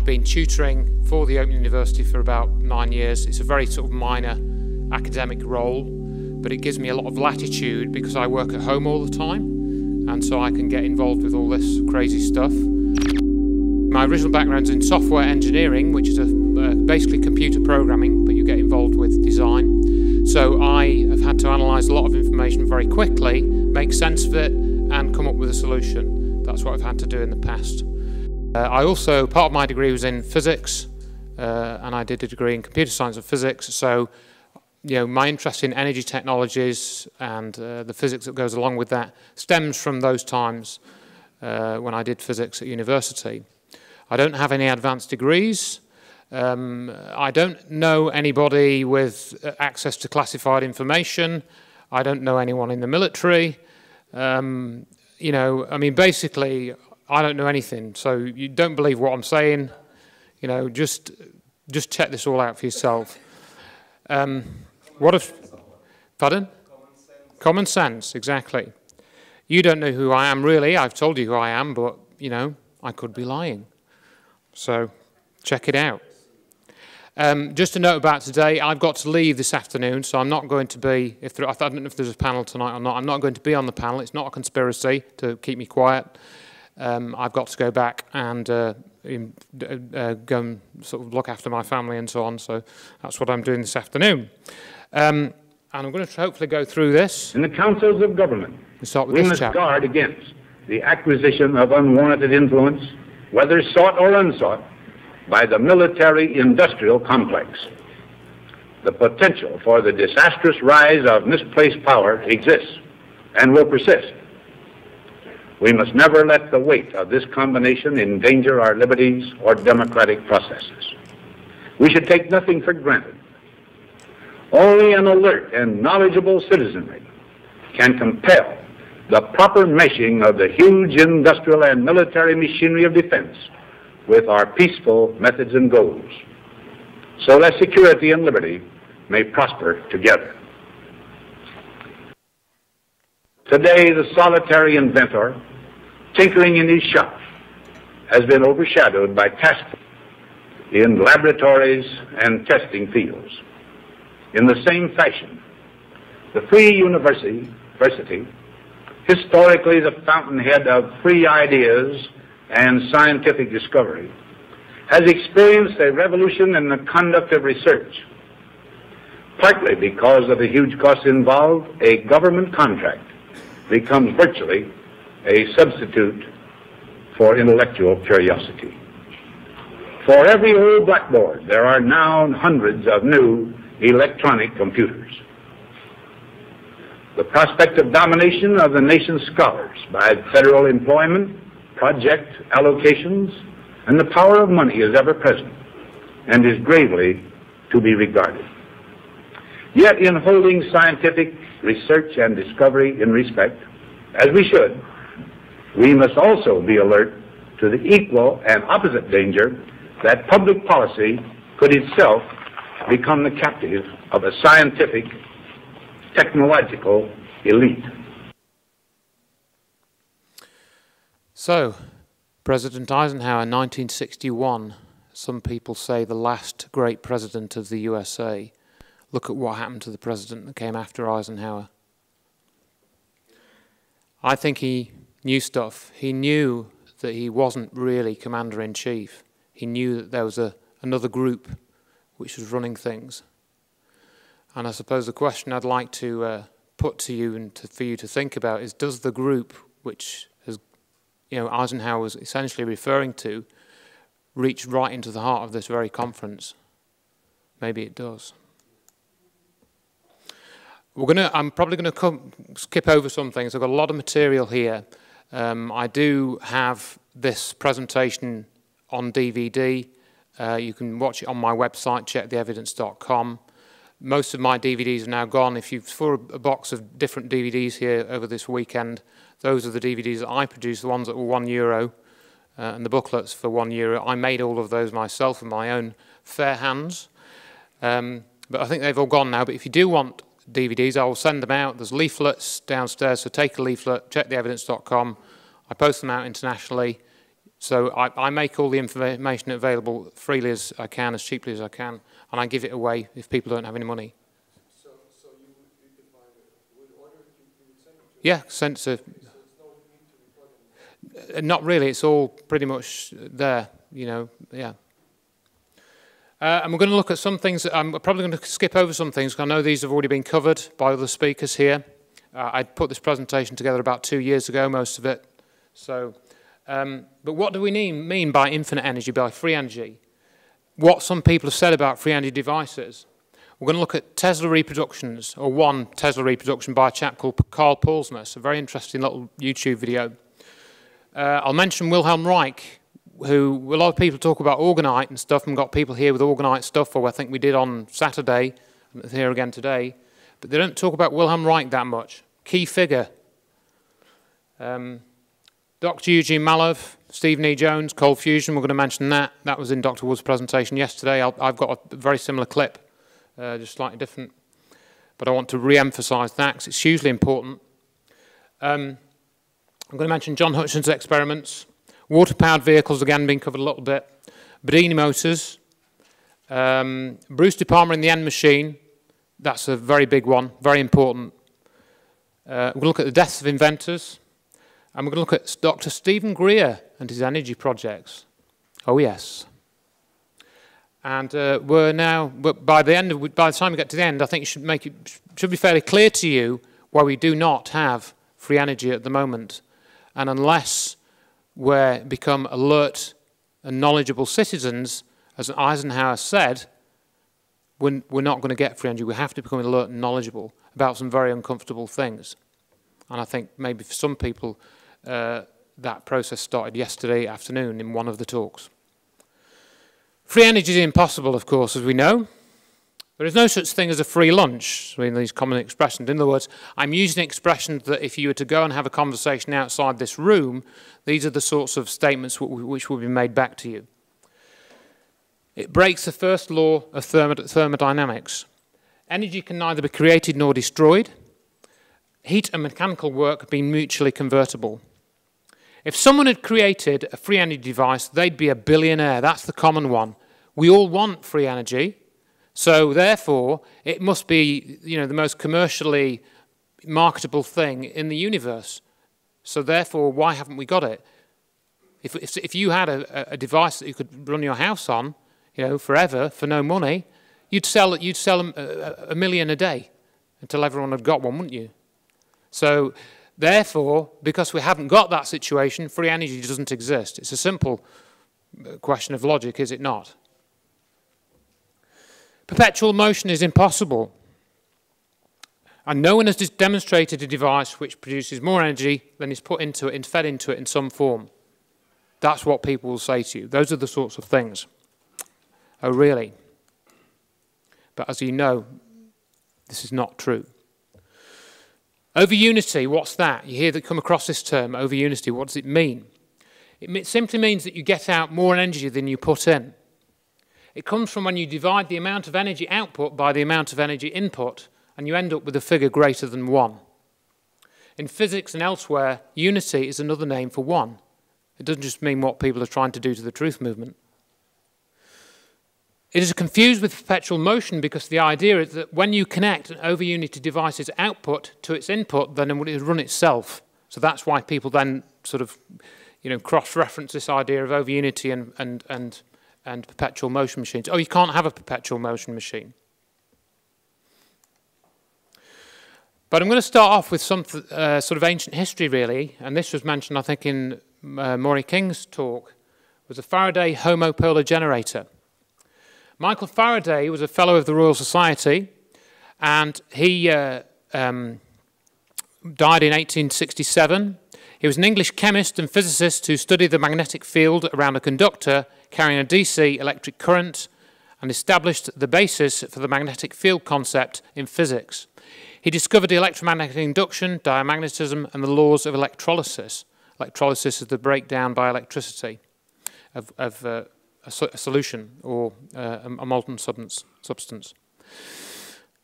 I've been tutoring for the Open University for about nine years. It's a very sort of minor academic role, but it gives me a lot of latitude because I work at home all the time, and so I can get involved with all this crazy stuff. My original background's in software engineering, which is a, uh, basically computer programming, but you get involved with design. So I have had to analyse a lot of information very quickly, make sense of it, and come up with a solution. That's what I've had to do in the past. Uh, I also, part of my degree was in physics, uh, and I did a degree in computer science and physics, so you know, my interest in energy technologies and uh, the physics that goes along with that stems from those times uh, when I did physics at university. I don't have any advanced degrees. Um, I don't know anybody with uh, access to classified information. I don't know anyone in the military. Um, you know, I mean, basically, I don't know anything, so you don't believe what I'm saying. You know, just just check this all out for yourself. Um, what if? Pardon? Common sense. Common sense, exactly. You don't know who I am really. I've told you who I am, but you know, I could be lying. So, check it out. Um, just a note about today, I've got to leave this afternoon, so I'm not going to be, if there, I don't know if there's a panel tonight or not, I'm not going to be on the panel. It's not a conspiracy to keep me quiet um, I've got to go back and uh, in, uh, go and sort of look after my family and so on. So that's what I'm doing this afternoon. Um, and I'm going to hopefully go through this. In the councils of government, we must chap. guard against the acquisition of unwarranted influence, whether sought or unsought, by the military-industrial complex. The potential for the disastrous rise of misplaced power exists and will persist. We must never let the weight of this combination endanger our liberties or democratic processes. We should take nothing for granted. Only an alert and knowledgeable citizenry can compel the proper meshing of the huge industrial and military machinery of defense with our peaceful methods and goals, so that security and liberty may prosper together. Today, the solitary inventor tinkering in his shop has been overshadowed by tasks in laboratories and testing fields. In the same fashion, the Free University, university historically the fountainhead of free ideas and scientific discovery, has experienced a revolution in the conduct of research. Partly because of the huge costs involved, a government contract becomes virtually a substitute for intellectual curiosity. For every old blackboard, there are now hundreds of new electronic computers. The prospect of domination of the nation's scholars by federal employment, project allocations, and the power of money is ever present and is gravely to be regarded. Yet in holding scientific research and discovery in respect, as we should, we must also be alert to the equal and opposite danger that public policy could itself become the captive of a scientific, technological elite. So, President Eisenhower, 1961, some people say the last great president of the USA. Look at what happened to the president that came after Eisenhower. I think he knew stuff. He knew that he wasn't really commander in chief. He knew that there was a, another group which was running things. And I suppose the question I'd like to uh, put to you and to, for you to think about is does the group which has, you know, Eisenhower was essentially referring to reach right into the heart of this very conference? Maybe it does. We're gonna, I'm probably going to skip over some things. I've got a lot of material here. Um, I do have this presentation on DVD. Uh, you can watch it on my website, checktheevidence.com. Most of my DVDs are now gone. If you saw a box of different DVDs here over this weekend, those are the DVDs that I produced, the ones that were one euro, uh, and the booklets for one euro. I made all of those myself with my own fair hands. Um, but I think they've all gone now. But if you do want DVDs. I will send them out. There's leaflets downstairs, so take a leaflet, check checktheevidence.com. I post them out internationally. So I, I make all the information available freely as I can, as cheaply as I can, and I give it away if people don't have any money. So, so you, you could find it, would order you, you would send it to Yeah, sent to, So no to report them. uh, not really, it's all pretty much there, you know, yeah. Uh, and we're going to look at some things, I'm probably going to skip over some things, 'cause I know these have already been covered by other speakers here. Uh, I put this presentation together about two years ago, most of it. So, um, but what do we mean, mean by infinite energy, by free energy? What some people have said about free energy devices. We're going to look at Tesla reproductions, or one Tesla reproduction by a chap called Carl Paulsness, a very interesting little YouTube video. Uh, I'll mention Wilhelm Reich, who a lot of people talk about orgonite and stuff, and got people here with orgonite stuff, or I think we did on Saturday, and here again today, but they don't talk about Wilhelm Reich that much. Key figure. Um, Dr. Eugene Mallove, Stephen E. Jones, cold fusion, we're going to mention that. That was in Dr. Wood's presentation yesterday. I'll, I've got a very similar clip, uh, just slightly different. But I want to re-emphasize that because it's hugely important. Um, I'm going to mention John Hutchison's experiments. Water-powered vehicles, again, being covered a little bit. Bedini motors. Um, Bruce De Palma in the N machine. That's a very big one, very important. Uh, we're going to look at the deaths of inventors. And we're going to look at Dr. Stephen Greer and his energy projects. Oh, yes. And uh, we're now, by the end of, by the time we get to the end, I think it should make it should be fairly clear to you why we do not have free energy at the moment. And unless we become alert and knowledgeable citizens, as Eisenhower said, we're, we're not going to get free energy. We have to become alert and knowledgeable about some very uncomfortable things. And I think maybe for some people, uh, that process started yesterday afternoon in one of the talks. Free energy is impossible, of course, as we know. There is no such thing as a free lunch, in these common expressions. In other words, I'm using expressions that if you were to go and have a conversation outside this room, these are the sorts of statements which will be made back to you. It breaks the first law of thermodynamics. Energy can neither be created nor destroyed. Heat and mechanical work being mutually convertible. If someone had created a free energy device, they'd be a billionaire. That's the common one. We all want free energy. So therefore, it must be you know, the most commercially marketable thing in the universe. So therefore, why haven't we got it? If, if, if you had a, a, device that you could run your house on, you know, forever for no money, you'd sell, you'd sell a, a million a day until everyone had got one, wouldn't you? So therefore, because we haven't got that situation, free energy doesn't exist. It's a simple uh, question of logic, is it not? Perpetual motion is impossible. And no one has demonstrated a device which produces more energy than is put into it and fed into it in some form. That's what people will say to you. Those are the sorts of things. Oh, really? But as you know, this is not true. Over unity, what's that? You hear that come across this term, over unity. What does it mean? It simply means that you get out more energy than you put in. It comes from when you divide the amount of energy output by the amount of energy input, and you end up with a figure greater than 1. In physics and elsewhere, unity is another name for one. It doesn't just mean what people are trying to do to the truth movement. It is confused with perpetual motion because the idea is that when you connect an over unity device's output to its input, then it will run itself. So that's why people then sort of, you know, cross-reference this idea of over unity and, and, and, and perpetual motion machines. Oh, you can't have a perpetual motion machine. But I'm going to start off with some uh, sort of ancient history, really, and this was mentioned, I think, in uh, Moray King's talk, was a Faraday homopolar generator. Michael Faraday was a fellow of the Royal Society, and he uh, um, died in 1867. He was an English chemist and physicist who studied the magnetic field around a conductor carrying a DC electric current and established the basis for the magnetic field concept in physics. He discovered electromagnetic induction, diamagnetism, and the laws of electrolysis. Electrolysis is the breakdown by electricity of, of uh, a, so a solution or uh, a molten substance.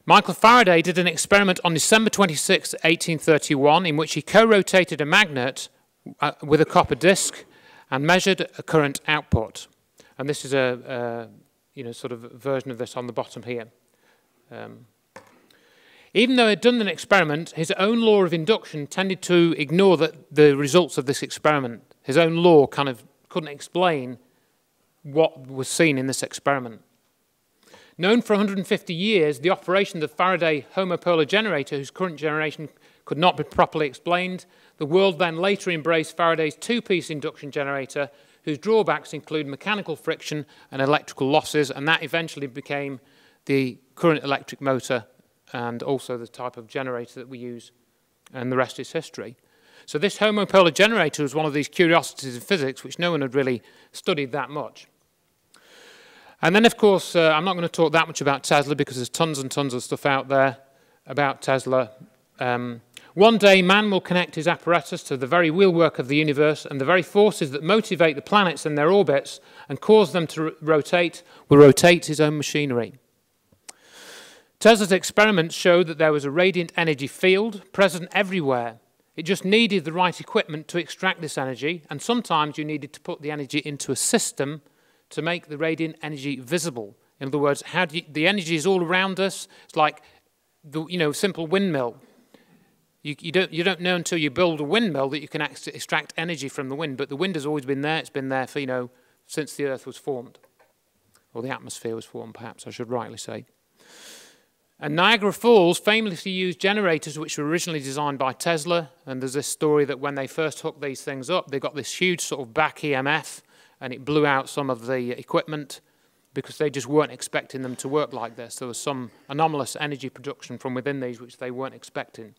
Michael Faraday did an experiment on December 26, 1831, in which he co-rotated a magnet uh, with a copper disc and measured a current output. And this is a, a you know, sort of version of this on the bottom here. Um, even though he'd done an experiment, his own law of induction tended to ignore that the results of this experiment. His own law kind of couldn't explain what was seen in this experiment. Known for 150 years, the operation of the Faraday homopolar generator, whose current generation could not be properly explained, the world then later embraced Faraday's two-piece induction generator, whose drawbacks include mechanical friction and electrical losses, and that eventually became the current electric motor and also the type of generator that we use, and the rest is history. So this homopolar generator was one of these curiosities of physics which no one had really studied that much. And then, of course, uh, I'm not going to talk that much about Tesla because there's tons and tons of stuff out there about Tesla. Um, one day, man will connect his apparatus to the very wheelwork of the universe, and the very forces that motivate the planets and their orbits and cause them to rotate will rotate his own machinery. Tesla's experiments showed that there was a radiant energy field present everywhere. It just needed the right equipment to extract this energy, and sometimes you needed to put the energy into a system to make the radiant energy visible. In other words, how you, the energy is all around us. It's like the you know simple windmill. You, you, don't, you don't know until you build a windmill that you can extract energy from the wind, but the wind has always been there. It's been there for, you know, since the Earth was formed, or the atmosphere was formed, perhaps I should rightly say. And Niagara Falls famously used generators which were originally designed by Tesla. And there's this story that when they first hooked these things up, they got this huge sort of back EMF and it blew out some of the equipment because they just weren't expecting them to work like this. There was some anomalous energy production from within these which they weren't expecting.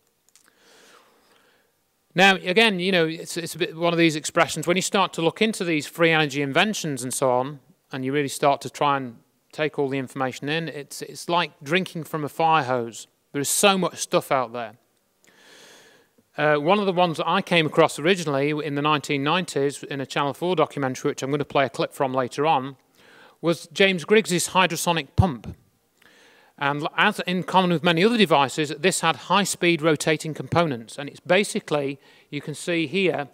Now, again, you know, it's, it's a bit one of these expressions. When you start to look into these free energy inventions and so on, and you really start to try and take all the information in, it's, it's like drinking from a fire hose. There is so much stuff out there. Uh, one of the ones that I came across originally in the 1990s in a Channel 4 documentary, which I'm going to play a clip from later on, was James Griggs' hydrosonic pump. And as in common with many other devices, this had high-speed rotating components. And it's basically, you can see here,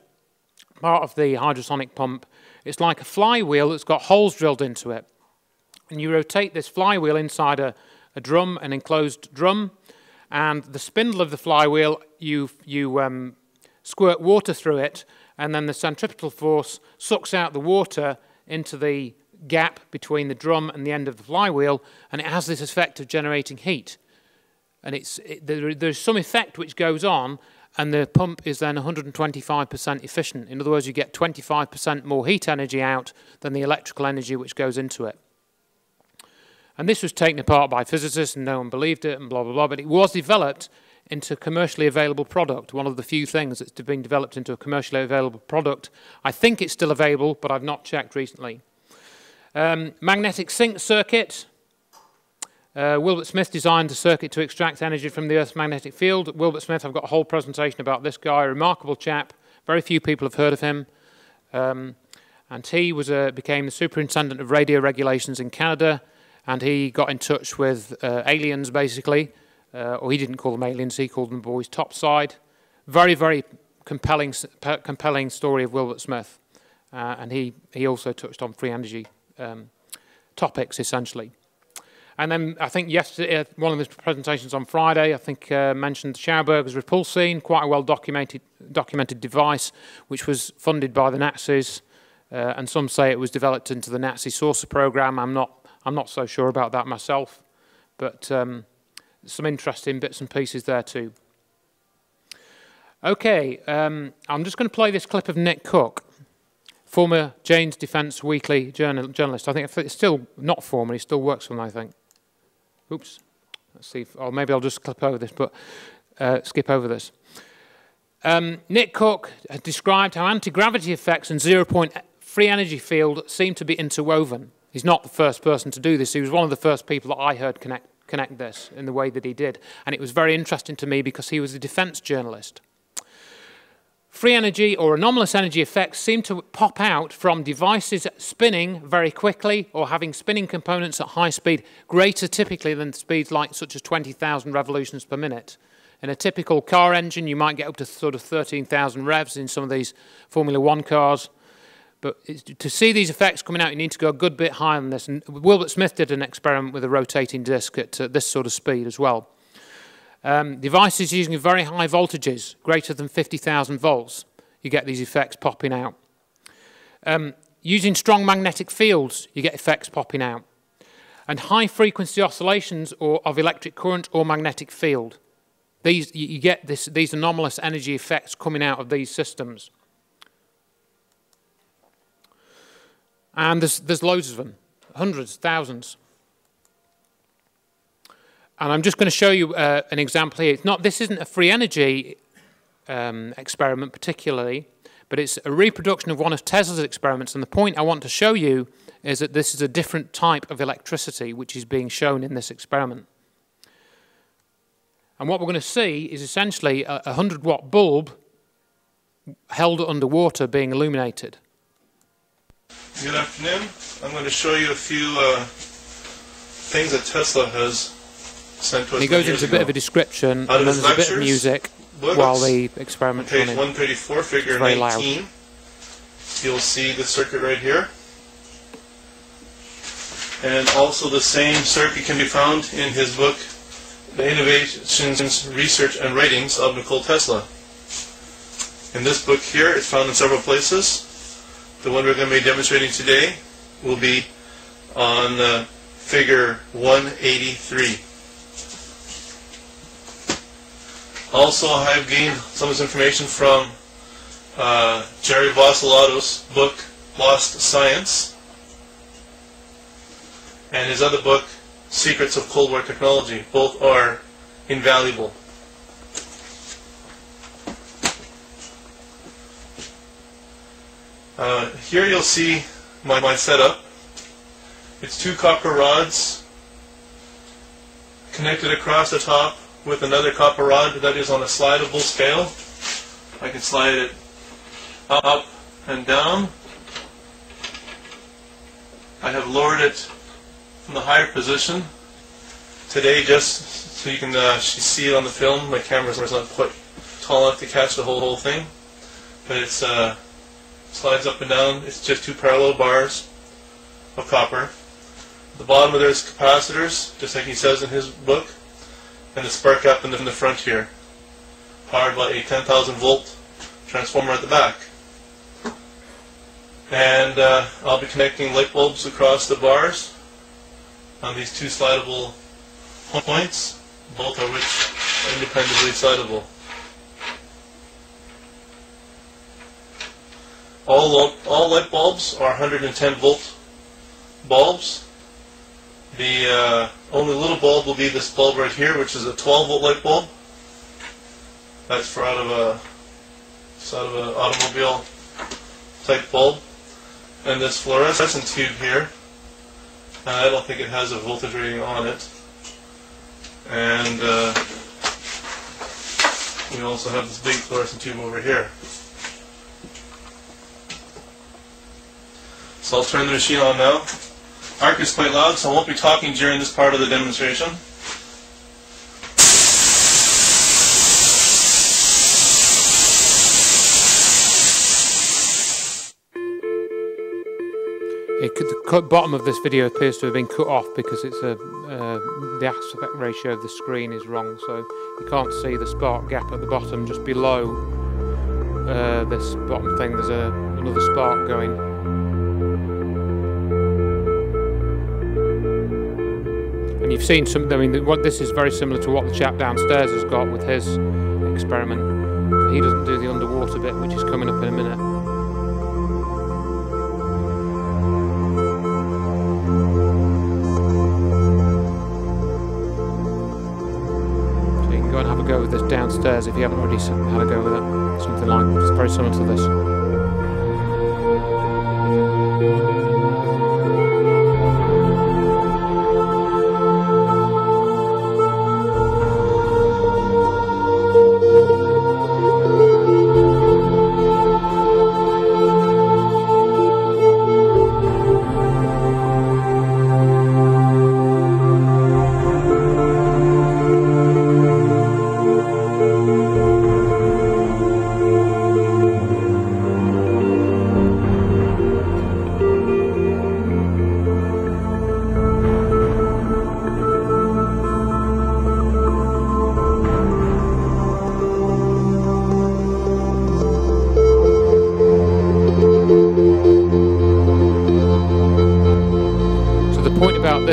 part of the hydrosonic pump, it's like a flywheel that's got holes drilled into it. And you rotate this flywheel inside a, a drum, an enclosed drum, and the spindle of the flywheel, you, you um, squirt water through it, and then the centripetal force sucks out the water into the gap between the drum and the end of the flywheel, and it has this effect of generating heat. And it's, it, there, there's some effect which goes on, and the pump is then 125% efficient. In other words, you get 25% more heat energy out than the electrical energy which goes into it. And this was taken apart by physicists and no one believed it and blah, blah, blah. But it was developed into a commercially available product, one of the few things that's been developed into a commercially available product. I think it's still available, but I've not checked recently. Um, magnetic sink circuit. Uh, Wilbert Smith designed a circuit to extract energy from the Earth's magnetic field. Wilbert Smith, I've got a whole presentation about this guy, a remarkable chap. Very few people have heard of him. Um, and he was a, became the superintendent of radio regulations in Canada and he got in touch with uh, aliens, basically, uh, or he didn't call them aliens, he called them boys topside. Very, very compelling, compelling story of Wilbert Smith, uh, and he, he also touched on free energy um, topics, essentially. And then I think yesterday, uh, one of his presentations on Friday, I think uh, mentioned Schauberger's repulsine, quite a well documented, documented device, which was funded by the Nazis. Uh, and some say it was developed into the Nazi saucer program. I'm not I'm not so sure about that myself, but um, some interesting bits and pieces there too. Okay, um, I'm just going to play this clip of Nick Cook, former Jane's Defence Weekly journal journalist. I think it's still not former, he still works for them, I think. Oops, let's see, if, or maybe I'll just clip over this, but uh, skip over this. Um, Nick Cook described how anti-gravity effects and zero-point free energy field seem to be interwoven. He's not the first person to do this. He was one of the first people that I heard connect, connect this in the way that he did. And it was very interesting to me because he was a defense journalist. Free energy or anomalous energy effects seem to pop out from devices spinning very quickly or having spinning components at high speed, greater typically than speeds like such as 20,000 revolutions per minute. In a typical car engine, you might get up to sort of 13,000 revs in some of these Formula One cars. But to see these effects coming out, you need to go a good bit higher than this. And Wilbert Smith did an experiment with a rotating disc at uh, this sort of speed as well. Um, devices using very high voltages, greater than 50,000 volts, you get these effects popping out. Um, using strong magnetic fields, you get effects popping out. And high frequency oscillations or, of electric current or magnetic field. These, you, you get this, these anomalous energy effects coming out of these systems. And there's, there's loads of them, hundreds, thousands. And I'm just going to show you uh, an example here. It's not, this isn't a free energy um, experiment particularly, but it's a reproduction of one of Tesla's experiments. And the point I want to show you is that this is a different type of electricity which is being shown in this experiment. And what we're going to see is essentially a 100 watt bulb held underwater being illuminated. Good afternoon. I'm going to show you a few uh, things that Tesla has sent to us. He goes into a bit ago. of a description, and then there's a bit of music books, while the experiment's Page running. 134, figure It's very loud. 19. You'll see the circuit right here. And also the same circuit can be found in his book, The Innovations, Research, and Writings of Nikola Tesla. In this book here, it's found in several places. The one we're going to be demonstrating today will be on uh, figure 183. Also, I've gained some of this information from uh, Gerry Vassilatos' book, Lost Science, and his other book, Secrets of Cold War Technology. Both are invaluable. Uh, here you'll see my, my setup. It's two copper rods connected across the top with another copper rod that is on a slidable scale. I can slide it up and down. I have lowered it from the higher position today just so you can uh, see it on the film. My camera's not quite tall enough to catch the whole whole thing, but it's uh, slides up and down. It's just two parallel bars of copper. At the bottom of there is capacitors, just like he says in his book, and the spark gap in the, in the front here, powered by a 10,000 volt transformer at the back. And uh, I'll be connecting light bulbs across the bars on these two slidable points, both of which are independently slidable. All, all light bulbs are 110 volt bulbs. The uh, only little bulb will be this bulb right here, which is a 12 volt light bulb. That's for out of a, out of an automobile type bulb. And this fluorescent tube here, uh, I don't think it has a voltage rating on it. And uh, we also have this big fluorescent tube over here. So I'll turn the machine on now. Arc is quite loud, so I won't be talking during this part of the demonstration. Could, the bottom of this video appears to have been cut off because it's a uh, the aspect ratio of the screen is wrong, so you can't see the spark gap at the bottom. Just below uh, this bottom thing, there's a, another spark going. And you've seen some. I mean, what this is very similar to what the chap downstairs has got with his experiment. But he doesn't do the underwater bit, which is coming up in a minute. So you can go and have a go with this downstairs if you haven't already had a go with it. Something like it's very similar to this.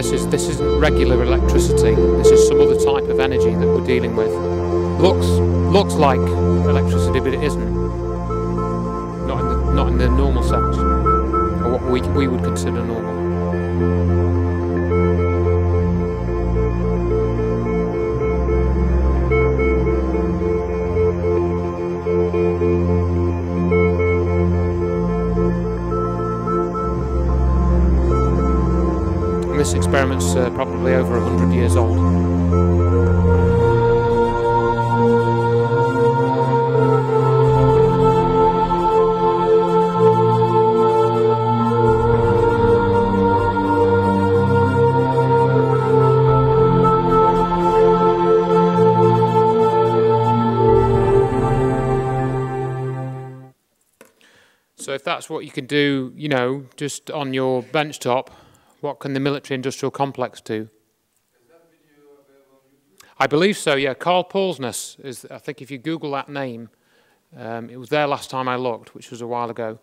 This is this isn't regular electricity. This is some other type of energy that we're dealing with. Looks looks like electricity, but it isn't. Not in the not in the normal sense, or what we we would consider normal. Experiment's uh, probably over 100 years old. So if that's what you can do, you know, just on your bench top, what can the military industrial complex do? I believe so, yeah. Carl Paulsness is, I think if you Google that name, um, it was there last time I looked, which was a while ago.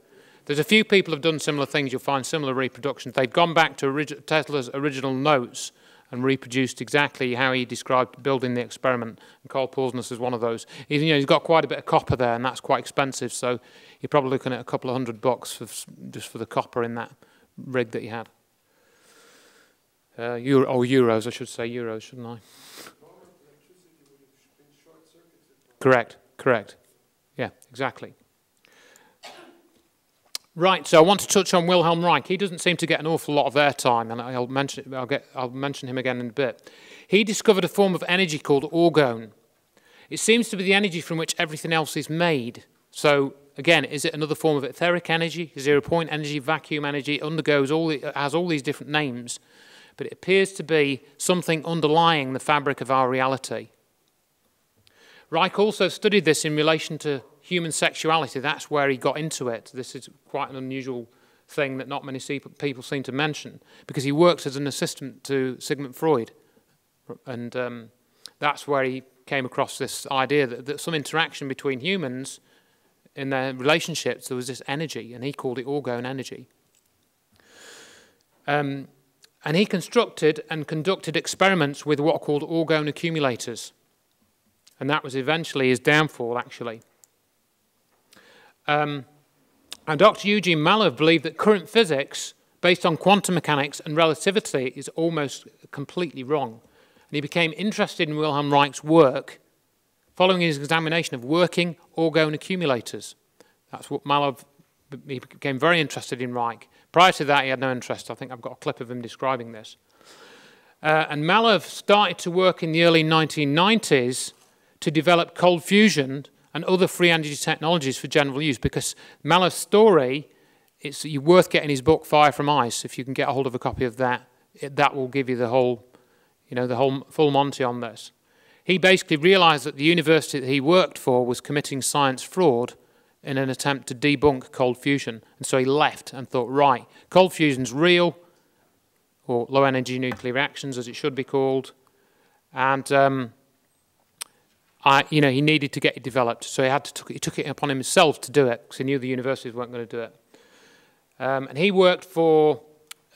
There's a few people have done similar things. You'll find similar reproductions. They've gone back to origi- Tesla's original notes and reproduced exactly how he described building the experiment. And Carl Paulsness is one of those. He's, you know, he's got quite a bit of copper there, and that's quite expensive. So you're probably looking at a couple of hundred bucks for, just for the copper in that rig that he had. Uh, Euro, or euros, I should say euros, shouldn't I? Correct, correct. Yeah, exactly. Right, so I want to touch on Wilhelm Reich. He doesn't seem to get an awful lot of airtime, and I'll mention, I'll, get, I'll mention him again in a bit. He discovered a form of energy called orgone. It seems to be the energy from which everything else is made. So, again, is it another form of etheric energy, zero point energy, vacuum energy? Undergoes all, it has all these different names, but it appears to be something underlying the fabric of our reality. Reich also studied this in relation to human sexuality. That's where he got into it. This is quite an unusual thing that not many people seem to mention because he works as an assistant to Sigmund Freud. And um, that's where he came across this idea that, that some interaction between humans in their relationships, there was this energy, and he called it orgone energy. Um, and he constructed and conducted experiments with what are called orgone accumulators. And that was eventually his downfall, actually. Um, and Dr. Eugene Mallove believed that current physics, based on quantum mechanics and relativity, is almost completely wrong. And he became interested in Wilhelm Reich's work following his examination of working orgone accumulators. That's what Mallove, he became very interested in Reich. Prior to that, he had no interest. I think I've got a clip of him describing this. Uh, and Mallove started to work in the early 1990s to develop cold fusion and other free energy technologies for general use because Mallove's story, it's worth getting his book Fire from Ice. If you can get a hold of a copy of that, it, that will give you the whole, you know, the whole full Monty on this. He basically realized that the university that he worked for was committing science fraud in an attempt to debunk cold fusion. And so he left and thought, right, cold fusion's real, or low energy nuclear reactions as it should be called. And um, I, you know, he needed to get it developed, so he had to took, he took it upon himself to do it because he knew the universities weren't going to do it. Um, and he worked for,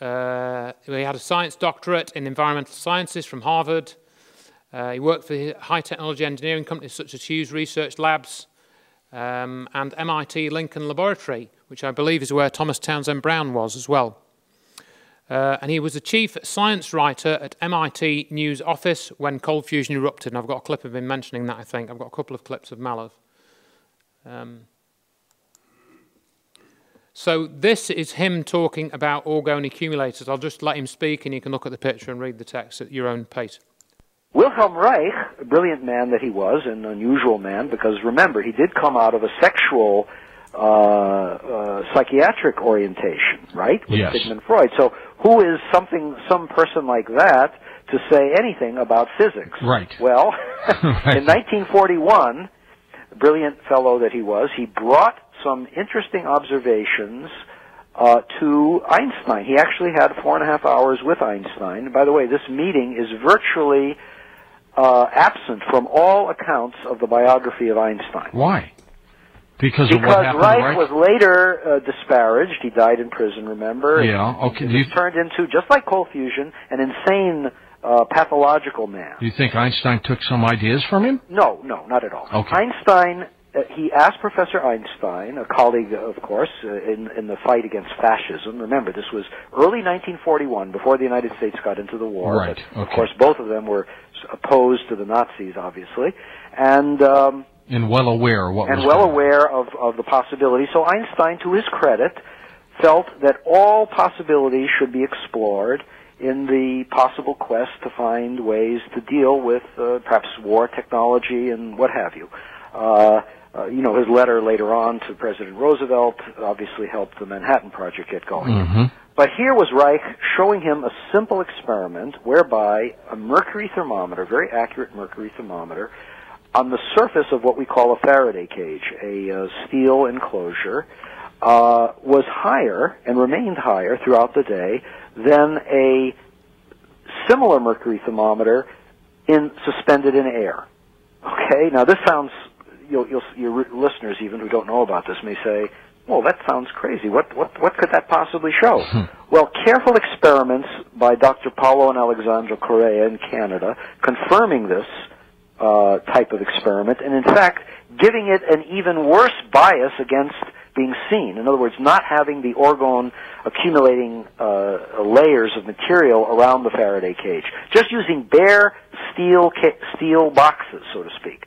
uh, he had a science doctorate in environmental sciences from Harvard. Uh, he worked for high technology engineering companies such as Hughes Research Labs um, and MIT Lincoln Laboratory, which I believe is where Thomas Townsend Brown was as well. Uh, and he was the chief science writer at MIT News Office when cold fusion erupted. And I've got a clip of him mentioning that, I think. I've got a couple of clips of Mallove. Um, so this is him talking about orgone accumulators. I'll just let him speak and you can look at the picture and read the text at your own pace. Wilhelm Reich, a brilliant man that he was, an unusual man, because remember, he did come out of a sexual uh, uh, psychiatric orientation, right? With Yes. Sigmund Freud. So who is something, some person like that to say anything about physics? Right. Well, Right. in 1941, brilliant fellow that he was, he brought some interesting observations uh, to Einstein. He actually had four and a half hours with Einstein. By the way, this meeting is virtually uh, absent from all accounts of the biography of Einstein. Why? Because, of what Because Reich Reich? was later uh, disparaged. He died in prison, remember? Yeah, okay. He you, turned into, just like cold fusion, an insane uh, pathological man. do you think Einstein took some ideas from him? No, no, not at all. Okay. Einstein, he asked Professor Einstein, a colleague, of course, uh, in, in the fight against fascism. Remember, this was early 1941, before the United States got into the war. Right, But, Of course, both of them were opposed to the Nazis, obviously, and um, And well aware of what and was well going aware of, of the possibility. So Einstein, to his credit, felt that all possibilities should be explored in the possible quest to find ways to deal with uh, perhaps war technology and what have you. Uh, uh, you know, his letter later on to President Roosevelt obviously helped the Manhattan Project get going. hmm But here was Reich showing him a simple experiment whereby a mercury thermometer, very accurate mercury thermometer, on the surface of what we call a Faraday cage, a uh, steel enclosure, uh, was higher and remained higher throughout the day than a similar mercury thermometer in suspended in air. Okay, now this sounds you'll, you'll, your listeners even who don't know about this may say, "Well, that sounds crazy. What what what could that possibly show?" well, careful experiments by Dr. Paulo and Alexandra Correa in Canada confirming this uh, type of experiment, and in fact, giving it an even worse bias against being seen. In other words, not having the orgone accumulating uh, layers of material around the Faraday cage, just using bare steel ca- steel boxes, so to speak.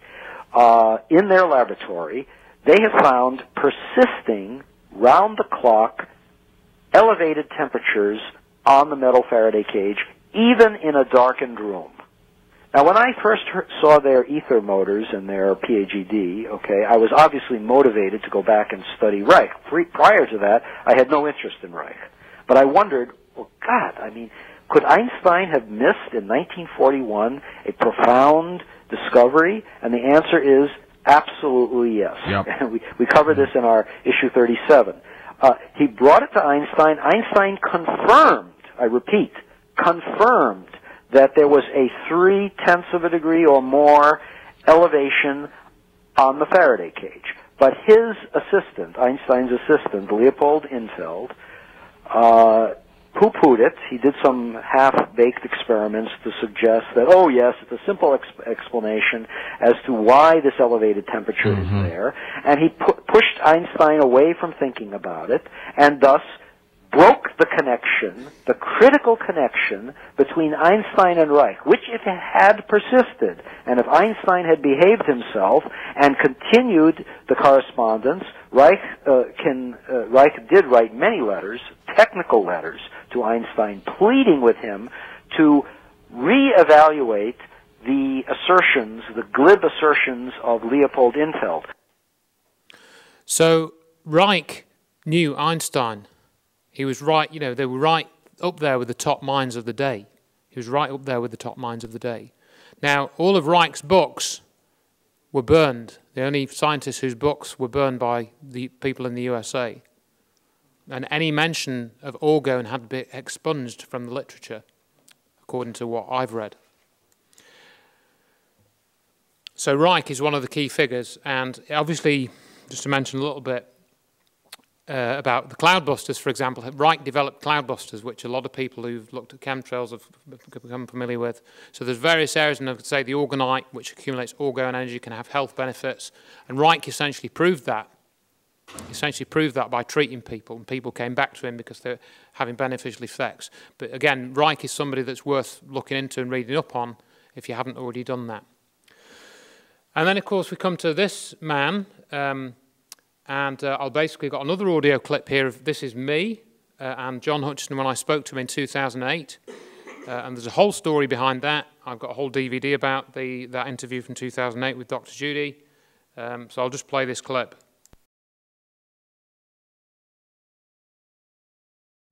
Uh, in their laboratory, they have found persisting round the clock elevated temperatures on the metal Faraday cage, even in a darkened room. Now, when I first heard, saw their ether motors and their PAGD, okay, I was obviously motivated to go back and study Reich. Prior to that, I had no interest in Reich. But I wondered, well, God, I mean, could Einstein have missed in 1941 a profound discovery? And the answer is absolutely yes. Yep. We, we cover this in our issue 37. Uh, he brought it to Einstein. Einstein confirmed, I repeat, confirmed that there was a three tenths of a degree or more elevation on the Faraday cage. But his assistant, Einstein's assistant, Leopold Infeld, uh, poo-pooed it. He did some half-baked experiments to suggest that, oh yes, it's a simple ex- explanation as to why this elevated temperature is there. And he pu- pushed Einstein away from thinking about it, and thus broke the connection, the critical connection between Einstein and Reich, which if it had persisted, and if Einstein had behaved himself and continued the correspondence, Reich uh, can uh, Reich did write many letters, technical letters to Einstein, pleading with him to reevaluate the assertions, the glib assertions of Leopold Infeld. So Reich knew Einstein. He was right, you know, they were right up there with the top minds of the day. He was right up there with the top minds of the day. Now, all of Reich's books were burned. The only scientists whose books were burned by the people in the USA. And any mention of orgone had to be expunged from the literature, according to what I've read. So Reich is one of the key figures, and obviously, just to mention a little bit uh, about the cloudbusters, for example, Reich developed cloudbusters, which a lot of people who've looked at chemtrails have become familiar with. So there's various areas, and I could say the orgonite, which accumulates orgone energy, can have health benefits, and Reich essentially proved that. Essentially proved that by treating people, and people came back to him because they're having beneficial effects. But again, Reich is somebody that's worth looking into and reading up on if you haven't already done that. And then, of course, we come to this man, um, and uh, I'll basically got another audio clip here of this is me uh, and John Hutchison when I spoke to him in 2008. Uh, and there's a whole story behind that. I've got a whole DVD about the, that interview from 2008 with Dr. Judy. Um, so I'll just play this clip.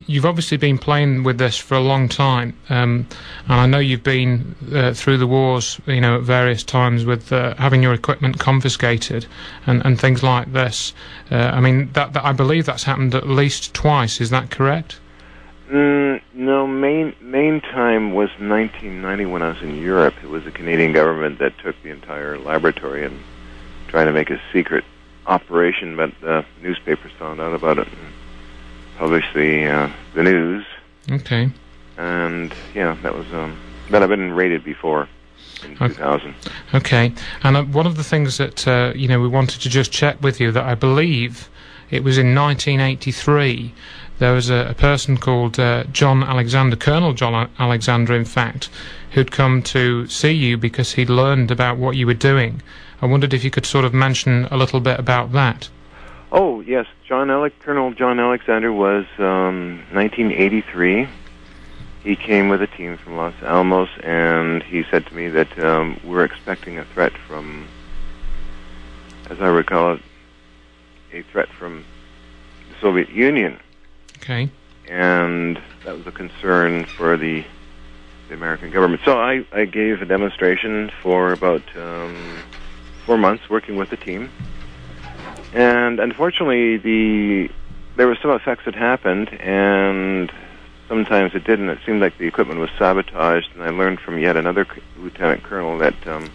You've obviously been playing with this for a long time, um, and I know you've been uh, through the wars, you know, at various times with uh, having your equipment confiscated and, and things like this. Uh, I mean, that, that I believe that's happened at least twice. Is that correct? Mm, no, main main time was 1990 when I was in Europe. It was the Canadian government that took the entire laboratory and tried to make a secret operation, but the newspapers found out about it and published the uh, the news. Okay. And yeah, that was. Um, but I've been rated before in Okay. 2000. Okay, and uh, one of the things that uh, you know we wanted to just check with you that I believe it was in 1983. There was a, a person called uh, John Alexander, Colonel John Alexander, in fact, who'd come to see you because he'd learned about what you were doing. I wondered if you could sort of mention a little bit about that. Oh yes, John Alec- Colonel John Alexander was um, 1983. He came with a team from Los Alamos, and he said to me that um, we're expecting a threat from, as I recall it, a threat from the Soviet Union, Okay. and that was a concern for the the American government. So I, I gave a demonstration for about um, four months, working with the team, and unfortunately, the there were some effects that happened, and sometimes it didn't. It seemed like the equipment was sabotaged, and I learned from yet another c- lieutenant colonel that um,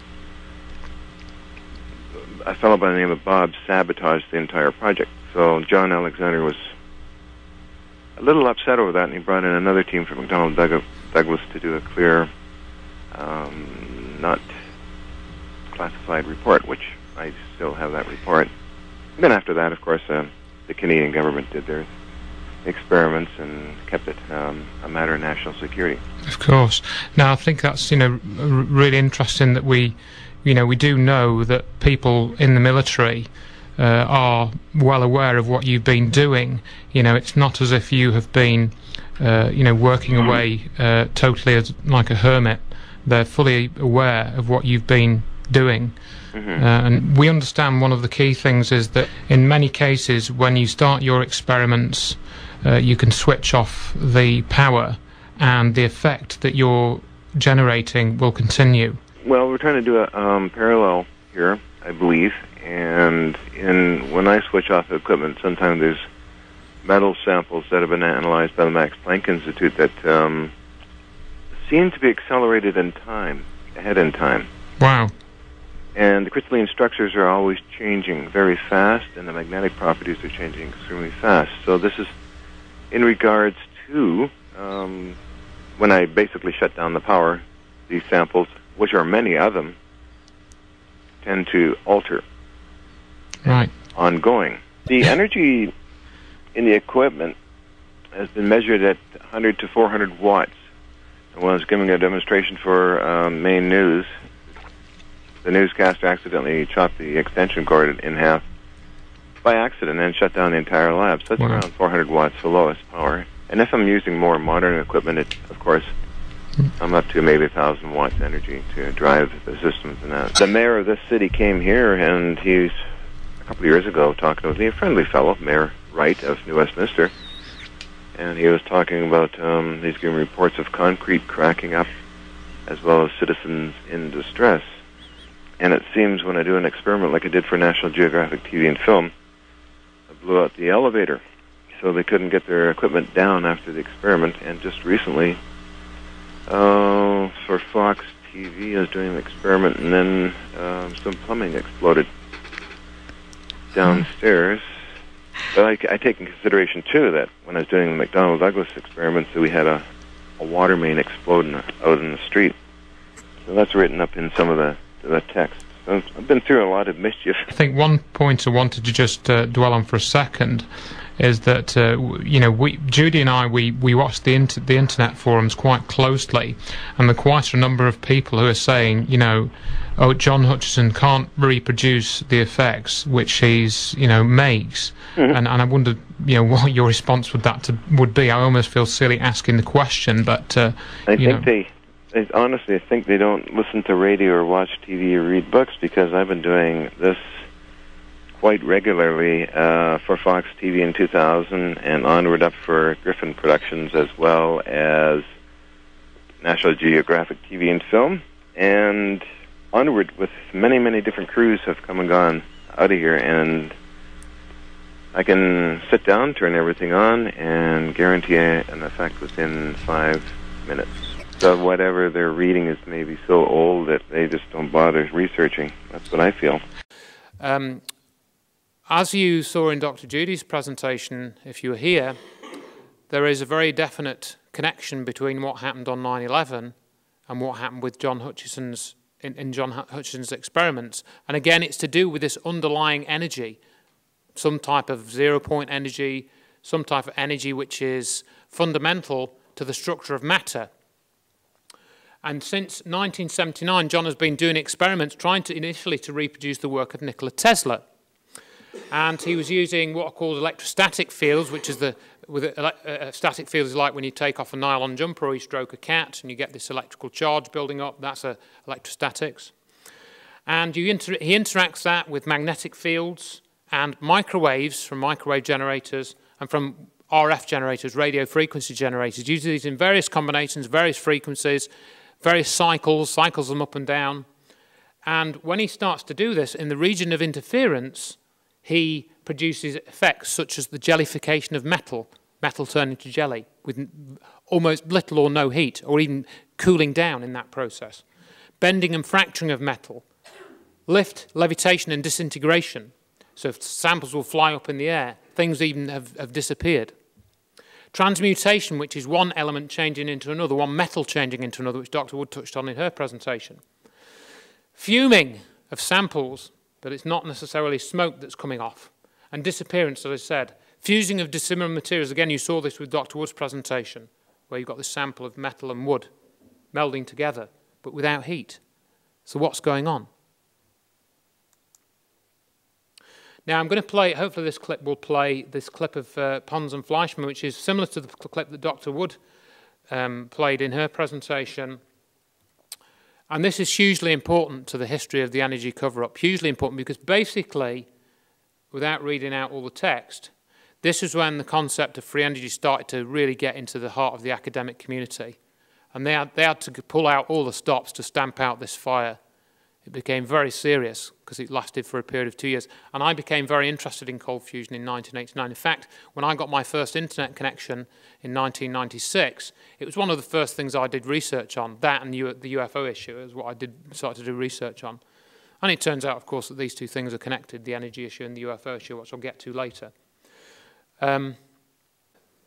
a fellow by the name of Bob sabotaged the entire project. So John Alexander was a little upset over that, and he brought in another team from McDonnell Doug- Douglas to do a clear, um, not classified report, which I still have that report. And then after that, of course, uh, the Canadian government did their experiments and kept it um, a matter of national security. Of course. Now, I think that's you know r- really interesting that we, you know, we do know that people in the military uh, are well aware of what you've been doing. You know, it's not as if you have been, uh, you know, working away uh, totally as like a hermit. They're fully aware of what you've been doing. Uh, and we understand one of the key things is that in many cases, when you start your experiments, uh, you can switch off the power, and the effect that you're generating will continue. Well, we're trying to do a um, parallel here, I believe. And in when I switch off the equipment, sometimes there's metal samples that have been analyzed by the Max Planck Institute that um, seem to be accelerated in time, ahead in time. Wow. And the crystalline structures are always changing very fast, and the magnetic properties are changing extremely fast. So this is in regards to um, when I basically shut down the power, these samples, which are many of them, tend to alter Right. ongoing. The energy in the equipment has been measured at 100 to 400 watts. And when I was giving a demonstration for um, Maine News, the newscaster accidentally chopped the extension cord in half by accident and shut down the entire lab. So that's Wow. around 400 watts, the lowest power. And if I'm using more modern equipment, it, of course, I'm up to maybe 1,000 watts energy to drive the systems and that. The mayor of this city came here, and he's a couple of years ago talking with me, a friendly fellow, Mayor Wright of New Westminster, and he was talking about um, he's giving reports of concrete cracking up, as well as citizens in distress. And it seems when I do an experiment like I did for National Geographic TV and film, I blew out the elevator, so they couldn't get their equipment down after the experiment. And just recently, uh, for Fox TV, I was doing an experiment, and then um, some plumbing exploded downstairs. But I, I take in consideration too that when I was doing the McDonnell Douglas experiments, that we had a, a water main explode in out in the street. So that's written up in some of the text. So I've been through a lot of mischief. I think one point I wanted to just uh, dwell on for a second is that uh, w- you know we Judy and I we we watched the inter- the internet forums quite closely, and there are quite a number of people who are saying you know. Oh, John Hutchison can't reproduce the effects which he's, you know, makes, and and I wondered, you know, what your response would that to, would be. I almost feel silly asking the question, but uh, I you think know, they, they honestly, I think they don't listen to radio or watch TV or read books because I've been doing this quite regularly uh, for Fox TV in 2000 and onward up for Griffin Productions as well as National Geographic TV and film and onward with many, many different crews have come and gone out of here and I can sit down, turn everything on, and guarantee an effect within five minutes. So whatever they're reading is maybe so old that they just don't bother researching. That's what I feel. Um, as you saw in Dr. Judy's presentation, if you were here, there is a very definite connection between what happened on 9-11 and what happened with John Hutchison's in, in John Hutchison's experiments. And again, it's to do with this underlying energy, some type of zero point energy, some type of energy which is fundamental to the structure of matter. And since 1979, John has been doing experiments trying to initially to reproduce the work of Nikola Tesla. And he was using what are called electrostatic fields, which is the with a, a, uh, uh, static field is like when you take off a nylon jumper or you stroke a cat and you get this electrical charge building up. That's a, electrostatics. And inter he interacts that with magnetic fields and microwaves from microwave generators and from RF generators, radio frequency generators. Uses these in various combinations, various frequencies, various cycles, cycles them up and down. And when he starts to do this in the region of interference, he produces effects such as the jellification of metal, metal turning to jelly, with almost little or no heat, or even cooling down in that process. Bending and fracturing of metal, lift, levitation, and disintegration. So samples will fly up in the air, things even have, have disappeared. Transmutation, which is one element changing into another, one metal changing into another, which Dr. Wood touched on in her presentation. Fuming of samples but it's not necessarily smoke that's coming off. And disappearance, as I said. Fusing of dissimilar materials, again, you saw this with Dr. Wood's presentation, where you've got this sample of metal and wood melding together, but without heat. So what's going on? Now, I'm going to play, hopefully this clip will play this clip of uh, Pons and Fleischmann, which is similar to the clip that Dr. Wood um, played in her presentation and this is hugely important to the history of the energy cover-up, hugely important because basically, without reading out all the text, this is when the concept of free energy started to really get into the heart of the academic community. And they had, they had to pull out all the stops to stamp out this fire it became very serious because it lasted for a period of two years. And I became very interested in cold fusion in 1989. In fact, when I got my first internet connection in 1996, it was one of the first things I did research on. That and the UFO issue is what I did start to do research on. And it turns out, of course, that these two things are connected, the energy issue and the UFO issue, which I'll get to later. Um,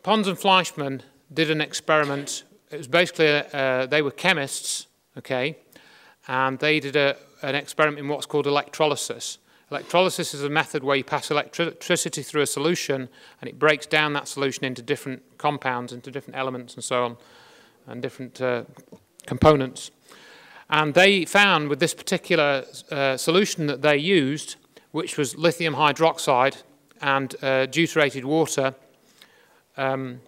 Pons and Fleischmann did an experiment. It was basically, uh, they were chemists, okay, and they did a, an experiment in what's called electrolysis. Electrolysis is a method where you pass electricity through a solution and it breaks down that solution into different compounds, into different elements and so on, and different uh, components. And they found with this particular uh, solution that they used, which was lithium hydroxide and uh, deuterated water, um,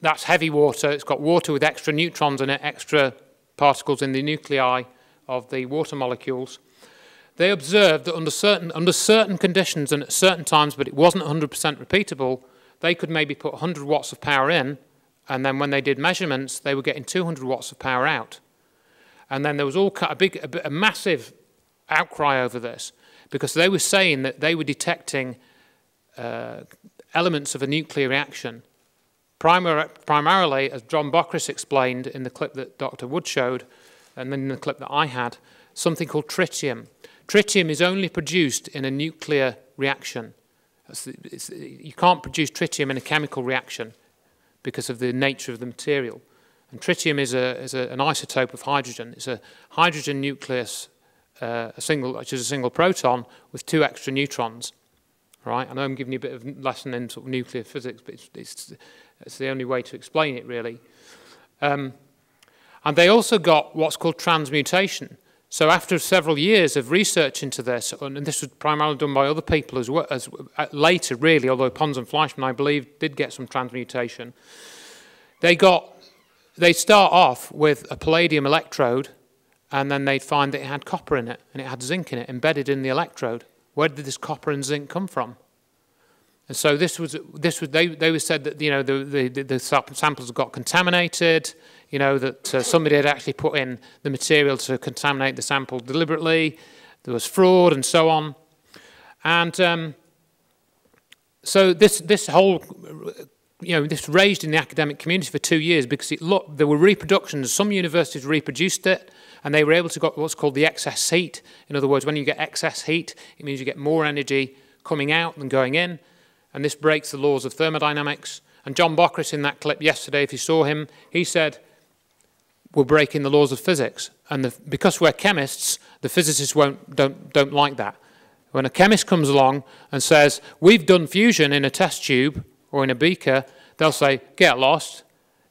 that's heavy water. It's got water with extra neutrons it, extra particles in the nuclei, of the water molecules, they observed that under certain, under certain conditions and at certain times, but it wasn't 100% repeatable, they could maybe put 100 watts of power in, and then when they did measurements, they were getting 200 watts of power out. And then there was all a big, a, a massive outcry over this because they were saying that they were detecting uh, elements of a nuclear reaction. Primar primarily, as John Bockris explained in the clip that Dr. Wood showed, and then in the clip that I had, something called tritium. Tritium is only produced in a nuclear reaction. It's, you can't produce tritium in a chemical reaction because of the nature of the material. And tritium is, a, is a, an isotope of hydrogen. It's a hydrogen nucleus, uh, a single, which is a single proton with two extra neutrons. Right? I know I'm giving you a bit of lesson in sort of nuclear physics, but it's, it's, it's the only way to explain it, really. Um, and they also got what's called transmutation. So after several years of research into this, and this was primarily done by other people as well, as later really, although Pons and Fleischmann, I believe, did get some transmutation, they got, they start off with a palladium electrode, and then they'd find that it had copper in it, and it had zinc in it, embedded in the electrode. Where did this copper and zinc come from? And so this was, this was they, they were said that, you know, the, the, the samples got contaminated, you know, that uh, somebody had actually put in the material to contaminate the sample deliberately. There was fraud and so on. And um, so this, this whole, you know, this raged in the academic community for two years because it looked, there were reproductions. Some universities reproduced it and they were able to get what's called the excess heat. In other words, when you get excess heat, it means you get more energy coming out than going in, and this breaks the laws of thermodynamics. And John Bockris in that clip yesterday, if you saw him, he said, we're breaking the laws of physics. And the, because we're chemists, the physicists won't, don't, don't like that. When a chemist comes along and says, we've done fusion in a test tube or in a beaker, they'll say, get lost.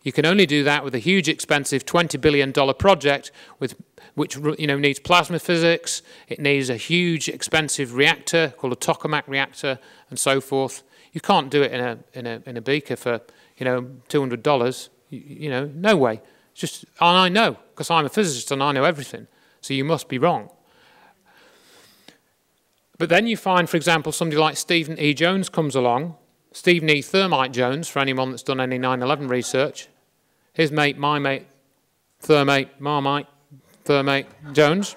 You can only do that with a huge, expensive $20 billion project with, which you know, needs plasma physics, it needs a huge, expensive reactor called a tokamak reactor, and so forth. You can't do it in a, in a, in a beaker for you know, $200. You, you know, no way. It's just, and I know, because I'm a physicist and I know everything. So you must be wrong. But then you find, for example, somebody like Stephen E. Jones comes along, Stephen E. Thermite Jones, for anyone that's done any 9 11 research, his mate, my mate, Thermate, Marmite, Thermate Jones.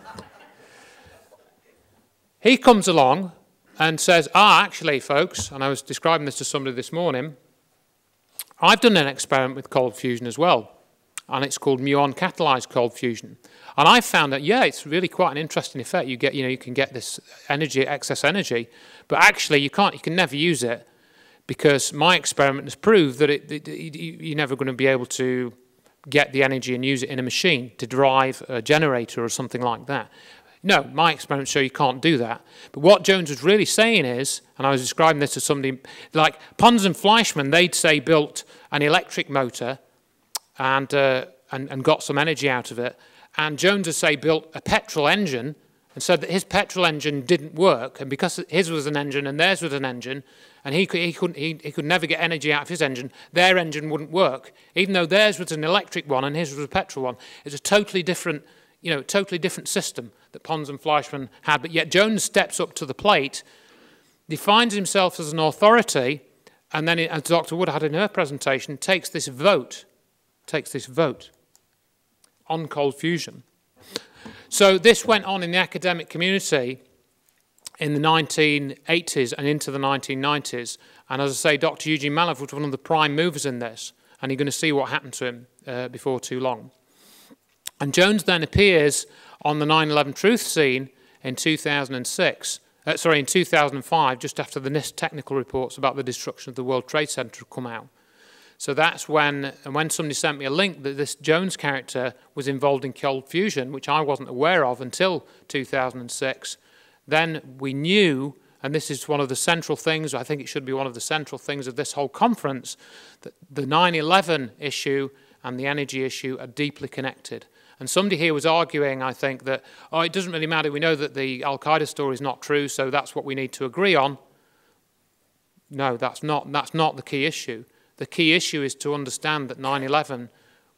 He comes along and says, Ah, actually, folks, and I was describing this to somebody this morning, I've done an experiment with cold fusion as well, and it's called muon catalyzed cold fusion. And I found that, yeah, it's really quite an interesting effect. You get, you know, you can get this energy, excess energy, but actually you can't, you can never use it because my experiment has proved that it, it, it, you're never going to be able to get the energy and use it in a machine to drive a generator or something like that. No, my experiments show you can't do that. But what Jones was really saying is, and I was describing this to somebody, like Pons and Fleischmann, they'd say built an electric motor and, uh, and, and got some energy out of it, and Jones has say built a petrol engine and said that his petrol engine didn't work, and because his was an engine and theirs was an engine, and he could, he, couldn't, he, he could never get energy out of his engine, their engine wouldn't work. Even though theirs was an electric one and his was a petrol one, it's a totally different, you know, totally different system that Pons and Fleischmann had. But yet Jones steps up to the plate, defines himself as an authority, and then, as Dr. Wood had in her presentation, takes this vote, takes this vote on cold fusion. So this went on in the academic community in the 1980s and into the 1990s. And as I say, Dr. Eugene Mallove was one of the prime movers in this, and you're going to see what happened to him uh, before too long. And Jones then appears on the 9/11 truth scene in 2006. Uh, sorry, in 2005, just after the NIST technical reports about the destruction of the World Trade Center had come out. So that's when, and when somebody sent me a link that this Jones character was involved in cold fusion, which I wasn't aware of until 2006, then we knew, and this is one of the central things, I think it should be one of the central things of this whole conference, that the 9 11 issue and the energy issue are deeply connected. And somebody here was arguing, I think, that, oh, it doesn't really matter. We know that the Al Qaeda story is not true, so that's what we need to agree on. No, that's not, that's not the key issue. The key issue is to understand that 9 11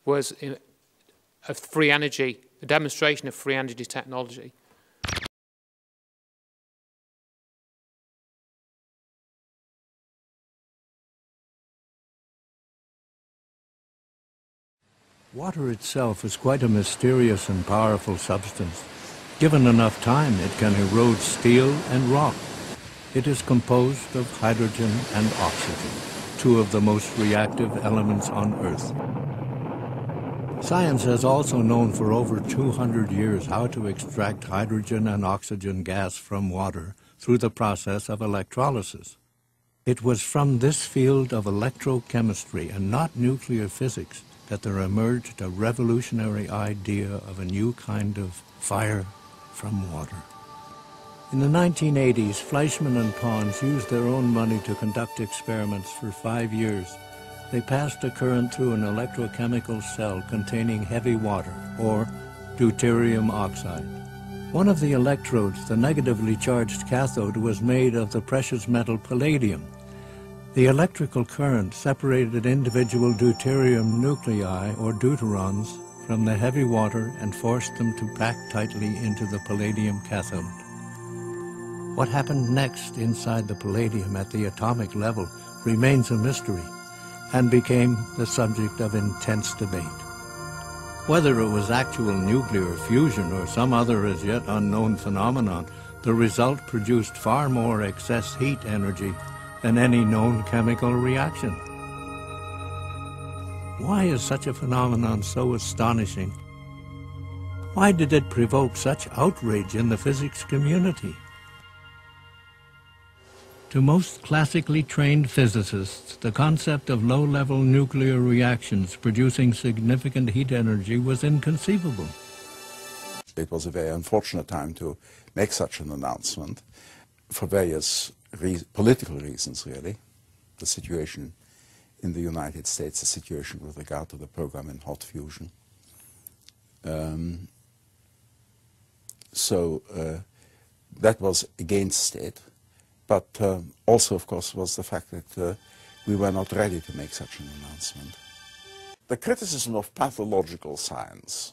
was a free energy, a demonstration of free energy technology. Water itself is quite a mysterious and powerful substance. Given enough time, it can erode steel and rock. It is composed of hydrogen and oxygen two of the most reactive elements on Earth. Science has also known for over 200 years how to extract hydrogen and oxygen gas from water through the process of electrolysis. It was from this field of electrochemistry and not nuclear physics that there emerged a revolutionary idea of a new kind of fire from water. In the 1980s, Fleischmann and Pons used their own money to conduct experiments for five years. They passed a current through an electrochemical cell containing heavy water, or deuterium oxide. One of the electrodes, the negatively charged cathode, was made of the precious metal palladium. The electrical current separated individual deuterium nuclei, or deuterons, from the heavy water and forced them to pack tightly into the palladium cathode. What happened next inside the palladium at the atomic level remains a mystery and became the subject of intense debate. Whether it was actual nuclear fusion or some other as yet unknown phenomenon, the result produced far more excess heat energy than any known chemical reaction. Why is such a phenomenon so astonishing? Why did it provoke such outrage in the physics community? To most classically trained physicists, the concept of low-level nuclear reactions producing significant heat energy was inconceivable. It was a very unfortunate time to make such an announcement for various re political reasons, really. The situation in the United States, the situation with regard to the program in hot fusion. Um, so uh, that was against it. But uh, also, of course, was the fact that uh, we were not ready to make such an announcement. The criticism of pathological science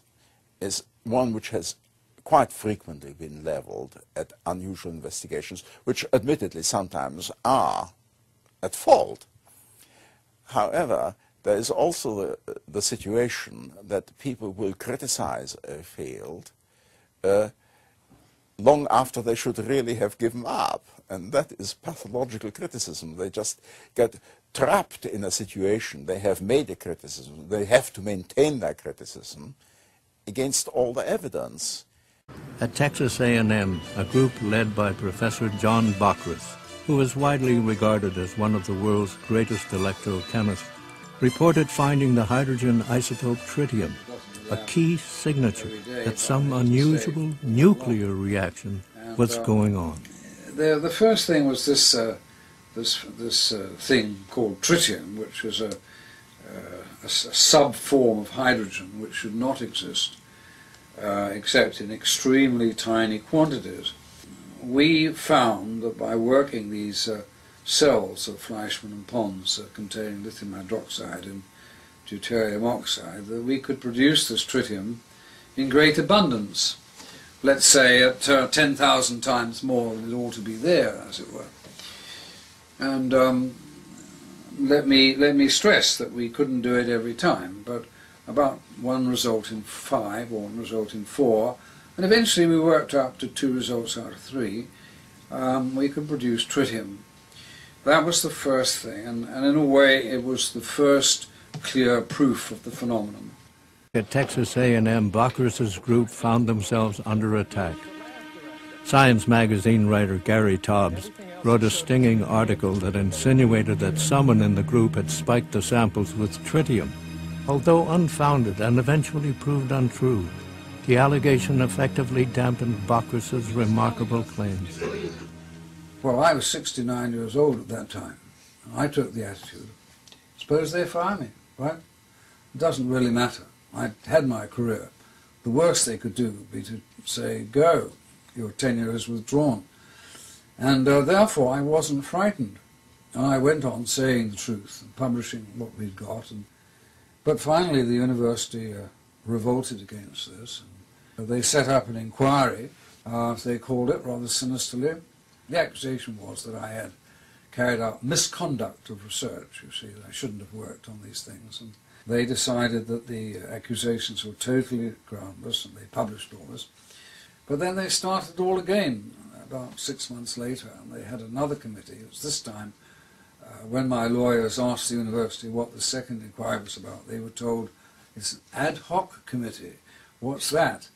is one which has quite frequently been leveled at unusual investigations, which admittedly sometimes are at fault. However, there is also the, the situation that people will criticize a field uh, long after they should really have given up. And that is pathological criticism. They just get trapped in a situation. They have made a criticism. They have to maintain that criticism against all the evidence. At Texas A&M, a group led by Professor John Bockris, who is widely regarded as one of the world's greatest electrochemists, reported finding the hydrogen isotope tritium, a key signature that some unusual nuclear reaction was going on. The, the first thing was this, uh, this, this uh, thing called tritium, which was a, uh, a, a sub-form of hydrogen which should not exist uh, except in extremely tiny quantities. We found that by working these uh, cells of Fleischmann and Pons uh, containing lithium hydroxide and deuterium oxide that we could produce this tritium in great abundance. Let's say at uh, 10,000 times more than it ought to be there, as it were. And um, let me let me stress that we couldn't do it every time, but about one result in five or one result in four, and eventually we worked up to two results out of three. Um, we could produce tritium. That was the first thing, and, and in a way it was the first clear proof of the phenomenon. At Texas A&M, Bockris's group found themselves under attack. Science magazine writer Gary Taubes wrote a stinging article that insinuated that someone in the group had spiked the samples with tritium. Although unfounded and eventually proved untrue, the allegation effectively dampened Bockris's remarkable claims. Well, I was 69 years old at that time. I took the attitude, suppose they fire me, right? It doesn't really matter. I had my career. The worst they could do would be to say, go, your tenure is withdrawn. And uh, therefore I wasn't frightened. And I went on saying the truth and publishing what we'd got. And, but finally the university uh, revolted against this. And they set up an inquiry, uh, they called it rather sinisterly. The accusation was that I had carried out misconduct of research, you see, they shouldn't have worked on these things. And they decided that the accusations were totally groundless and they published all this. But then they started all again about six months later and they had another committee. It was this time uh, when my lawyers asked the university what the second inquiry was about, they were told it's an ad hoc committee. What's that?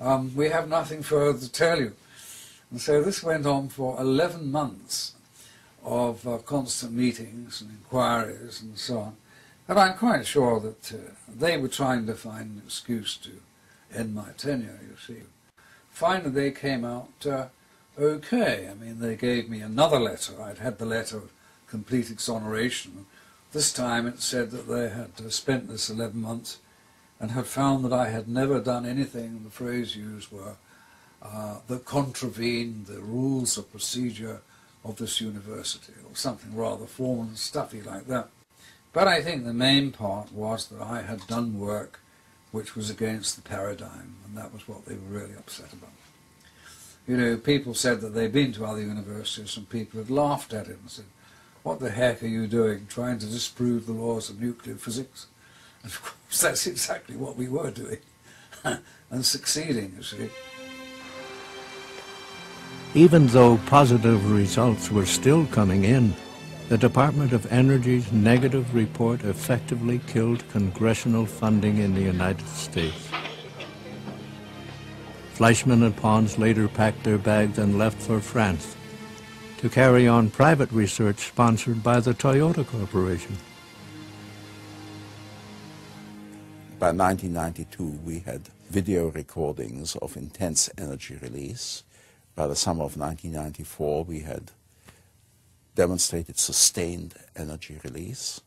Um, we have nothing further to tell you. And so this went on for 11 months of uh, constant meetings and inquiries and so on. And I'm quite sure that uh, they were trying to find an excuse to end my tenure, you see. Finally, they came out uh, okay. I mean, they gave me another letter. I'd had the letter of complete exoneration. This time it said that they had uh, spent this 11 months and had found that I had never done anything, the phrase used were, uh, that contravened the rules of procedure of this university, or something rather formal and stuffy like that. But I think the main part was that I had done work which was against the paradigm, and that was what they were really upset about. You know, people said that they'd been to other universities and people had laughed at it and said, what the heck are you doing, trying to disprove the laws of nuclear physics? And of course that's exactly what we were doing, and succeeding, you see. Even though positive results were still coming in, the Department of Energy's negative report effectively killed congressional funding in the United States. Fleischmann and Pons later packed their bags and left for France. to carry on private research sponsored by the Toyota Corporation. By 1992, we had video recordings of intense energy release. By the summer of 1994, we had demonstrated sustained energy release.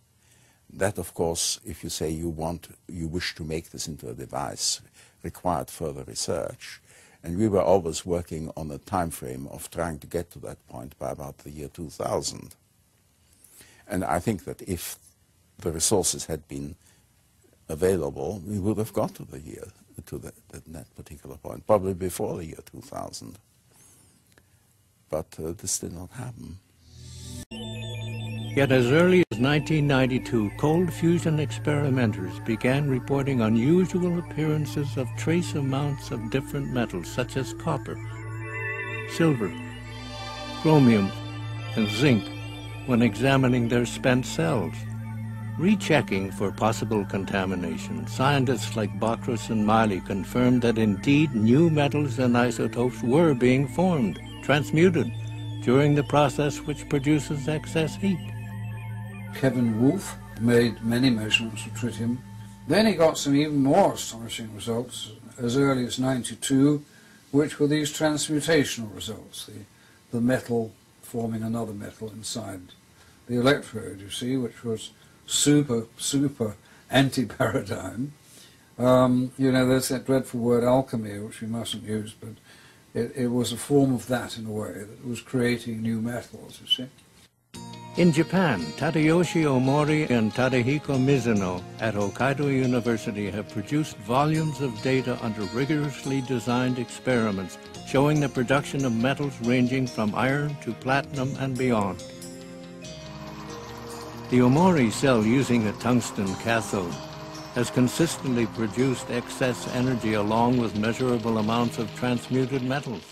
That, of course, if you say you want, you wish to make this into a device, required further research. And we were always working on a time frame of trying to get to that point by about the year 2000. And I think that if the resources had been available, we would have got to the year, to the, that particular point, probably before the year 2000. But uh, this did not happen. Yet as early as 1992, cold fusion experimenters began reporting unusual appearances of trace amounts of different metals such as copper, silver, chromium, and zinc when examining their spent cells. Rechecking for possible contamination, scientists like Bockris and Miley confirmed that indeed new metals and isotopes were being formed, transmuted, during the process which produces excess heat. Kevin Wolf made many measurements of tritium. Then he got some even more astonishing results as early as 92, which were these transmutational results, the, the metal forming another metal inside the electrode, you see, which was super, super anti-paradigm. Um, you know, there's that dreadful word alchemy, which we mustn't use, but it, it was a form of that in a way, that was creating new metals, you see. In Japan, Tadayoshi Omori and Tadahiko Mizuno at Hokkaido University have produced volumes of data under rigorously designed experiments showing the production of metals ranging from iron to platinum and beyond. The Omori cell using a tungsten cathode has consistently produced excess energy along with measurable amounts of transmuted metals.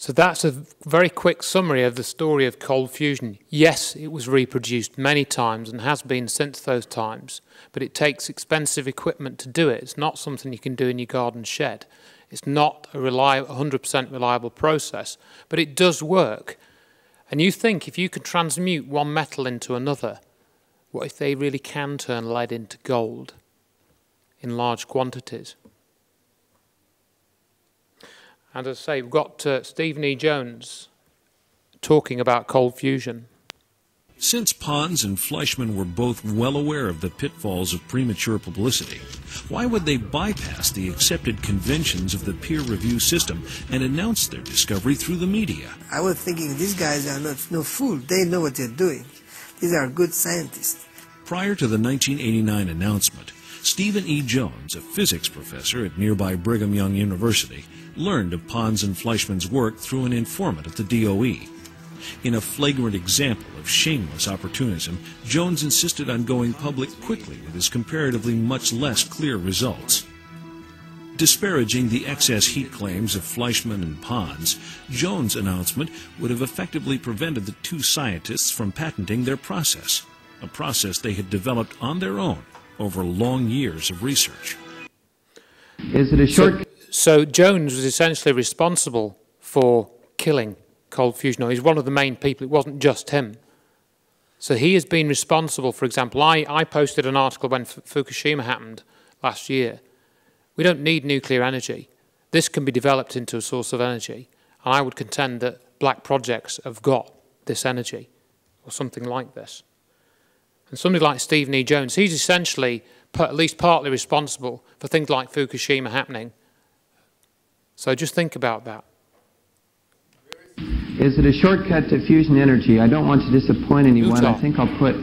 So that's a very quick summary of the story of cold fusion. Yes, it was reproduced many times and has been since those times, but it takes expensive equipment to do it. It's not something you can do in your garden shed. It's not a 100% reliable process, but it does work. And you think if you can transmute one metal into another, what if they really can turn lead into gold in large quantities? And as I say, we've got uh, Stephen E. Jones talking about cold fusion. Since Pons and Fleischmann were both well aware of the pitfalls of premature publicity, why would they bypass the accepted conventions of the peer review system and announce their discovery through the media? I was thinking these guys are not no fool. They know what they're doing. These are good scientists. Prior to the 1989 announcement, Stephen E. Jones, a physics professor at nearby Brigham Young University, learned of Pons and Fleischmann's work through an informant at the DOE. In a flagrant example of shameless opportunism, Jones insisted on going public quickly with his comparatively much less clear results. Disparaging the excess heat claims of Fleischmann and Pons, Jones' announcement would have effectively prevented the two scientists from patenting their process, a process they had developed on their own over long years of research. Is it a short... So, so Jones was essentially responsible for killing cold fusion, or he's one of the main people. It wasn't just him. So he has been responsible, for example, I, I posted an article when F Fukushima happened last year. We don't need nuclear energy. This can be developed into a source of energy. And I would contend that black projects have got this energy, or something like this. And somebody like Stephen E. Jones, he's essentially at least partly responsible for things like Fukushima happening. So just think about that. Is it a shortcut to fusion energy? I don't want to disappoint anyone. I think I'll put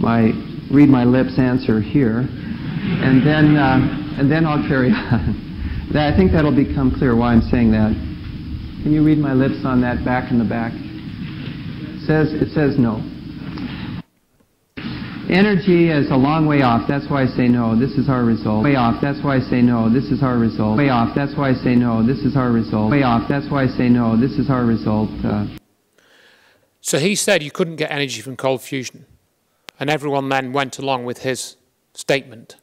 my read my lips answer here, and then uh, and then I'll carry on. I think that'll become clear why I'm saying that. Can you read my lips on that back in the back? It says it says no. Energy is a long way off. That's why I say no. This is our result. Way off. That's why I say no. This is our result. Way off. That's why I say no. This is our result. Way off. That's why I say no. This is our result. Uh, so he said you couldn't get energy from cold fusion. And everyone then went along with his statement.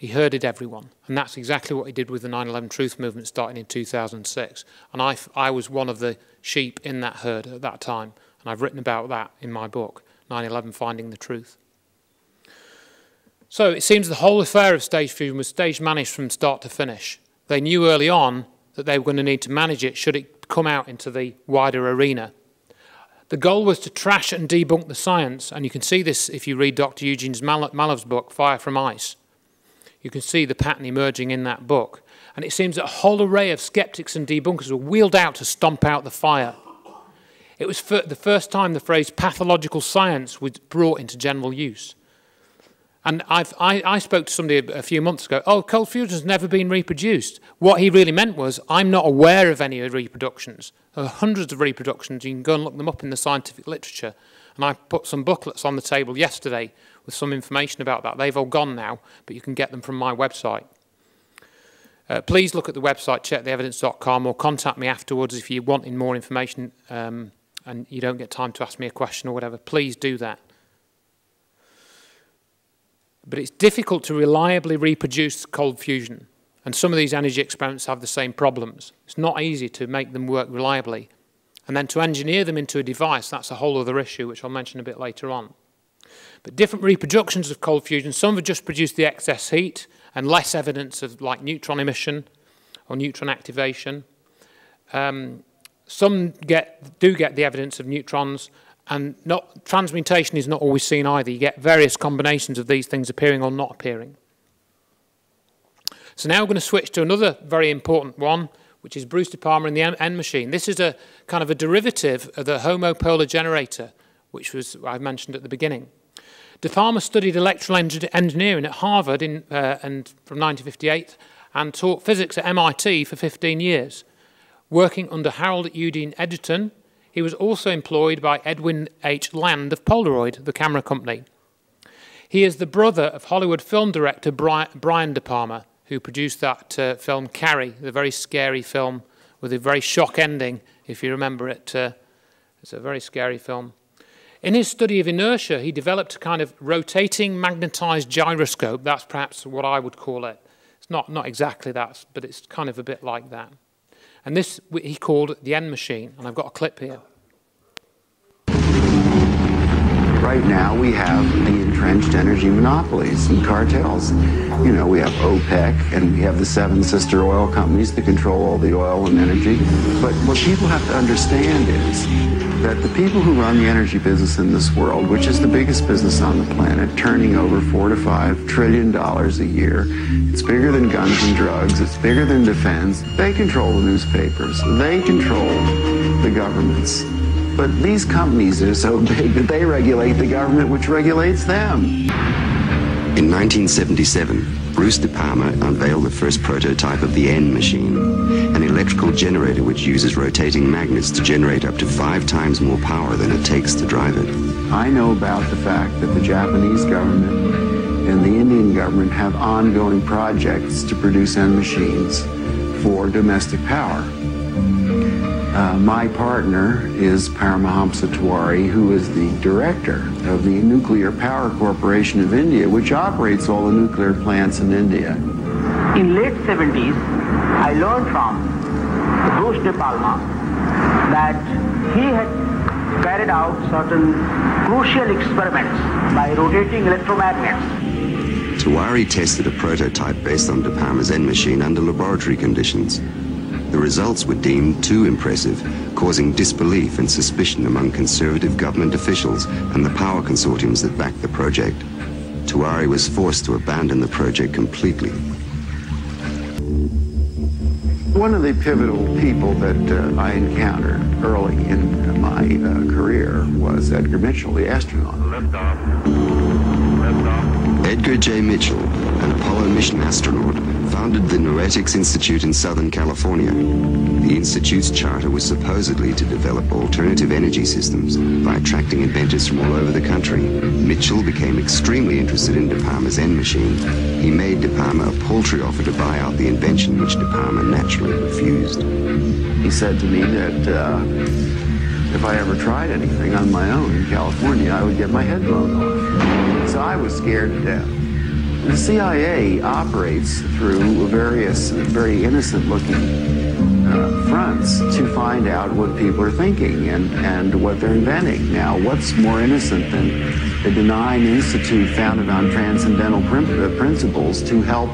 He herded everyone. And that's exactly what he did with the 9 11 Truth Movement starting in 2006. And I, I was one of the sheep in that herd at that time. And I've written about that in my book, 9 11 Finding the Truth. So it seems the whole affair of stage fusion was stage managed from start to finish. They knew early on that they were going to need to manage it should it come out into the wider arena. The goal was to trash and debunk the science, and you can see this if you read Dr. Eugene Mallove's book, Fire from Ice. You can see the pattern emerging in that book. And it seems that a whole array of skeptics and debunkers were wheeled out to stomp out the fire. It was the first time the phrase pathological science was brought into general use. And I've, I, I spoke to somebody a, few months ago, oh, cold has never been reproduced. What he really meant was, I'm not aware of any reproductions. There are hundreds of reproductions. You can go and look them up in the scientific literature. And I put some booklets on the table yesterday some information about that. They've all gone now, but you can get them from my website. Uh, please look at the website, checktheevidence.com, or contact me afterwards if you're wanting more information um, and you don't get time to ask me a question or whatever. Please do that. But it's difficult to reliably reproduce cold fusion. And some of these energy experiments have the same problems. It's not easy to make them work reliably. And then to engineer them into a device, that's a whole other issue, which I'll mention a bit later on. But different reproductions of cold fusion, some have just produced the excess heat and less evidence of like neutron emission or neutron activation. Um, some get, do get the evidence of neutrons and not, transmutation is not always seen either. You get various combinations of these things appearing or not appearing. So now we're going to switch to another very important one, which is Bruce De Palma and the N machine. This is a kind of a derivative of the homopolar generator, which was I mentioned at the beginning. De Palma studied electrical engineering at Harvard in, uh, and from 1958 and taught physics at MIT for 15 years, working under Harold Eugene Edgerton, he was also employed by Edwin H. Land of Polaroid, the camera company. He is the brother of Hollywood film director Brian De Palma, who produced that uh, film Carrie, the very scary film with a very shock ending, if you remember it. Uh, it's a very scary film. In his study of inertia, he developed a kind of rotating magnetized gyroscope. That's perhaps what I would call it. It's not, not exactly that, but it's kind of a bit like that. And this he called the N machine, and I've got a clip here. Right now, we have the entrenched energy monopolies and cartels. You know, we have OPEC and we have the seven sister oil companies that control all the oil and energy. But what people have to understand is that the people who run the energy business in this world, which is the biggest business on the planet, turning over four to five trillion dollars a year, it's bigger than guns and drugs, it's bigger than defense. They control the newspapers, they control the governments. But these companies are so big that they regulate the government which regulates them. In 1977, Bruce De Palma unveiled the first prototype of the N machine, an electrical generator which uses rotating magnets to generate up to five times more power than it takes to drive it. I know about the fact that the Japanese government and the Indian government have ongoing projects to produce N machines for domestic power. Uh, my partner is Paramahamsa Tewari, who is the director of the Nuclear Power Corporation of India, which operates all the nuclear plants in India. In late 70s, I learned from Bruce De Palma that he had carried out certain crucial experiments by rotating electromagnets. Tewari tested a prototype based on De Palma's N machine under laboratory conditions. The results were deemed too impressive, causing disbelief and suspicion among conservative government officials and the power consortiums that backed the project. Tewari was forced to abandon the project completely. One of the pivotal people that uh, I encountered early in my uh, career was Edgar Mitchell, the astronaut. Edgar J. Mitchell, an Apollo mission astronaut, founded the Noetics Institute in Southern California. The Institute's charter was supposedly to develop alternative energy systems by attracting inventors from all over the country. Mitchell became extremely interested in De Palma's N machine. He made De Palma a paltry offer to buy out the invention, which De Palma naturally refused. He said to me that uh, if I ever tried anything on my own in California, I would get my head blown off. I was scared to death. the CIA operates through various very innocent-looking uh, fronts to find out what people are thinking and, and what they're inventing. Now, what's more innocent than the benign institute founded on transcendental uh, principles to help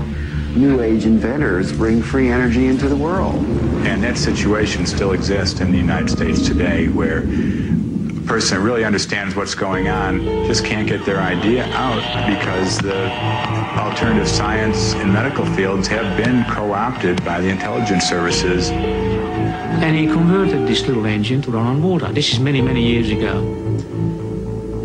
New Age inventors bring free energy into the world? And that situation still exists in the United States today where person that really understands what's going on just can't get their idea out because the alternative science and medical fields have been co-opted by the intelligence services. And he converted this little engine to run on water. This is many, many years ago.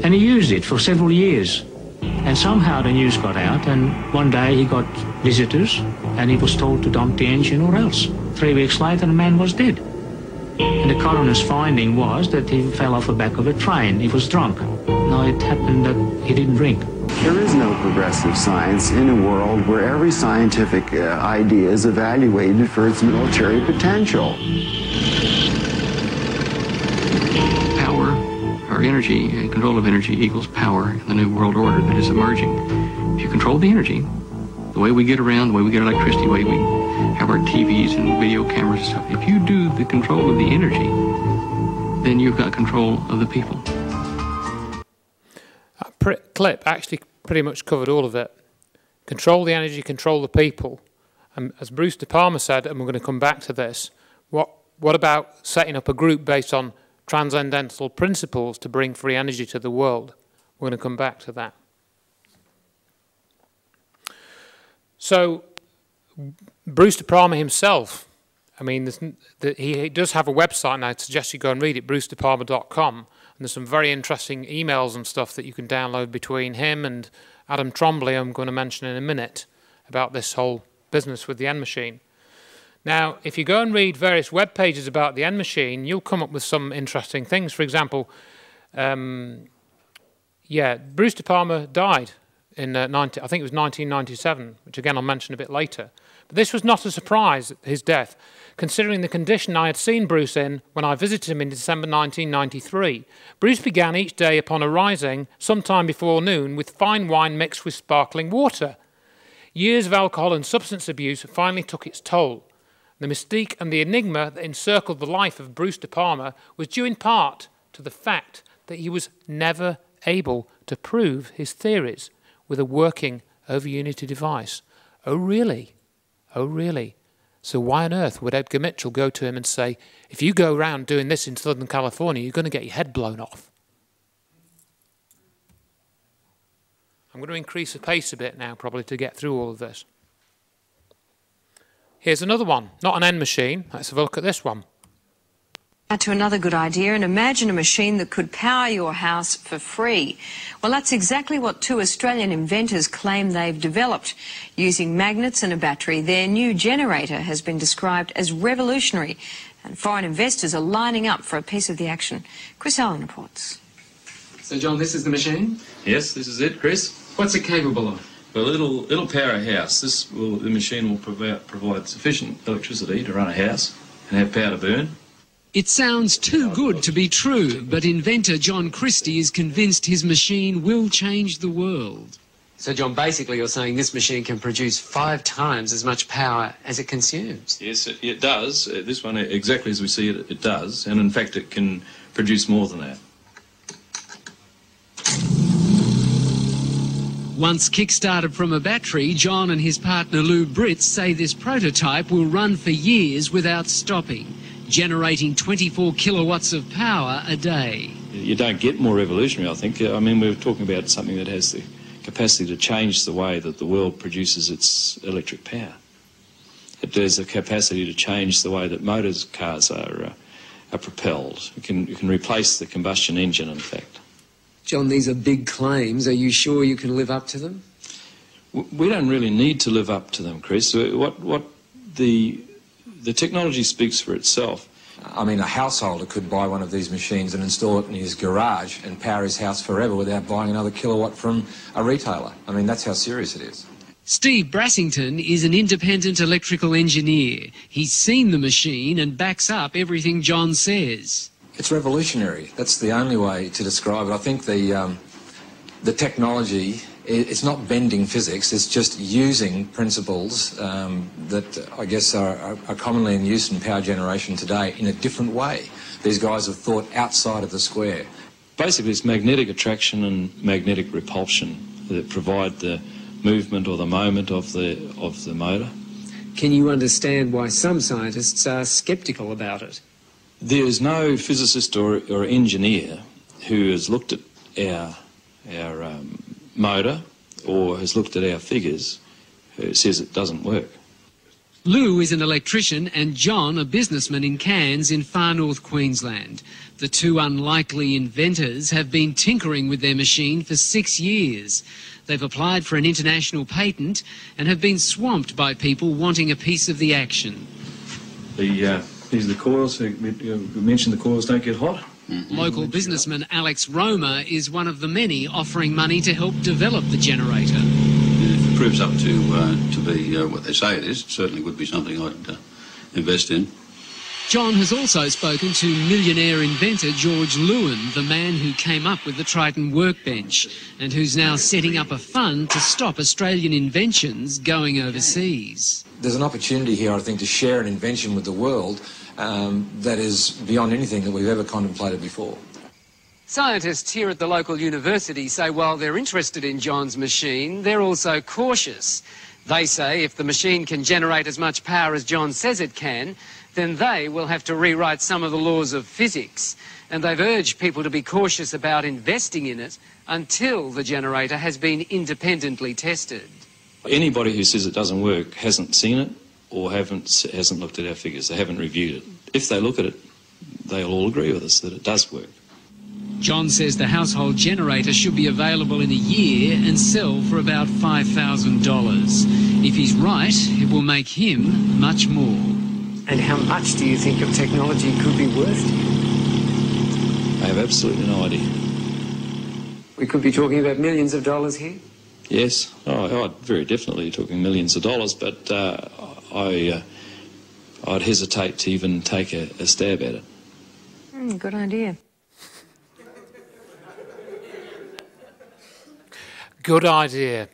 And he used it for several years. And somehow the news got out, and one day he got visitors, and he was told to dump the engine or else. Three weeks later, the man was dead. And the coroner's finding was that he fell off the back of a train. He was drunk. Now, it happened that he didn't drink. There is no progressive science in a world where every scientific uh, idea is evaluated for its military potential. Power, or energy, and control of energy equals power in the new world order that is emerging. If you control the energy, the way we get around, the way we get electricity, the way we have our TVs and video cameras and stuff, if you do the control of the energy, then you've got control of the people. That clip actually pretty much covered all of it. Control the energy, control the people. And as Bruce De Palma said, and we're going to come back to this, what, what about setting up a group based on transcendental principles to bring free energy to the world? We're going to come back to that. So, Bruce De Palma himself, I mean, the, he does have a website, and I suggest you go and read it, brucedepalma.com. And there's some very interesting emails and stuff that you can download between him and Adam Trombly, I'm going to mention in a minute, about this whole business with the N machine. Now, if you go and read various web pages about the N machine, you'll come up with some interesting things. For example, um, yeah, Bruce De Palma died in uh, 90, I think it was 1997, which again I'll mention a bit later. This was not a surprise, his death, considering the condition I had seen Bruce in when I visited him in December 1993. Bruce began each day upon arising, sometime before noon, with fine wine mixed with sparkling water. Years of alcohol and substance abuse finally took its toll. The mystique and the enigma that encircled the life of Bruce De Palma was due in part to the fact that he was never able to prove his theories with a working over Unity device. Oh, really? Oh, really? So why on earth would Edgar Mitchell go to him and say, if you go around doing this in Southern California, you're going to get your head blown off? I'm going to increase the pace a bit now, probably, to get through all of this. Here's another one, not an N machine. Let's have a look at this one. Now to another good idea and imagine a machine that could power your house for free. Well, that's exactly what two Australian inventors claim they've developed. Using magnets and a battery, their new generator has been described as revolutionary and foreign investors are lining up for a piece of the action. Chris Allen reports. So, John, this is the machine? Yes, this is it, Chris. What's it capable of? Well, it'll, it'll power a house. This will, the machine will provide, provide sufficient electricity to run a house and have power to burn. It sounds too good to be true, but inventor John Christie is convinced his machine will change the world. So, John, basically you're saying this machine can produce five times as much power as it consumes? Yes, it, it does. Uh, this one, exactly as we see it, it does. And in fact, it can produce more than that. Once kick-started from a battery, John and his partner Lou Brits say this prototype will run for years without stopping generating 24 kilowatts of power a day. You don't get more revolutionary, I think. I mean, we're talking about something that has the capacity to change the way that the world produces its electric power. It has the capacity to change the way that motors cars are, uh, are propelled. You can, you can replace the combustion engine, in fact. John, these are big claims. Are you sure you can live up to them? We don't really need to live up to them, Chris. What, what the the technology speaks for itself. I mean, a householder could buy one of these machines and install it in his garage and power his house forever without buying another kilowatt from a retailer. I mean, that's how serious it is. Steve Brassington is an independent electrical engineer. He's seen the machine and backs up everything John says. It's revolutionary. That's the only way to describe it. I think the, um, the technology it's not bending physics, it's just using principles um, that I guess are, are, are, commonly in use in power generation today in a different way. These guys have thought outside of the square. Basically, it's magnetic attraction and magnetic repulsion that provide the movement or the moment of the, of the motor. Can you understand why some scientists are sceptical about it? There is no physicist or, or engineer who has looked at our, our um, motor or has looked at our figures who says it doesn't work. Lou is an electrician and John a businessman in Cairns in far north Queensland. The two unlikely inventors have been tinkering with their machine for six years. They've applied for an international patent and have been swamped by people wanting a piece of the action. The, uh, these are the coils. We mentioned the coils don't get hot. Mm-hmm. Local businessman Alex Roma is one of the many offering money to help develop the generator. If it proves up to uh, to be uh, what they say it is, it certainly would be something I'd uh, invest in. John has also spoken to millionaire inventor George Lewin, the man who came up with the Triton workbench and who's now setting up a fund to stop Australian inventions going overseas. There's an opportunity here, I think, to share an invention with the world um, that is beyond anything that we've ever contemplated before. Scientists here at the local university say while they're interested in John's machine, they're also cautious. They say if the machine can generate as much power as John says it can, then they will have to rewrite some of the laws of physics. And they've urged people to be cautious about investing in it until the generator has been independently tested. Anybody who says it doesn't work hasn't seen it or haven't, hasn't looked at our figures. They haven't reviewed it. If they look at it, they'll all agree with us that it does work. John says the household generator should be available in a year and sell for about $5,000. If he's right, it will make him much more. And how much do you think your technology could be worth to you? I have absolutely no idea. We could be talking about millions of dollars here? Yes, oh, oh very definitely talking millions of dollars, but uh, I, uh, I'd hesitate to even take a, a stab at it. Mm, good idea. Good idea.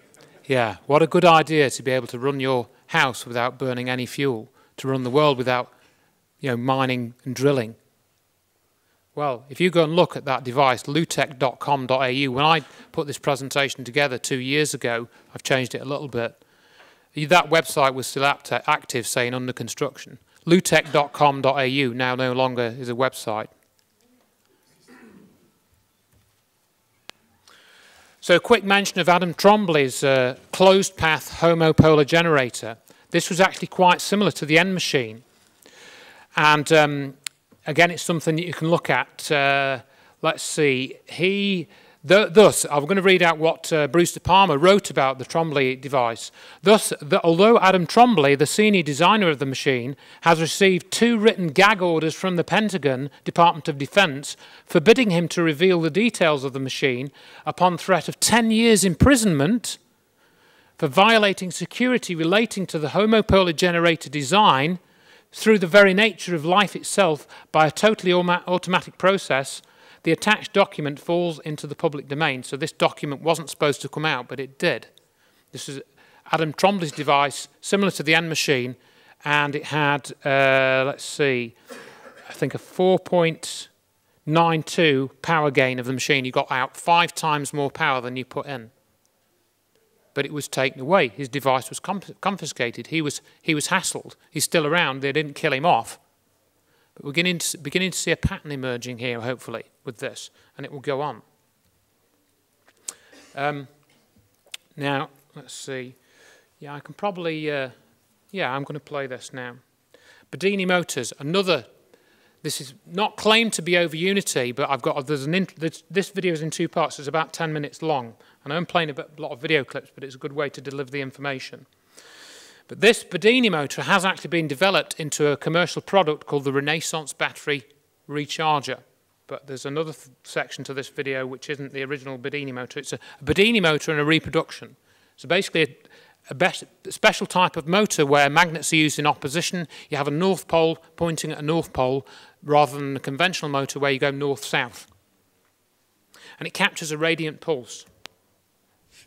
Yeah, what a good idea to be able to run your house without burning any fuel, to run the world without, you know, mining and drilling. Well, if you go and look at that device, lutech.com.au, when I put this presentation together two years ago, I've changed it a little bit. That website was still active, saying under construction. lutech.com.au now no longer is a website. So a quick mention of Adam Trombly's uh, closed path homopolar generator. This was actually quite similar to the N machine. And um, again, it's something that you can look at. Uh, let's see. He Thus, I'm going to read out what uh, Bruce De Palma wrote about the Trombly device. Thus, the, although Adam Trombly, the senior designer of the machine, has received two written gag orders from the Pentagon Department of Defense forbidding him to reveal the details of the machine upon threat of 10 years imprisonment for violating security relating to the homopolar generator design through the very nature of life itself by a totally automatic process the attached document falls into the public domain. So this document wasn't supposed to come out, but it did. This is Adam Trombly's device, similar to the N machine, and it had, uh, let's see, I think a 4.92 power gain of the machine. You got out five times more power than you put in. But it was taken away. His device was confiscated. He was, he was hassled. He's still around. They didn't kill him off. But we're beginning to, beginning to see a pattern emerging here, hopefully, with this, and it will go on. Um, now, let's see. Yeah, I can probably, uh, yeah, I'm going to play this now. Bedini Motors, another, this is not claimed to be over Unity, but I've got, there's an, this, video is in two parts, it's about 10 minutes long. And I'm playing a, bit, lot of video clips, but it's a good way to deliver the information. But this Bedini motor has actually been developed into a commercial product called the Renaissance Battery Recharger. But there's another th section to this video which isn't the original Bedini motor. It's a, a Bedini motor and a reproduction. So basically a, a special type of motor where magnets are used in opposition. You have a north pole pointing at a north pole rather than a conventional motor where you go north-south. And it captures a radiant pulse.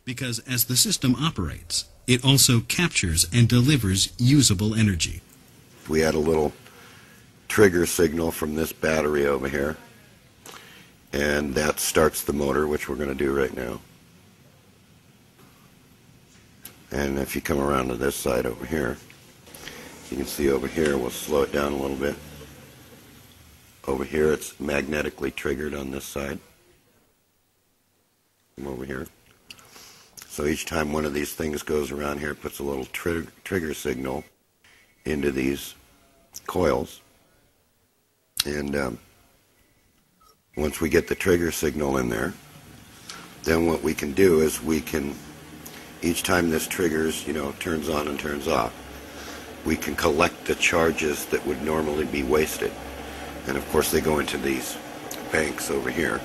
because as the system operates, it also captures and delivers usable energy. We had a little trigger signal from this battery over here, and that starts the motor, which we're going to do right now. And if you come around to this side over here, you can see over here, we'll slow it down a little bit. Over here, it's magnetically triggered on this side. Come over here. So each time one of these things goes around here, it puts a little tri trigger signal into these coils. And um, once we get the trigger signal in there, then what we can do is we can, each time this triggers, you know, turns on and turns off, we can collect the charges that would normally be wasted. And of course they go into these banks over here,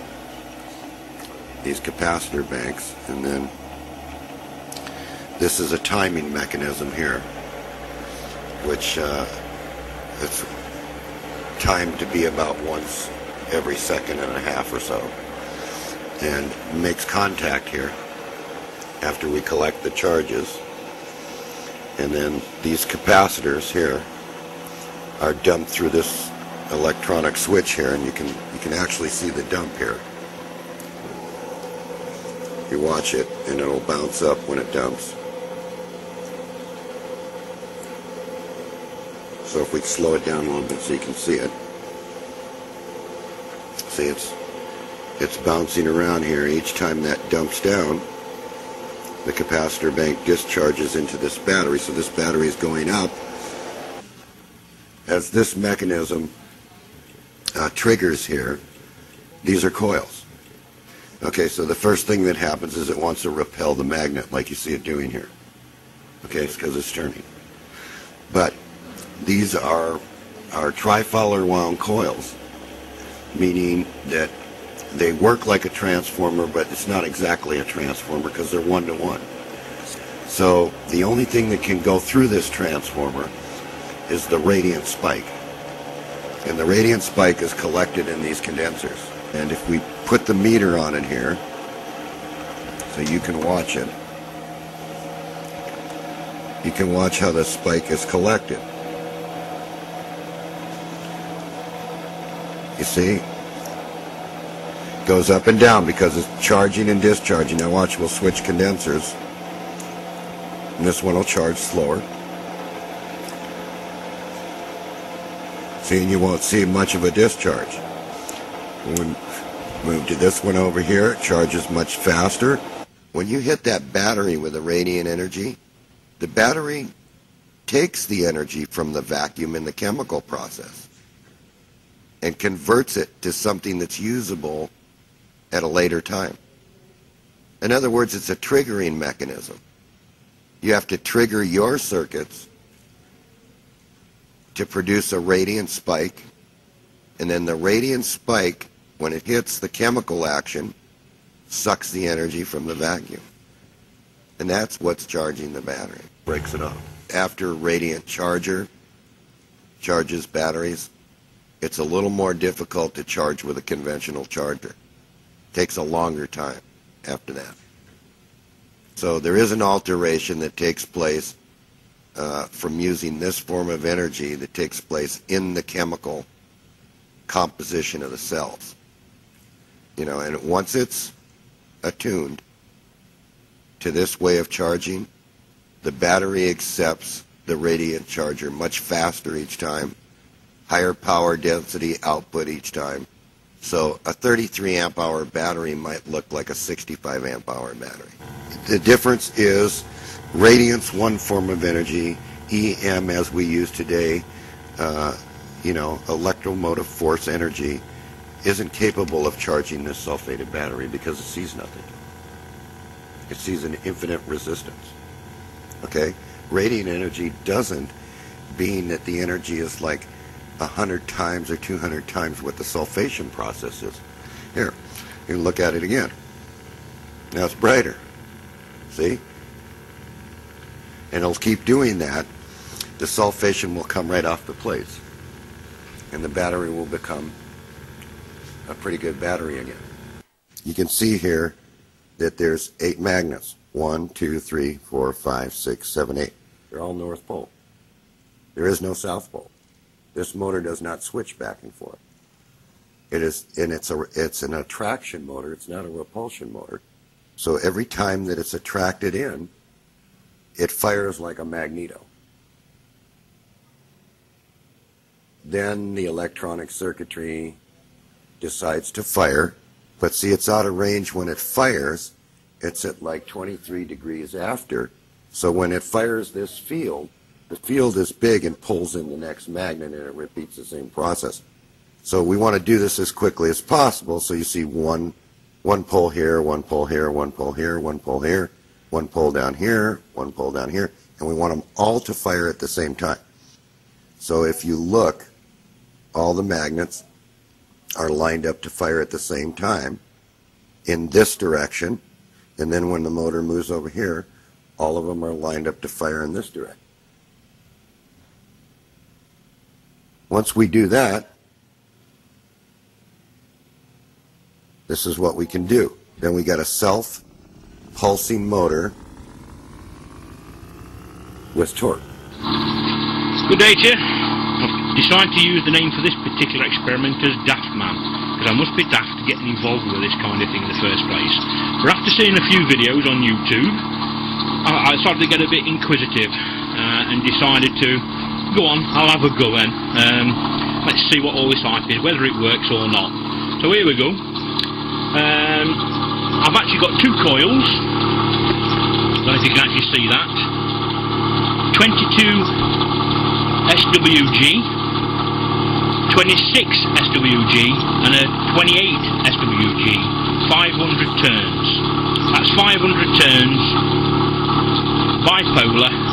these capacitor banks, and then this is a timing mechanism here, which uh, it's timed to be about once every second and a half or so, and makes contact here after we collect the charges. And then these capacitors here are dumped through this electronic switch here and you can you can actually see the dump here. You watch it and it'll bounce up when it dumps so if we slow it down a little bit so you can see it see it's it's bouncing around here each time that dumps down the capacitor bank discharges into this battery. So this battery is going up. As this mechanism uh, triggers here, these are coils. Okay, so the first thing that happens is it wants to repel the magnet like you see it doing here. Okay, it's because it's turning. But these are, are trifilar wound coils, meaning that they work like a transformer, but it's not exactly a transformer because they're one-to-one. So the only thing that can go through this transformer is the radiant spike. And the radiant spike is collected in these condensers. And if we put the meter on it here, so you can watch it, you can watch how the spike is collected. You see? goes up and down because it's charging and discharging. Now watch, we'll switch condensers. And this one will charge slower. See, and you won't see much of a discharge. When move to this one over here, it charges much faster. When you hit that battery with the radiant energy, the battery takes the energy from the vacuum in the chemical process and converts it to something that's usable at a later time. In other words, it's a triggering mechanism. You have to trigger your circuits to produce a radiant spike, and then the radiant spike, when it hits the chemical action, sucks the energy from the vacuum. And that's what's charging the battery. Breaks it off. After radiant charger charges batteries, it's a little more difficult to charge with a conventional charger takes a longer time after that. So there is an alteration that takes place uh, from using this form of energy that takes place in the chemical composition of the cells. You know, and once it's attuned to this way of charging, the battery accepts the radiant charger much faster each time, higher power density output each time, so a 33 amp hour battery might look like a 65 amp hour battery. The difference is radiance, one form of energy, EM as we use today, uh, you know, electromotive force energy, isn't capable of charging this sulfated battery because it sees nothing. It sees an infinite resistance. Okay? Radiant energy doesn't, being that the energy is like 100 times or 200 times what the sulfation process is. Here, you can look at it again. Now it's brighter. See? And it'll keep doing that. The sulfation will come right off the plates. And the battery will become a pretty good battery again. You can see here that there's eight magnets. One, two, three, four, five, six, seven, eight. They're all North Pole. There is no South Pole. This motor does not switch back and forth. It is, and it's a, it's an attraction motor. It's not a repulsion motor. So every time that it's attracted in, it fires like a magneto. Then the electronic circuitry decides to fire, but see, it's out of range when it fires. It's at like 23 degrees after. So when it fires this field, the field is big and pulls in the next magnet and it repeats the same process. So we want to do this as quickly as possible. So you see one, one pole here, one pole here, one pole here, one pole here, one pole down here, one pole down here, and we want them all to fire at the same time. So if you look, all the magnets are lined up to fire at the same time in this direction, and then when the motor moves over here, all of them are lined up to fire in this direction. Once we do that, this is what we can do. Then we got a self-pulsing motor with torque. Good day to you. I've decided to use the name for this particular experiment as Daft Man, because I must be daft to get involved with this kind of thing in the first place. But after seeing a few videos on YouTube, I, I started to get a bit inquisitive uh, and decided to go on, I'll have a go then. Um, let's see what all this hype is, whether it works or not. So here we go. Um, I've actually got two coils. I don't know if you can actually see that. 22 SWG, 26 SWG, and a 28 SWG. 500 turns. That's 500 turns. Bipolar.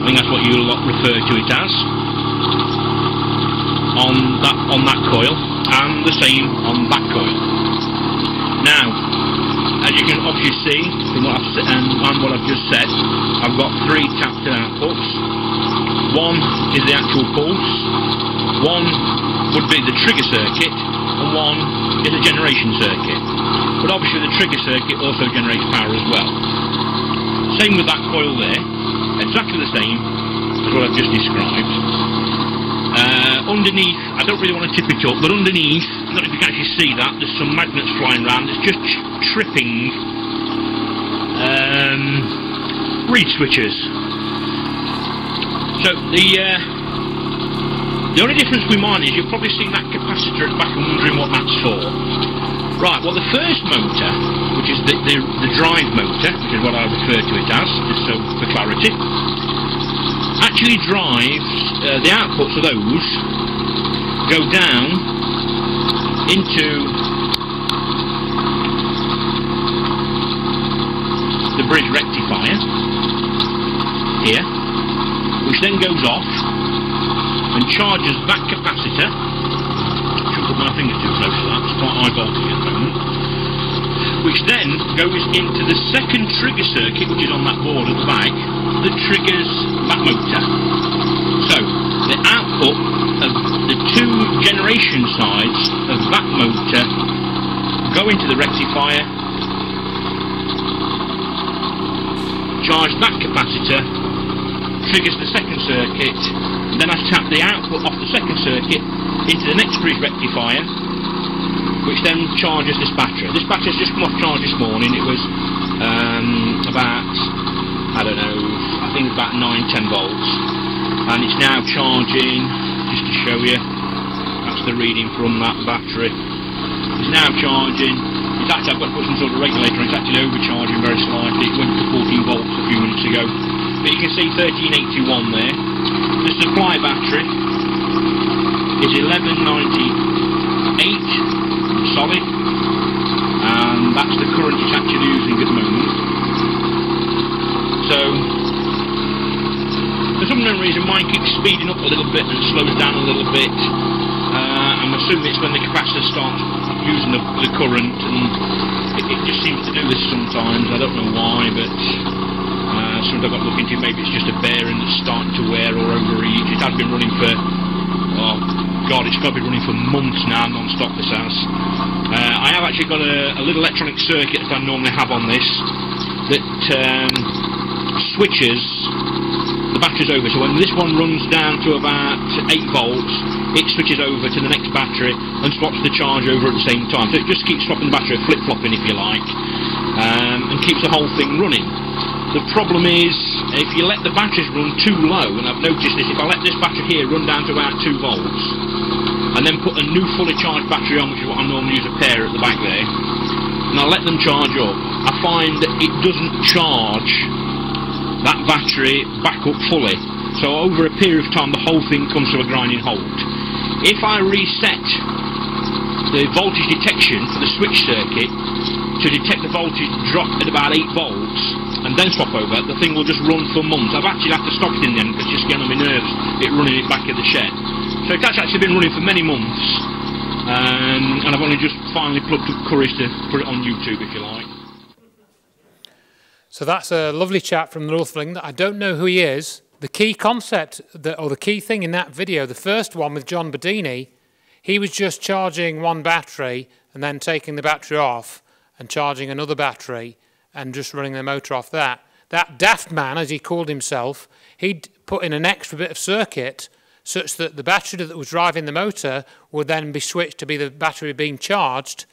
I think that's what you lot refer to it as. On that on that coil, and the same on that coil. Now, as you can obviously see from what I've and what I've just said, I've got three tapped outputs. One is the actual pulse, one would be the trigger circuit, and one is a generation circuit. But obviously the trigger circuit also generates power as well. Same with that coil there, exactly the same as what I've just described. Uh, underneath, I don't really want to tip it up, but underneath, I don't know if you can actually see that, there's some magnets flying around. It's just tripping um, reed switches. So the uh, the only difference with mine is you've probably seen that capacitor at the back and wondering what that's for. Right, well the first motor, which is the, the, the drive motor, which is what I refer to it as, just so for clarity, actually drives, uh, the outputs of those go down into the bridge rectifier here, which then goes off and charges that capacitor. It's quite high voltage at the moment. Which then goes into the second trigger circuit, which is on that board at the back, that triggers that motor. So, the output of the two generation sides of that motor go into the rectifier, charge that capacitor, triggers the second circuit, then I tap the output off the second circuit into the next bridge rectifier, which then charges this battery. This battery's just come off charge this morning. It was um, about, I don't know, I think about 9, 10 volts. And it's now charging, just to show you, that's the reading from that battery. It's now charging, it's actually, I've got to put some sort of regulator, it's actually overcharging very slightly. It went to 14 volts a few minutes ago. But you can see 1381 there. The supply battery is 1198 solid. And that's the current it's actually using at the moment. So for some unknown reason mine keeps speeding up a little bit and slows down a little bit. Uh, I'm assuming it's when the capacitor starts using the, the current and it, it, just seems to do this sometimes. I don't know why but uh, something I've got to look into maybe it's just a bearing that's starting to wear or overheat it has been running for God, it's got to be running for months now, non-stop this house. Uh, I have actually got a, a, little electronic circuit that I normally have on this that um, switches the batteries over. So when this one runs down to about 8 volts, it switches over to the next battery and swaps the charge over at the same time. So it just keeps swapping the battery, flip-flopping if you like, um, and keeps the whole thing running. The problem is, if you let the batteries run too low, and I've noticed this, if I let this battery here run down to about 2 volts, and then put a new fully charged battery on, which is what I normally use a pair at the back there, and I let them charge up, I find that it doesn't charge that battery back up fully. So over a period of time, the whole thing comes to a grinding halt. If I reset the voltage detection for the switch circuit to detect the voltage drop at about 8 volts, and then swap over, the thing will just run for months. I've actually had to stop it in the end because it's just getting on my nerves, it running it back at the shed. So it's actually been running for many months, um, and I've only just finally plucked up courage to put it on YouTube, if you like. So that's a lovely chap from Northling that I don't know who he is. The key concept, that, or the key thing in that video, the first one with John Bedini, he was just charging one battery and then taking the battery off and charging another battery and just running the motor off that. That daft man, as he called himself, he'd put in an extra bit of circuit such that the battery that was driving the motor would then be switched to be the battery being charged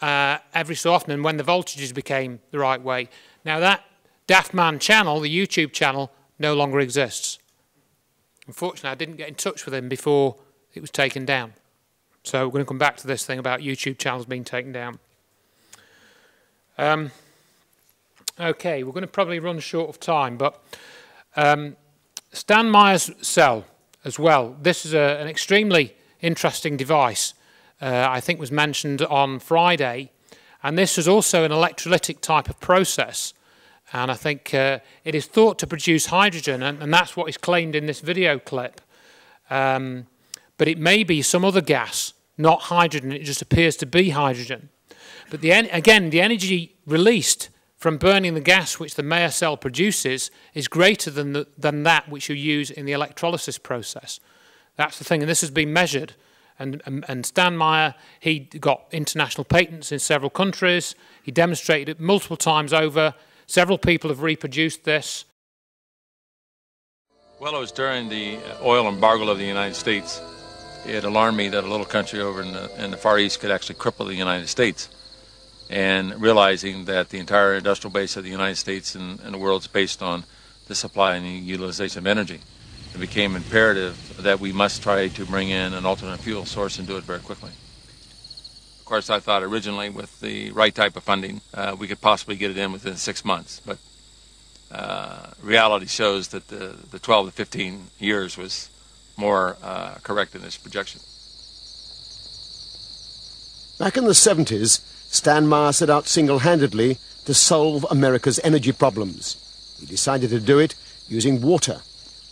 uh, every so often and when the voltages became the right way. Now that daft man channel, the YouTube channel, no longer exists. Unfortunately, I didn't get in touch with him before it was taken down. So we're going to come back to this thing about YouTube channels being taken down. Um, Okay, we're going to probably run short of time, but um, Stan Meyer's cell as well. This is a, an extremely interesting device. Uh, I think was mentioned on Friday, and this is also an electrolytic type of process. And I think uh, it is thought to produce hydrogen, and, and, that's what is claimed in this video clip. Um, but it may be some other gas, not hydrogen. It just appears to be hydrogen. But the again, the energy released from burning the gas which the Meyer cell produces is greater than, the, than that which you use in the electrolysis process. That's the thing, and this has been measured. And, and, and Stan Meyer, he got international patents in several countries. He demonstrated it multiple times over. Several people have reproduced this. Well, it was during the uh, oil embargo of the United States. It alarmed me that a little country over in the, in the Far East could actually cripple the United States and realizing that the entire industrial base of the United States and, and the world is based on the supply and the utilization of energy. It became imperative that we must try to bring in an alternate fuel source and do it very quickly. Of course, I thought originally with the right type of funding, uh, we could possibly get it in within six months, but uh, reality shows that the, the 12 to 15 years was more uh, correct in this projection. Back in the 70s, Stan Meyer set out single-handedly to solve America's energy problems. He decided to do it using water,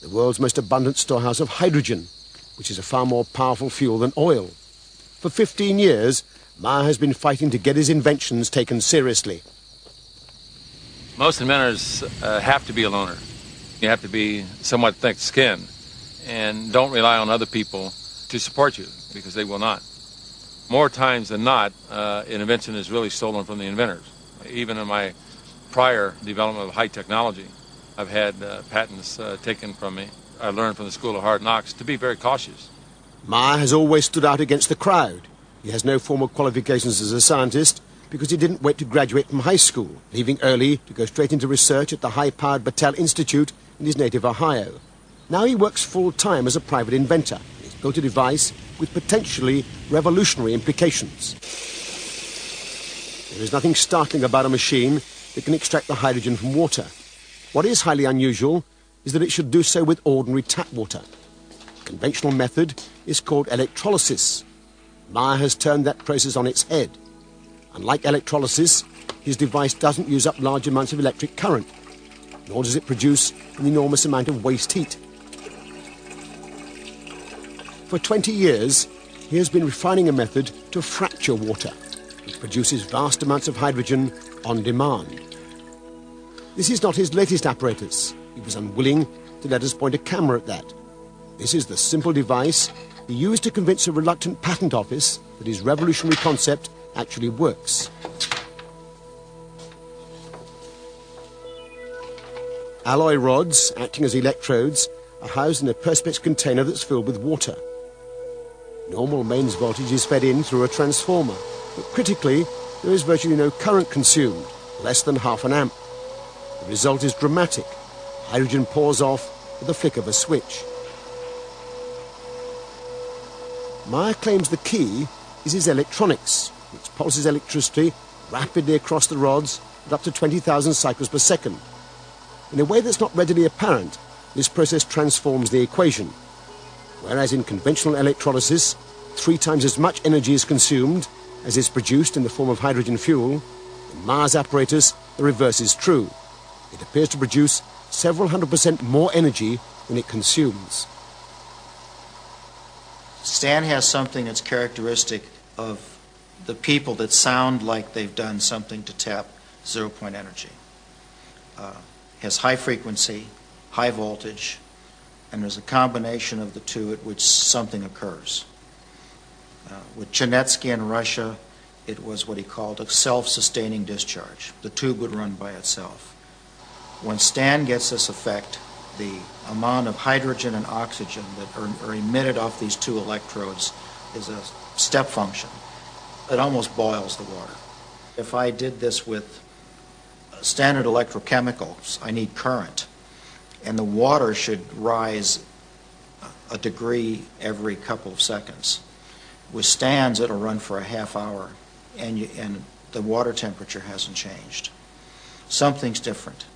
the world's most abundant storehouse of hydrogen, which is a far more powerful fuel than oil. For 15 years, Meyer has been fighting to get his inventions taken seriously. Most inventors uh, have to be a loner. You have to be somewhat thick-skinned and don't rely on other people to support you because they will not more times than not, uh, an invention is really stolen from the inventors. Even in my prior development of high technology, I've had uh, patents uh, taken from me. I learned from the School of Hard Knocks to be very cautious. Meyer has always stood out against the crowd. He has no formal qualifications as a scientist because he didn't wait to graduate from high school, leaving early to go straight into research at the high-powered Battelle Institute in his native Ohio. Now he works full-time as a private inventor. He's built a device with potentially revolutionary implications. There is nothing startling about a machine that can extract the hydrogen from water. What is highly unusual is that it should do so with ordinary tap water. The conventional method is called electrolysis. Meyer has turned that process on its head. Unlike electrolysis, his device doesn't use up large amounts of electric current, nor does it produce an enormous amount of waste heat. For 20 years, he has been refining a method to fracture water, which produces vast amounts of hydrogen on demand. This is not his latest apparatus. He was unwilling to let us point a camera at that. This is the simple device he used to convince a reluctant patent office that his revolutionary concept actually works. Alloy rods, acting as electrodes, are housed in a perspex container that's filled with water. Normal mains voltage is fed in through a transformer, but critically, there is virtually no current consumed, less than half an amp. The result is dramatic. Hydrogen pours off with the flick of a switch. Meyer claims the key is his electronics, which pulses electricity rapidly across the rods at up to 20,000 cycles per second. In a way that's not readily apparent, this process transforms the equation. Whereas in conventional electrolysis, three times as much energy is consumed as is produced in the form of hydrogen fuel, in Meyer's apparatus, the reverse is true. It appears to produce several hundred percent more energy than it consumes. Stan has something that's characteristic of the people that sound like they've done something to tap zero point energy. Uh, has high frequency, high voltage, and there's a combination of the two at which something occurs. Uh, with Chernetsky in Russia, it was what he called a self-sustaining discharge. The tube would run by itself. When Stan gets this effect, the amount of hydrogen and oxygen that are, are emitted off these two electrodes is a step function. It almost boils the water. If I did this with standard electrochemicals, I need current, and the water should rise a degree every couple of seconds. With Stans, it'll run for a half hour, and, you, and the water temperature hasn't changed. Something's different.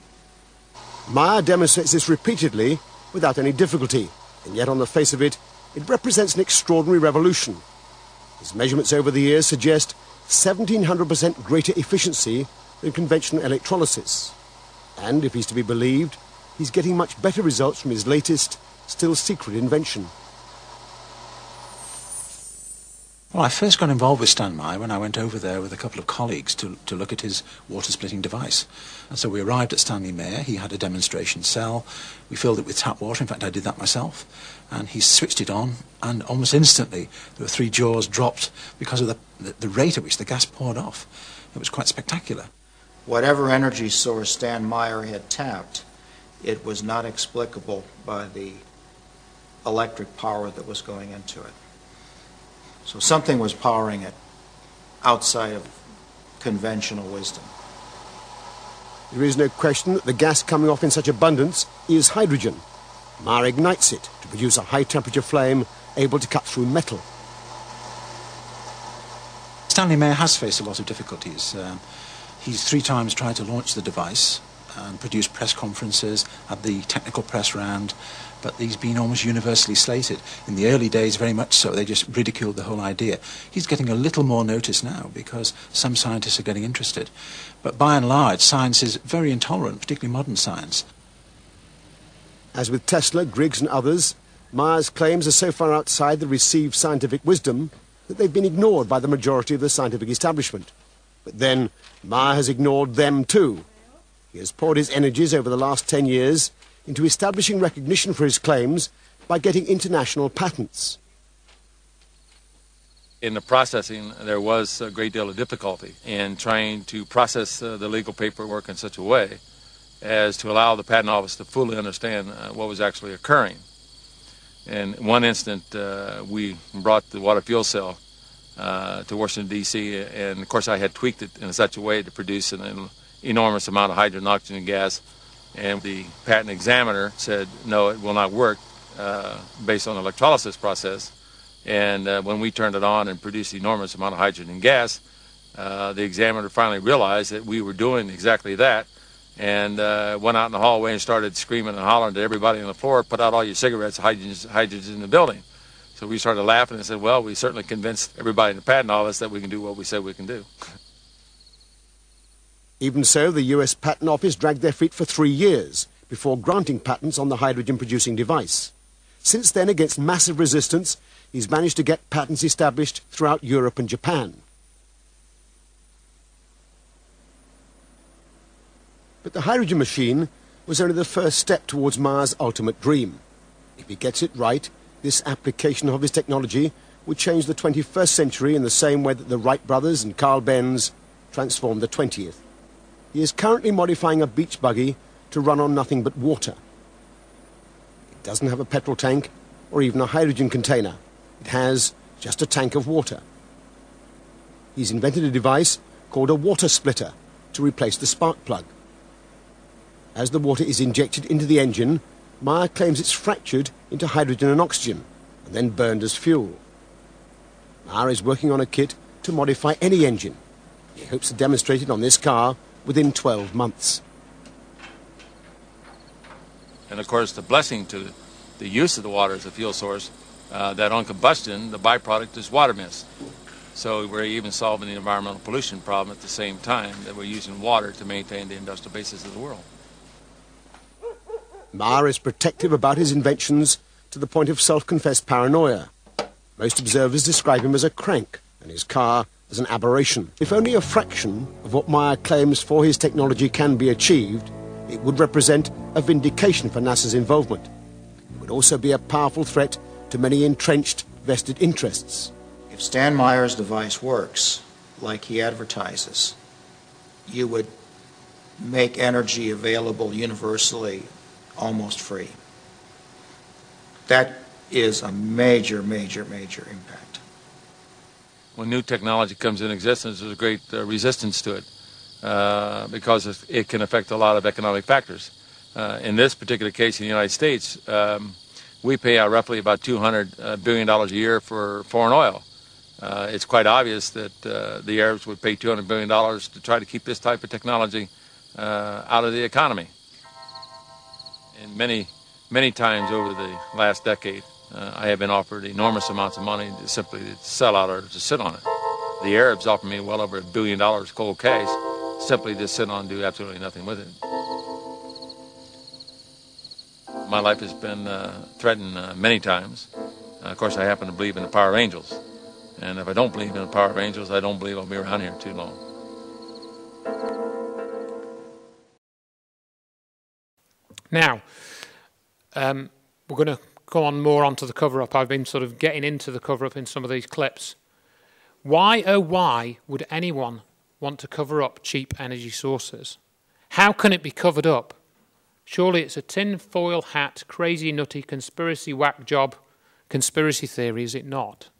Meyer demonstrates this repeatedly without any difficulty, and yet on the face of it, it represents an extraordinary revolution. His measurements over the years suggest 1700% greater efficiency than conventional electrolysis. And if he's to be believed, he's getting much better results from his latest, still secret invention. Well, I first got involved with Stan Meyer when I went over there with a couple of colleagues to, to look at his water splitting device. And so we arrived at Stanley Meyer. He had a demonstration cell. We filled it with tap water. In fact, I did that myself. And he switched it on, and almost instantly there were three jaws dropped because of the, the, the rate at which the gas poured off. It was quite spectacular. Whatever energy source Stan Meyer had tapped, it was not explicable by the electric power that was going into it. So something was powering it outside of conventional wisdom. There is no question that the gas coming off in such abundance is hydrogen. Meyer ignites it to produce a high temperature flame able to cut through metal. Stanley Meyer has faced a lot of difficulties. Uh, he's three times tried to launch the device and produce press conferences, at the technical press round, but he's been almost universally slated. In the early days, very much so. They just ridiculed the whole idea. He's getting a little more notice now because some scientists are getting interested. But by and large, science is very intolerant, particularly modern science. As with Tesla, Griggs and others, Meyer's claims are so far outside the received scientific wisdom that they've been ignored by the majority of the scientific establishment. But then, Meyer has ignored them too. He has poured his energies over the last ten years into establishing recognition for his claims by getting international patents. In the processing, there was a great deal of difficulty in trying to process uh, the legal paperwork in such a way as to allow the patent office to fully understand uh, what was actually occurring. In one instant, uh, we brought the water fuel cell uh, to Washington, D.C., and of course I had tweaked it in such a way to produce an enormous amount of hydrogen oxygen gas and the patent examiner said, no, it will not work uh, based on the electrolysis process. And uh, when we turned it on and produced enormous amount of hydrogen gas, uh, the examiner finally realized that we were doing exactly that and uh, went out in the hallway and started screaming and hollering to everybody on the floor, put out all your cigarettes, hydrogen's, hydrogen's in the building. So we started laughing and said, well, we certainly convinced everybody in the patent office that we can do what we said we can do. Even so, the US Patent Office dragged their feet for three years before granting patents on the hydrogen-producing device. Since then, against massive resistance, he's managed to get patents established throughout Europe and Japan. But the hydrogen machine was only the first step towards Meyer's ultimate dream. If he gets it right, this application of his technology would change the 21st century in the same way that the Wright brothers and Carl Benz transformed the 20th. He is currently modifying a beach buggy to run on nothing but water. It doesn't have a petrol tank or even a hydrogen container. It has just a tank of water. He's invented a device called a water splitter to replace the spark plug. As the water is injected into the engine, Meyer claims it's fractured into hydrogen and oxygen and then burned as fuel. Meyer is working on a kit to modify any engine. He hopes to demonstrate it on this car within 12 months. And of course, the blessing to the use of the water as a fuel source, uh, that on combustion, the byproduct is water mist. So we're even solving the environmental pollution problem at the same time that we're using water to maintain the industrial basis of the world. Meyer is protective about his inventions to the point of self-confessed paranoia. Most observers describe him as a crank and his car as an aberration. If only a fraction of what Meyer claims for his technology can be achieved, it would represent a vindication for NASA's involvement. It would also be a powerful threat to many entrenched vested interests. If Stan Meyer's device works like he advertises, you would make energy available universally almost free. That is a major, major, major impact. When new technology comes in existence, there's a great uh, resistance to it uh, because it can affect a lot of economic factors. Uh, in this particular case, in the United States, um, we pay out roughly about $200 uh, a year for foreign oil. Uh, it's quite obvious that uh, the Arabs would pay $200 billion to try to keep this type of technology out of the economy and many, many times over the last decade, uh, I have been offered enormous amounts of money to simply to sell out or to sit on it. The Arabs offered me well over a billion dollars cold cash simply to sit on and do absolutely nothing with it. My life has been uh, threatened uh, many times. Uh, of course, I happen to believe in the power of angels. And if I don't believe in the power of angels, I don't believe I'll be around here too long. Now, um, we're going to go on more onto the cover up. I've been sort of getting into the cover up in some of these clips. Why, oh, why would anyone want to cover up cheap energy sources? How can it be covered up? Surely it's a tin foil hat, crazy, nutty, conspiracy whack job conspiracy theory, is it not?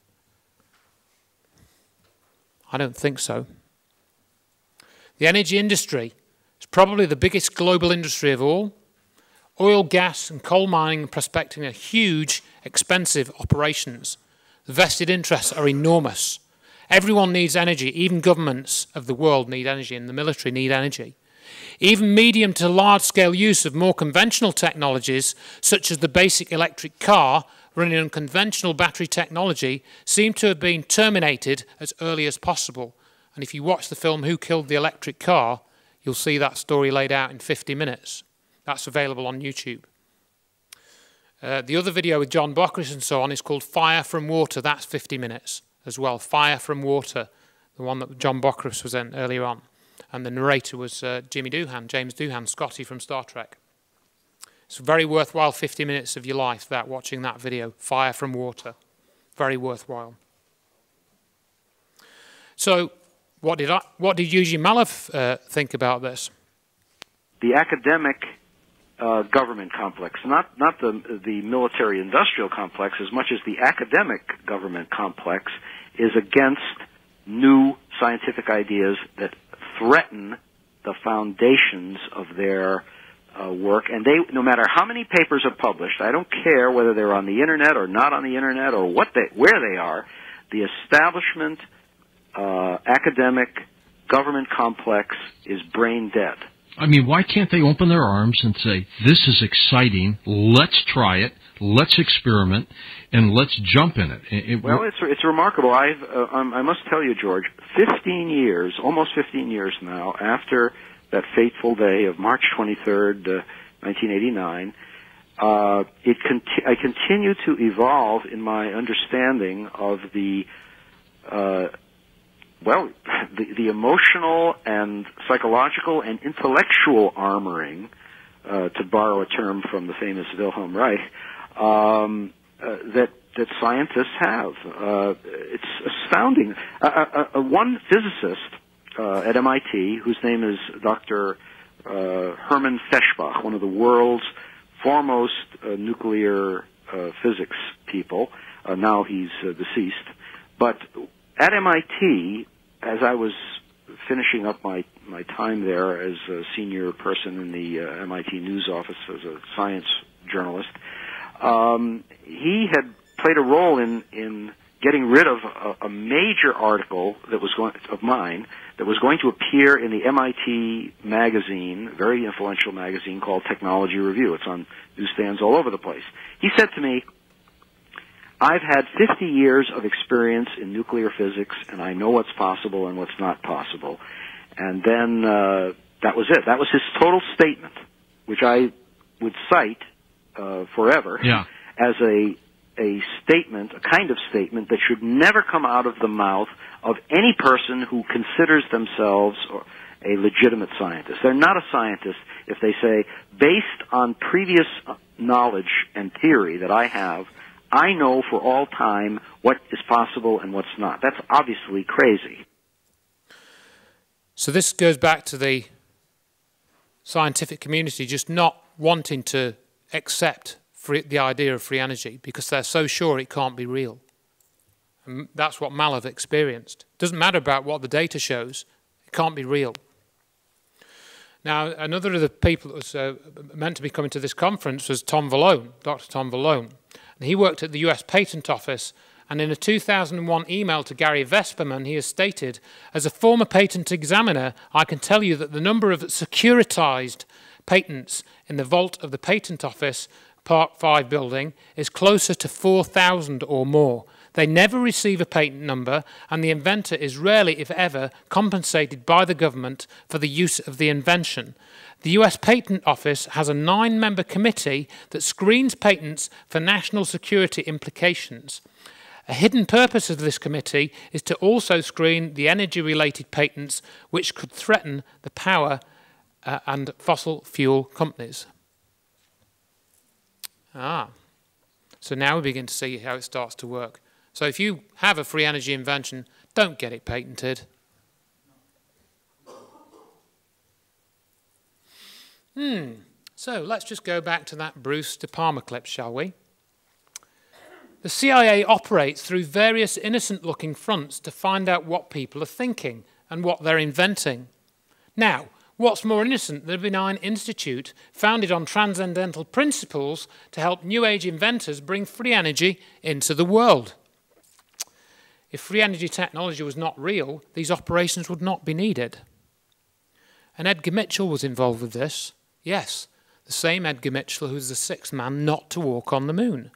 I don't think so. The energy industry is probably the biggest global industry of all. Oil, gas, and coal mining and prospecting are huge, expensive operations. The vested interests are enormous. Everyone needs energy. Even governments of the world need energy, and the military need energy. Even medium to large scale use of more conventional technologies, such as the basic electric car running on conventional battery technology, seem to have been terminated as early as possible. And if you watch the film Who Killed the Electric Car, you'll see that story laid out in 50 minutes. That's available on YouTube. Uh, the other video with John Bockris and so on is called Fire from Water. That's 50 minutes as well. Fire from Water, the one that John Bockris was in earlier on. And the narrator was uh, Jimmy Doohan, James Doohan, Scotty from Star Trek. It's very worthwhile 50 minutes of your life, that watching that video, Fire from Water. Very worthwhile. So, what did, I, what did Eugene uh, think about this? The academic uh, government complex, not not the the military industrial complex as much as the academic government complex is against new scientific ideas that threaten the foundations of their uh, work. And they, no matter how many papers are published, I don't care whether they're on the internet or not on the internet or what they, where they are, the establishment, uh, academic, government complex is brain dead. I mean, why can't they open their arms and say, this is exciting, let's try it, let's experiment, and let's jump in it? it well, it's, it's remarkable. I've, uh, um, I must tell you, George, 15 years, almost 15 years now, after that fateful day of March 23rd, uh, 1989, uh, it conti- I continue to evolve in my understanding of the uh, well, the, the emotional and psychological and intellectual armoring, uh, to borrow a term from the famous Wilhelm Reich, um, uh, that that scientists have. Uh, it's astounding. Uh, uh, uh one physicist uh, at MIT, whose name is Dr. Uh, Hermann Feshbach, one of the world's foremost nuclear physics people. now he's deceased. But at MIT, as I was finishing up my my time there as a senior person in the uh, MIT News office as a science journalist, um, he had played a role in in getting rid of a, a major article that was going of mine that was going to appear in the MIT magazine, very influential magazine called Technology Review. It's on newsstands all over the place. He said to me, I've had 50 years of experience in nuclear physics, and I know what's possible and what's not possible. And then uh, that was it. That was his total statement, which I would cite uh, forever yeah. as a a statement, a kind of statement that should never come out of the mouth of any person who considers themselves a legitimate scientist. They're not a scientist if they say, based on previous knowledge and theory that I have, I know for all time what is possible and what's not. That's obviously crazy. So this goes back to the scientific community just not wanting to accept free, the idea of free energy because they're so sure it can't be real. And that's what Mallove experienced. Doesn't matter about what the data shows, it can't be real. Now, another of the people that was uh, meant to be coming to this conference was Tom Vallone, Dr. Tom Vallone. He worked at the US Patent Office, and in a 2001 email to Gary Vesperman, he has stated, As a former patent examiner, I can tell you that the number of securitized patents in the vault of the Patent Office Part 5 building is closer to 4,000 or more. They never receive a patent number, and the inventor is rarely, if ever, compensated by the government for the use of the invention. The US Patent Office has a nine member committee that screens patents for national security implications. A hidden purpose of this committee is to also screen the energy related patents which could threaten the power uh, and fossil fuel companies. Ah, so now we begin to see how it starts to work. So if you have a free energy invention, don't get it patented. Hmm. So let's just go back to that Bruce De Palma clip, shall we? The CIA operates through various innocent looking fronts to find out what people are thinking and what they're inventing. Now, what's more innocent than a benign institute founded on transcendental principles to help New Age inventors bring free energy into the world? If free energy technology was not real, these operations would not be needed. And Edgar Mitchell was involved with this. Yes, the same Edgar Mitchell who's the sixth man not to walk on the moon.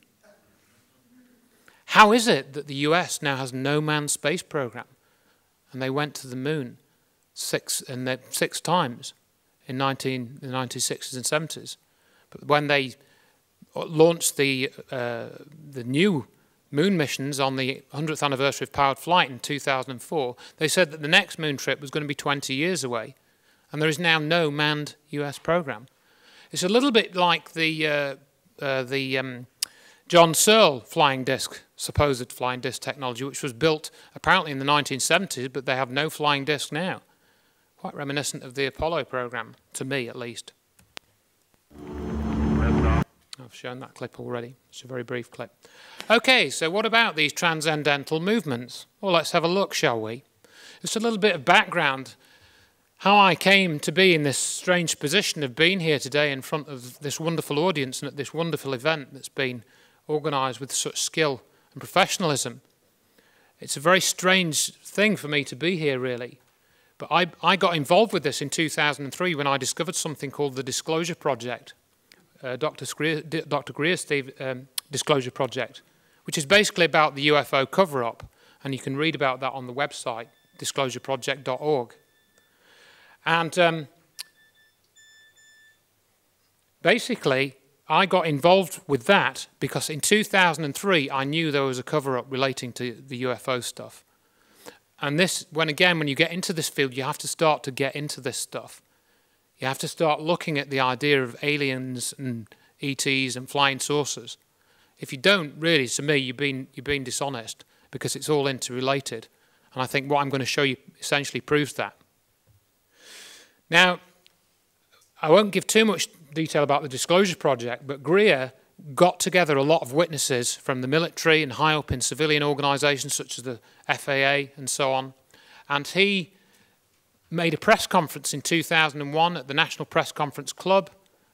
How is it that the US now has no manned space program? And they went to the moon six, and six times in 19, the 1960s and 70s. But when they launched the, uh, the new moon missions on the 100th anniversary of powered flight in 2004, they said that the next moon trip was going to be 20 years away and there is now no manned US program. It's a little bit like the, uh, uh, the um, John Searle flying disc, supposed flying disc technology, which was built apparently in the 1970s, but they have no flying disc now. Quite reminiscent of the Apollo program, to me at least. I've shown that clip already. It's a very brief clip. Okay, so what about these transcendental movements? Well, let's have a look, shall we? Just a little bit of background how I came to be in this strange position of being here today in front of this wonderful audience and at this wonderful event that's been organised with such skill and professionalism. It's a very strange thing for me to be here, really. But I, I got involved with this in 2003 when I discovered something called the Disclosure Project, Dr. Greer, Dr. Greer's um, Disclosure Project, which is basically about the UFO cover up. And you can read about that on the website, disclosureproject.org. And um, basically, I got involved with that because in 2003 I knew there was a cover up relating to the UFO stuff. And this, when again, when you get into this field, you have to start to get into this stuff. You have to start looking at the idea of aliens and ETs and flying saucers. If you don't, really, to me, you've been, you've been dishonest because it's all interrelated. And I think what I'm going to show you essentially proves that. Now, I won't give too much detail about the Disclosure Project, but Greer got together a lot of witnesses from the military and high up in civilian organisations such as the FAA and so on. And he made a press conference in 2001 at the National Press Conference Club,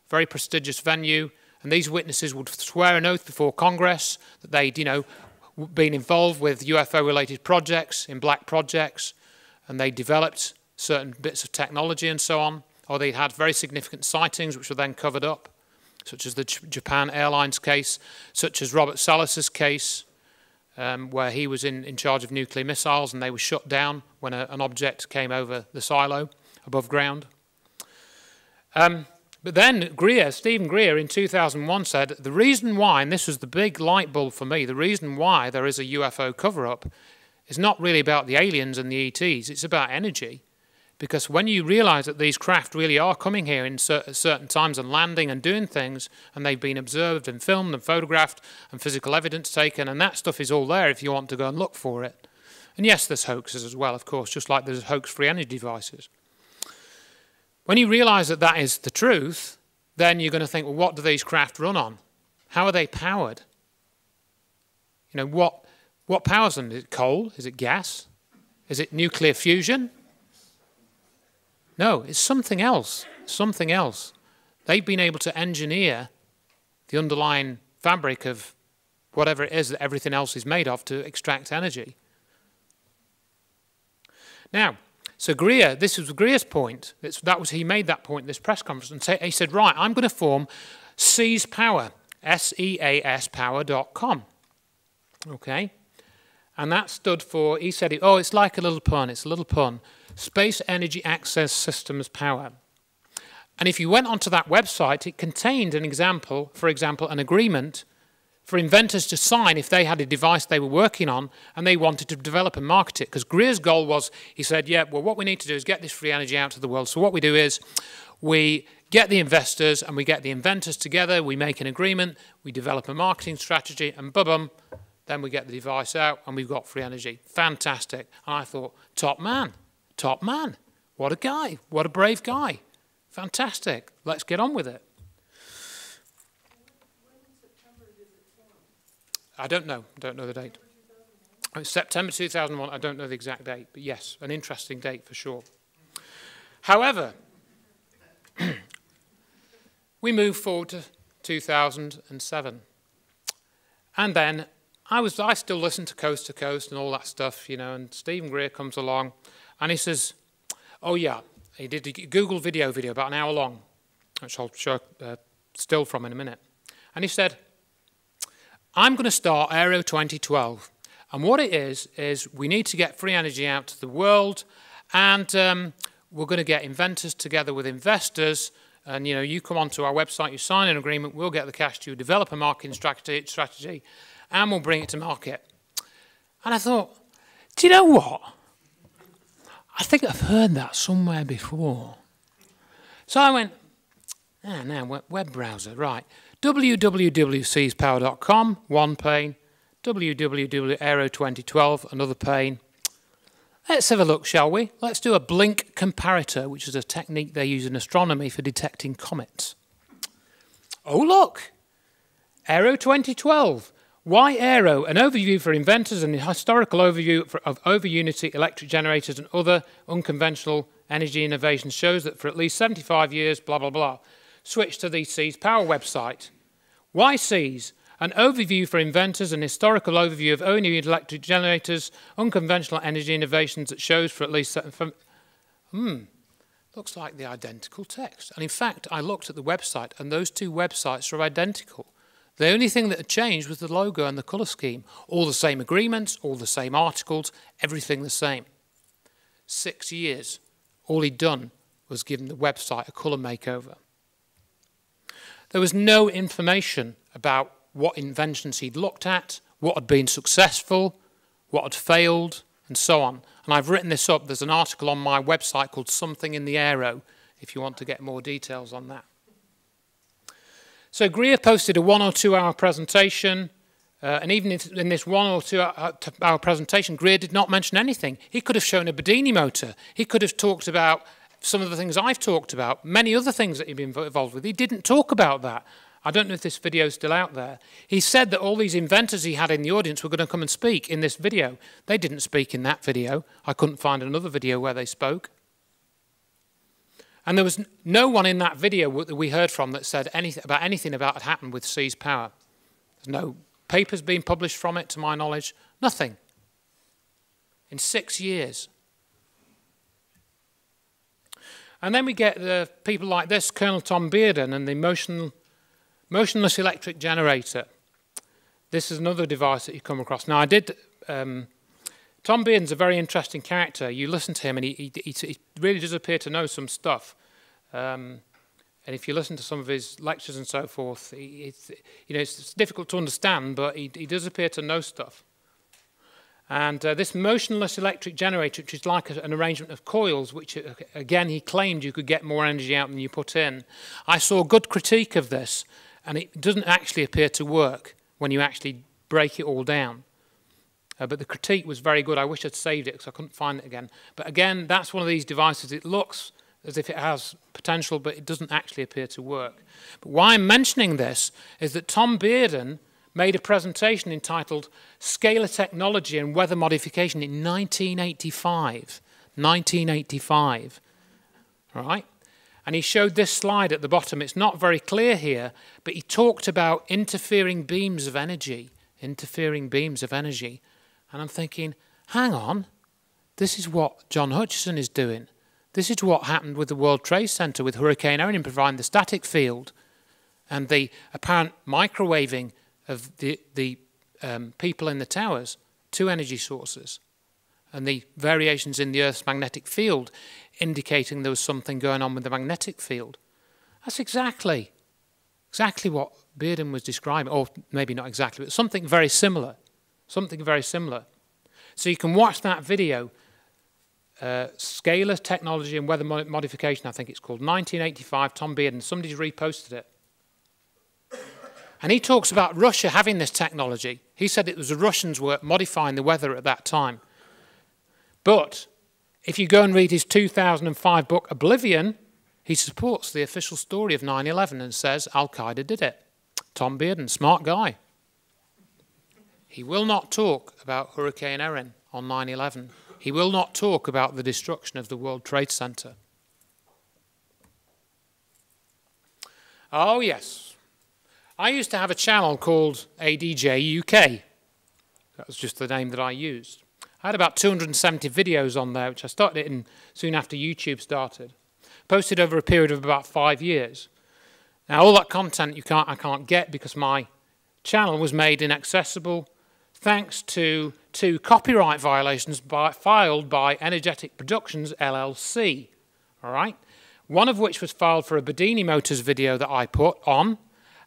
very prestigious venue, and these witnesses would swear an oath before Congress that they'd, you know, been involved with UFO-related projects, in black projects, and they developed certain bits of technology and so on, or they had very significant sightings which were then covered up, such as the Japan Airlines case, such as Robert Salas's case, um, where he was in, in charge of nuclear missiles and they were shut down when a, an object came over the silo above ground. Um, but then Greer, Stephen Greer in 2001 said, the reason why, and this was the big light bulb for me, the reason why there is a UFO cover-up is not really about the aliens and the ETs, it's about energy. Because when you realize that these craft really are coming here in certain times and landing and doing things, and they've been observed and filmed and photographed and physical evidence taken, and that stuff is all there if you want to go and look for it. And yes, there's hoaxes as well, of course, just like there's hoax-free energy devices. When you realize that that is the truth, then you're going to think, well, what do these craft run on? How are they powered? You know, what, what powers them? Is it coal? Is it gas? Is it nuclear fusion? No, it's something else. Something else. They've been able to engineer the underlying fabric of whatever it is that everything else is made of to extract energy. Now, so Greer, this was Greer's point. It's, that was he made that point in this press conference, and he said, "Right, I'm going to form Seas Power, S-E-A-S Power.com." Okay, and that stood for. He said, "Oh, it's like a little pun. It's a little pun." Space Energy Access Systems Power. And if you went onto that website, it contained an example, for example, an agreement for inventors to sign if they had a device they were working on and they wanted to develop and market it. Because Greer's goal was, he said, yeah, well, what we need to do is get this free energy out to the world. So what we do is we get the investors and we get the inventors together, we make an agreement, we develop a marketing strategy, and boom, then we get the device out and we've got free energy. Fantastic. And I thought, top man. Top man. What a guy. What a brave guy. Fantastic. Let's get on with it. I don't know. I don't know the date. Oh, it's September 2001. I don't know the exact date, but yes, an interesting date for sure. However, we move forward to 2007. And then I was I still listen to Coast to Coast and all that stuff, you know, and Stephen Greer comes along and he says, oh yeah, he did a Google video video about an hour long, which I'll show uh, still from in a minute. And he said, I'm going to start Aero 2012. And what it is, is we need to get free energy out to the world and um, we're going to get inventors together with investors and you know you come onto our website you sign an agreement we'll get the cash to you develop a marketing strategy, strategy and we'll bring it to market and i thought do you know what I think I've heard that somewhere before. So I went, ah, now, web browser, right. www.seaspower.com, one pane. www.aero2012, another pane. Let's have a look, shall we? Let's do a blink comparator, which is a technique they use in astronomy for detecting comets. Oh, look! Aero 2012. Why Aero? An overview for inventors and a historical overview for, of over-unity electric generators and other unconventional energy innovations shows that for at least 75 years, blah, blah, blah. Switch to the Seas Power website. Why Seas? An overview for inventors and historical overview of only electric generators, unconventional energy innovations that shows for at least... From, hmm, looks like the identical text. And in fact, I looked at the website and those two websites are identical. The only thing that had changed was the logo and the colour scheme. All the same agreements, all the same articles, everything the same. Six years. All he'd done was given the website a colour makeover. There was no information about what inventions he'd looked at, what had been successful, what had failed, and so on. And I've written this up. There's an article on my website called Something in the Aero, if you want to get more details on that. So Greer posted a one or two hour presentation Uh, and even in this one or two hour presentation, Greer did not mention anything. He could have shown a Bedini motor. He could have talked about some of the things I've talked about, many other things that he'd been involved with. He didn't talk about that. I don't know if this video is still out there. He said that all these inventors he had in the audience were going to come and speak in this video. They didn't speak in that video. I couldn't find another video where they spoke. And there was no one in that video that we heard from that said anything about anything about what happened with Seas Power. There's no papers being published from it, to my knowledge. Nothing. In six years. And then we get the people like this, Colonel Tom Bearden, and the motion, motionless electric generator. This is another device that you come across. Now, I did. Um, Tom Bearden's a very interesting character. You listen to him, and he, he, he really does appear to know some stuff. Um, and if you listen to some of his lectures and so forth, it's, you know, it's, difficult to understand, but he, he does appear to know stuff. And uh, this motionless electric generator, which is like a, an arrangement of coils, which uh, again he claimed you could get more energy out than you put in. I saw a good critique of this, and it doesn't actually appear to work when you actually break it all down. Uh, but the critique was very good. I wish I'd saved it because I couldn't find it again. But again, that's one of these devices. It looks as if it has potential, but it doesn't actually appear to work. But why I'm mentioning this is that Tom Bearden made a presentation entitled Scalar Technology and Weather Modification in 1985. 1985. Right? And he showed this slide at the bottom. It's not very clear here, but he talked about interfering beams of energy. Interfering beams of energy. And I'm thinking, hang on, this is what John Hutchison is doing. This is what happened with the World Trade Center with Hurricane Erin providing the static field and the apparent microwaving of the, the um, people in the towers to energy sources and the variations in the Earth's magnetic field indicating there was something going on with the magnetic field. That's exactly, exactly what Bearden was describing, or maybe not exactly, but something very similar. Something very similar. So you can watch that video uh, Scalar Technology and Weather Modification, I think it's called, 1985, Tom Bearden. Somebody's reposted it. And he talks about Russia having this technology. He said it was the Russians were modifying the weather at that time. But if you go and read his 2005 book, Oblivion, he supports the official story of 9 11 and says Al Qaeda did it. Tom Bearden, smart guy. He will not talk about Hurricane Erin on 9 11. He will not talk about the destruction of the World Trade Center. Oh, yes. I used to have a channel called ADJ UK. That was just the name that I used. I had about 270 videos on there, which I started in soon after YouTube started. Posted over a period of about five years. Now, all that content you can't, I can't get because my channel was made inaccessible thanks to two copyright violations by, filed by Energetic Productions LLC. All right, one of which was filed for a Bedini Motors video that I put on,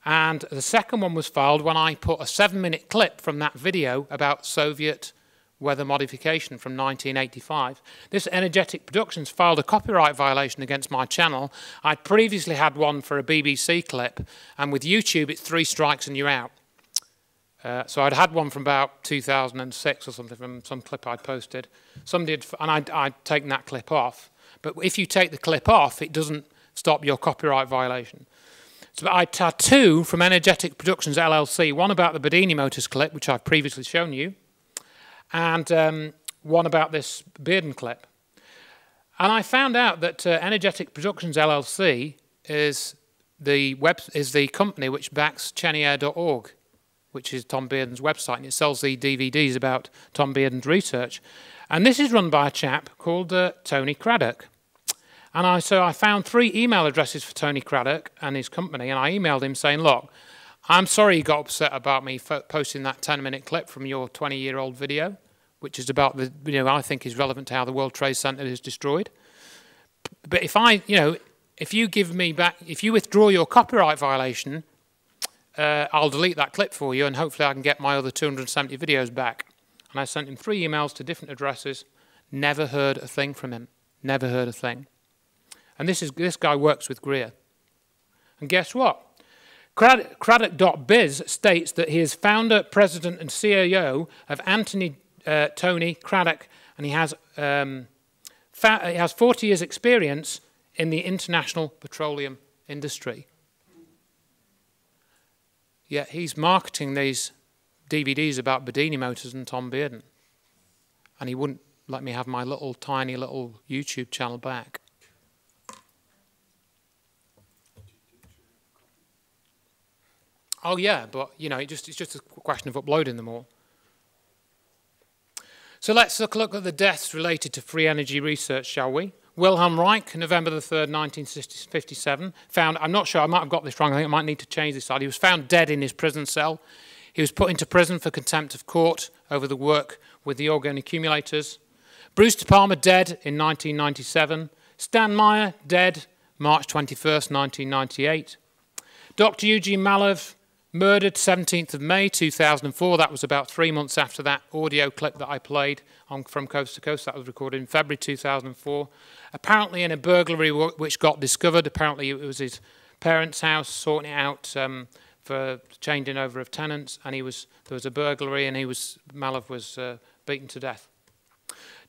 and the second one was filed when I put a seven-minute clip from that video about Soviet weather modification from 1985. This Energetic Productions filed a copyright violation against my channel. I'd previously had one for a BBC clip, and with YouTube, it's three strikes and you're out. Uh, so I'd had one from about 2006 or something from some clip I'd posted. Somebody had, and I'd, I'd taken that clip off. But if you take the clip off, it doesn't stop your copyright violation. So I had two from Energetic Productions LLC, one about the Bedini Motors clip, which I've previously shown you, and um, one about this Bearden clip. And I found out that uh, Energetic Productions LLC is the, web, is the company which backs Cheniere.org which is Tom Bearden's website, and it sells the DVDs about Tom Bearden's research. And this is run by a chap called uh, Tony Craddock. And I, so I found three email addresses for Tony Craddock and his company, and I emailed him saying, look, I'm sorry you got upset about me posting that 10-minute clip from your 20-year-old video, which is about the, you know, I think is relevant to how the World Trade Center is destroyed. But if I, you know, if you give me back, if you withdraw your copyright violation, uh, I'll delete that clip for you and hopefully I can get my other 270 videos back. And I sent him three emails to different addresses, never heard a thing from him, never heard a thing. And this, is, this guy works with Greer. And guess what? Craddock.biz states that he is founder, president, and CEO of Anthony uh, Tony Craddock, and he has, um, he has 40 years' experience in the international petroleum industry. Yet he's marketing these DVDs about Bedini Motors and Tom Bearden. And he wouldn't let me have my little tiny little YouTube channel back. Oh yeah, but you know, it just, it's just a question of uploading them all. So let's look, look at the deaths related to free energy research, shall we? Wilhelm Reich, November the 3rd, 1957, found, I'm not sure, I might have got this wrong, I think I might need to change this slide. He was found dead in his prison cell. He was put into prison for contempt of court over the work with the orgone accumulators. Bruce De Palma dead in 1997. Stan Meyer dead March 21st, 1998. Dr. Eugene Mallove murdered 17th of May 2004. That was about three months after that audio clip that I played on From Coast to Coast. That was recorded in February 2004. Apparently in a burglary which got discovered. Apparently it was his parents' house sorting it out um, for changing over of tenants. And he was there was a burglary and he was Mallove was uh, beaten to death.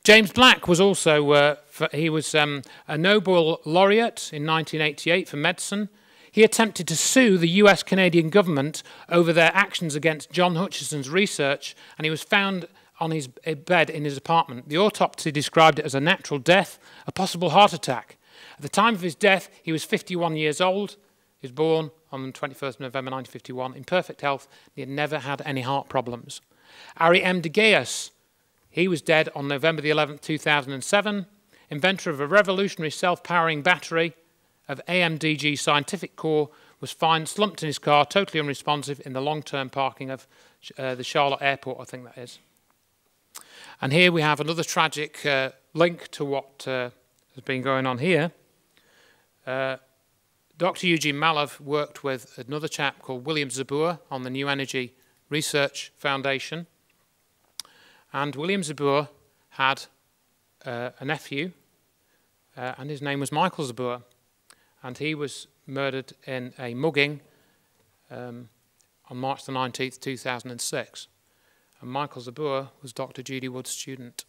James Black was also, uh, for, he was um, a Nobel laureate in 1988 for medicine. He attempted to sue the US Canadian government over their actions against John Hutchison's research, and he was found on his bed in his apartment. The autopsy described it as a natural death, a possible heart attack. At the time of his death, he was 51 years old. He was born on the 21st of November 1951 in perfect health. He had never had any heart problems. Ari M. de Geus he was dead on November the 11th, 2007, inventor of a revolutionary self-powering battery of AMDG Scientific Core, was found slumped in his car, totally unresponsive, in the long-term parking of uh, the Charlotte Airport, I think that is. And here we have another tragic uh, link to what uh, has been going on here. Uh, Dr. Eugene Mallove worked with another chap called William Zebuhr on the New Energy Research Foundation. And William Zebuhr had uh, a nephew, uh, and his name was Michael Zebuhr. And he was murdered in a mugging um, on March the 19th, 2006. And Michael Zebuhr was Dr. Judy Wood's student.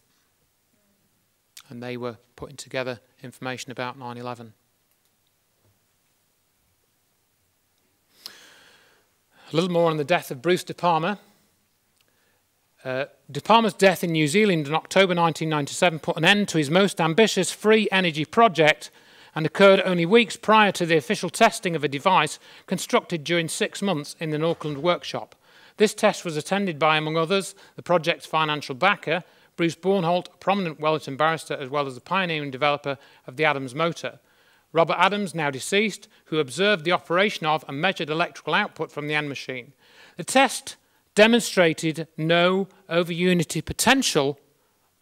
And they were putting together information about 9 11. A little more on the death of Bruce De Palma. Uh, De Palma's death in New Zealand in October 1997 put an end to his most ambitious free energy project and occurred only weeks prior to the official testing of a device constructed during six months in the Auckland workshop. This test was attended by, among others, the project's financial backer, Bruce Bornholt, a prominent Wellington barrister, as well as the pioneering developer of the Adams motor. Robert Adams, now deceased, who observed the operation of and measured electrical output from the N machine. The test demonstrated no over unity potential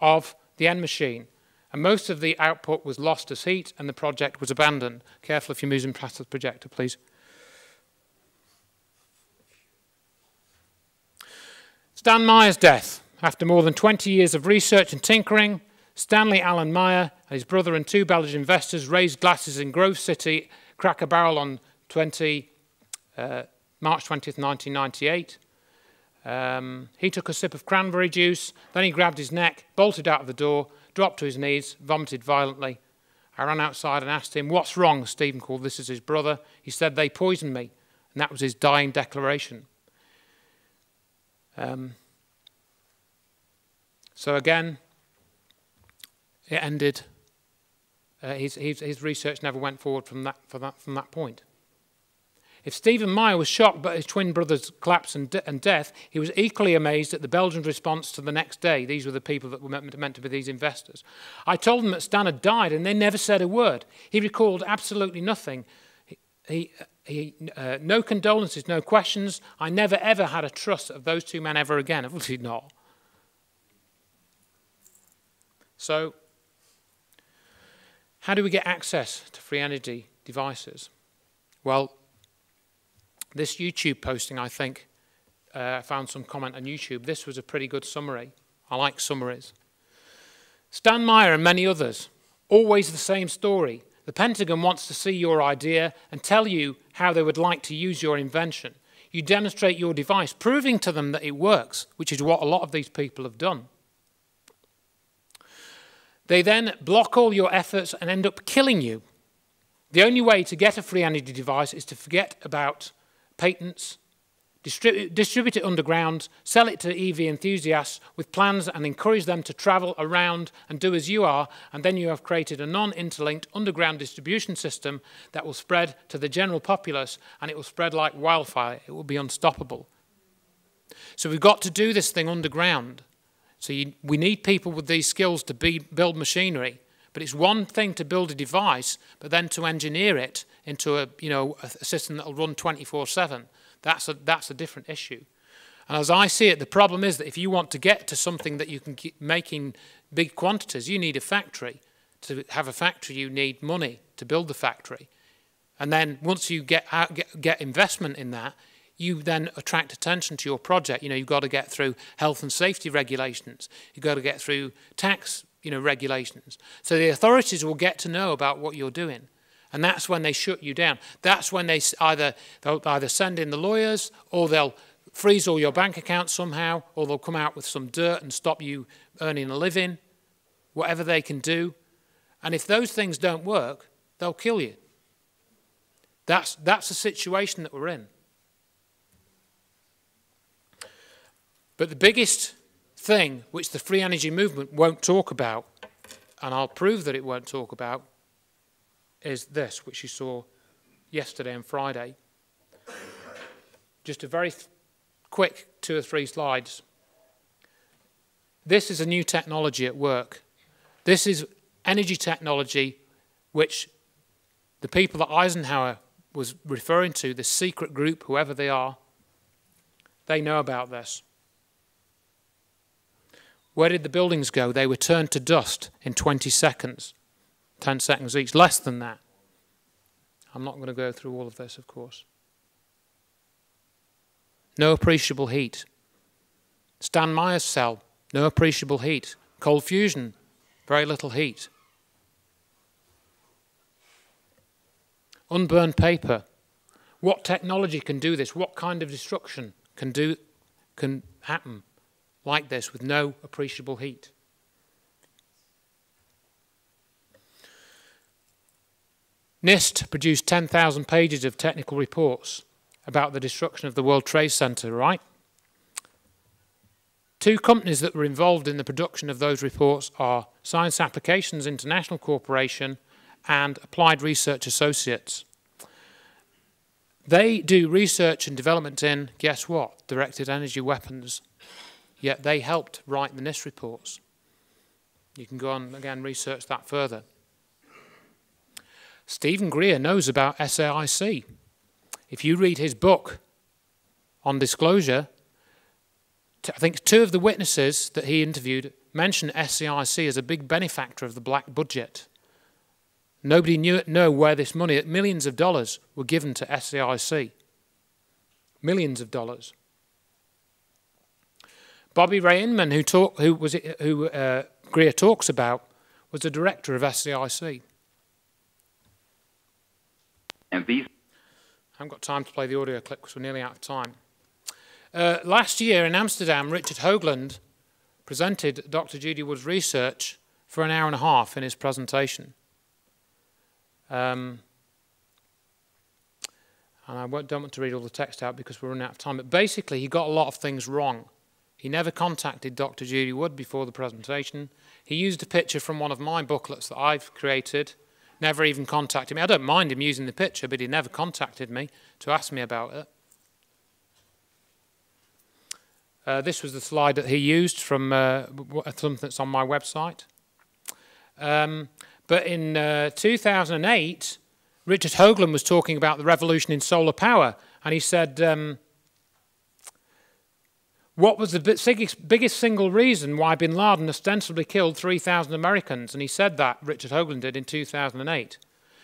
of the N machine. And most of the output was lost as heat and the project was abandoned. Careful if you're using the projector, please. Stan Meyer's death. After more than 20 years of research and tinkering, Stanley Allen Meyer and his brother and two Belgian investors raised glasses in Grove City, Cracker Barrel on 20, uh, March 20th, 1998. Um, he took a sip of cranberry juice, then he grabbed his neck, bolted out of the door, dropped to his knees, vomited violently. I ran outside and asked him, What's wrong? Stephen called, This is his brother. He said, They poisoned me. And that was his dying declaration. Um, so again, it ended. Uh, his, his, his research never went forward from that, that, from that point. If Stephen Meyer was shocked by his twin brother's collapse and, de and, death, he was equally amazed at the Belgians' response to the next day. These were the people that were meant, to be these investors. I told them that Stan had died, and they never said a word. He recalled absolutely nothing. He, he uh, no condolences, no questions. I never ever had a trust of those two men ever again. Obviously not. So, how do we get access to free energy devices? Well, this YouTube posting, I think, uh, I found some comment on YouTube. This was a pretty good summary. I like summaries. Stan Meyer and many others, always the same story. The Pentagon wants to see your idea and tell you how they would like to use your invention. You demonstrate your device, proving to them that it works, which is what a lot of these people have done. They then block all your efforts and end up killing you. The only way to get a free energy device is to forget about patents, distribute, distribute it underground, sell it to EV enthusiasts with plans and encourage them to travel around and do as you are, and then you have created a non-interlinked underground distribution system that will spread to the general populace and it will spread like wildfire. It will be unstoppable. So we've got to do this thing underground. So you, we need people with these skills to be, build machinery. But it's one thing to build a device, but then to engineer it into a, you know, a system that will run 24-7. That's a, that's a different issue. And as I see it, the problem is that if you want to get to something that you can keep making big quantities, you need a factory. To have a factory, you need money to build the factory. And then once you get, out, get, get investment in that, you then attract attention to your project. You know, you've got to get through health and safety regulations. You've got to get through tax, you know, regulations. So the authorities will get to know about what you're doing. And that's when they shut you down. That's when they either, they'll either send in the lawyers or they'll freeze all your bank accounts somehow or they'll come out with some dirt and stop you earning a living, whatever they can do. And if those things don't work, they'll kill you. That's, that's the situation that we're in. But the biggest thing which the free energy movement won't talk about, and I'll prove that it won't talk about, is this, which you saw yesterday and Friday. Just a very quick two or three slides. This is a new technology at work. This is energy technology which the people that Eisenhower was referring to, the secret group, whoever they are, they know about this. Where did the buildings go? They were turned to dust in 20 seconds, 10 seconds each, less than that. I'm not going to go through all of this, of course. No appreciable heat. Stan Meyer's cell, no appreciable heat. Cold fusion, very little heat. Unburned paper. What technology can do this? What kind of destruction can do can happen? Like this with no appreciable heat. NIST produced 10,000 pages of technical reports about the destruction of the World Trade Center, right? Two companies that were involved in the production of those reports are Science Applications International Corporation and Applied Research Associates. They do research and development in, guess what, directed energy weapons Yet they helped write the NIST reports. You can go on again research that further. Stephen Greer knows about SAIC. If you read his book on disclosure, I think two of the witnesses that he interviewed mentioned SAIC as a big benefactor of the black budget. Nobody knew know where this money, millions of dollars, were given to SAIC. Millions of dollars. Bobby Ray Inman, who, talk, who, was it, who uh, Greer talks about, was the director of SAIC. And these. I haven't got time to play the audio clip because we're nearly out of time. Uh, last year in Amsterdam, Richard Hoagland presented Dr. Judy Wood's research for an hour and a half in his presentation. Um, and I don't want to read all the text out because we're running out of time. But basically, he got a lot of things wrong. He never contacted Dr. Judy Wood before the presentation. He used a picture from one of my booklets that I've created, never even contacted me. I don't mind him using the picture, but he never contacted me to ask me about it. Uh, this was the slide that he used from uh, something that's on my website. Um, but in uh, 2008, Richard Hoagland was talking about the revolution in solar power, and he said, um, what was the biggest, biggest single reason why bin Laden ostensibly killed 3,000 Americans? And he said that, Richard Hoagland did, in 2008.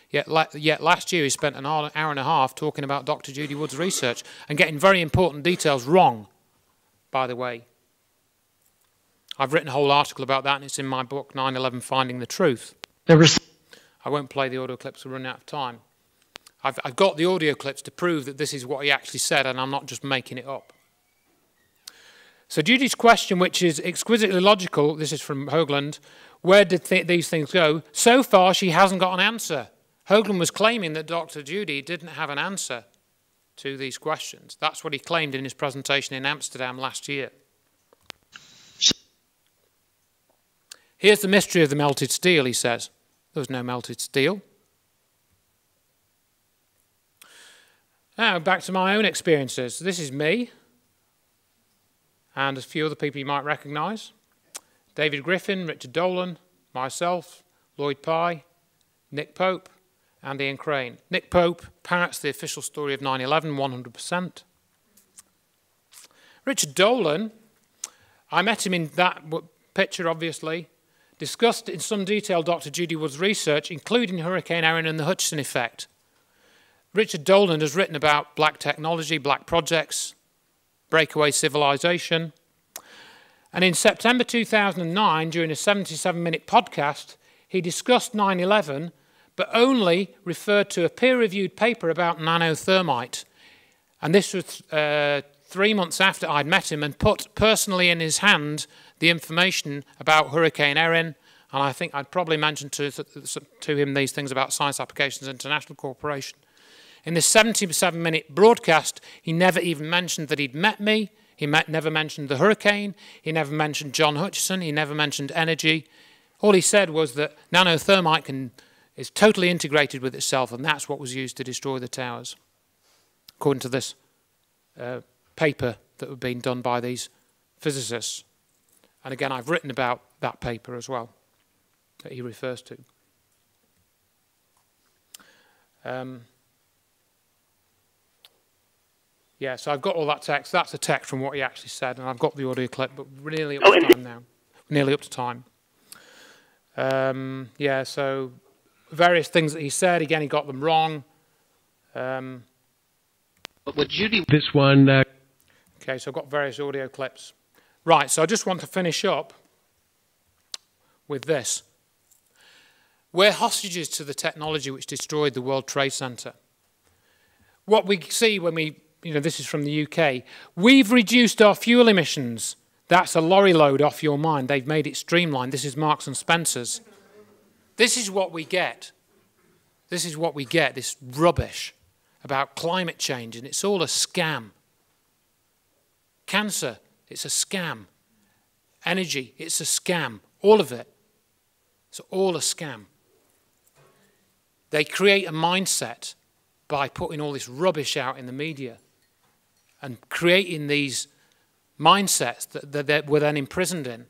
Yet, yet last year he spent an hour, hour and a half talking about Dr. Judy Wood's research and getting very important details wrong, by the way. I've written a whole article about that, and it's in my book, 9-11 Finding the Truth. I won't play the audio clips, we're running out of time. I've, I've got the audio clips to prove that this is what he actually said, and I'm not just making it up. So Judy's question, which is exquisitely logical, this is from Hoagland, where did th these things go? So far, she hasn't got an answer. Hoagland was claiming that Dr. Judy didn't have an answer to these questions. That's what he claimed in his presentation in Amsterdam last year. Here's the mystery of the melted steel, he says. There was no melted steel. Now, back to my own experiences. This is me, and a few other people you might recognise. David Griffin, Richard Dolan, myself, Lloyd Pye, Nick Pope, and Ian Crane. Nick Pope parrots the official story of 9-11 100%. Richard Dolan, I met him in that picture, obviously, discussed in some detail Dr. Judy Wood's research, including Hurricane Erin and the Hutchison effect. Richard Dolan has written about black technology, black projects, breakaway civilization. And in September 2009, during a 77 minute podcast, he discussed 9 11, but only referred to a peer reviewed paper about nanothermite. And this was uh, three months after I'd met him and put personally in his hand the information about Hurricane Erin. And I think I'd probably mentioned to, to him these things about Science Applications International Corporation. In this 77 minute broadcast, he never even mentioned that he'd met me. He met, never mentioned the hurricane. He never mentioned John Hutchison. He never mentioned energy. All he said was that nanothermite can, is totally integrated with itself, and that's what was used to destroy the towers, according to this uh, paper that had been done by these physicists. And again, I've written about that paper as well that he refers to. Um, Yeah, so I've got all that text. That's a text from what he actually said, and I've got the audio clip, but nearly up oh, to time now. Nearly up to time. Um, yeah, so various things that he said. Again, he got them wrong. Um, but with Judy, this one. Uh... Okay, so I've got various audio clips. Right, so I just want to finish up with this. We're hostages to the technology which destroyed the World Trade Center. What we see when we you know, this is from the UK. We've reduced our fuel emissions. That's a lorry load off your mind. They've made it streamlined. This is Marks and Spencer's. This is what we get. This is what we get, this rubbish about climate change, and it's all a scam. Cancer, it's a scam. Energy, it's a scam. All of it. It's all a scam. They create a mindset by putting all this rubbish out in the media and creating these mindsets that, that, that we're then imprisoned in.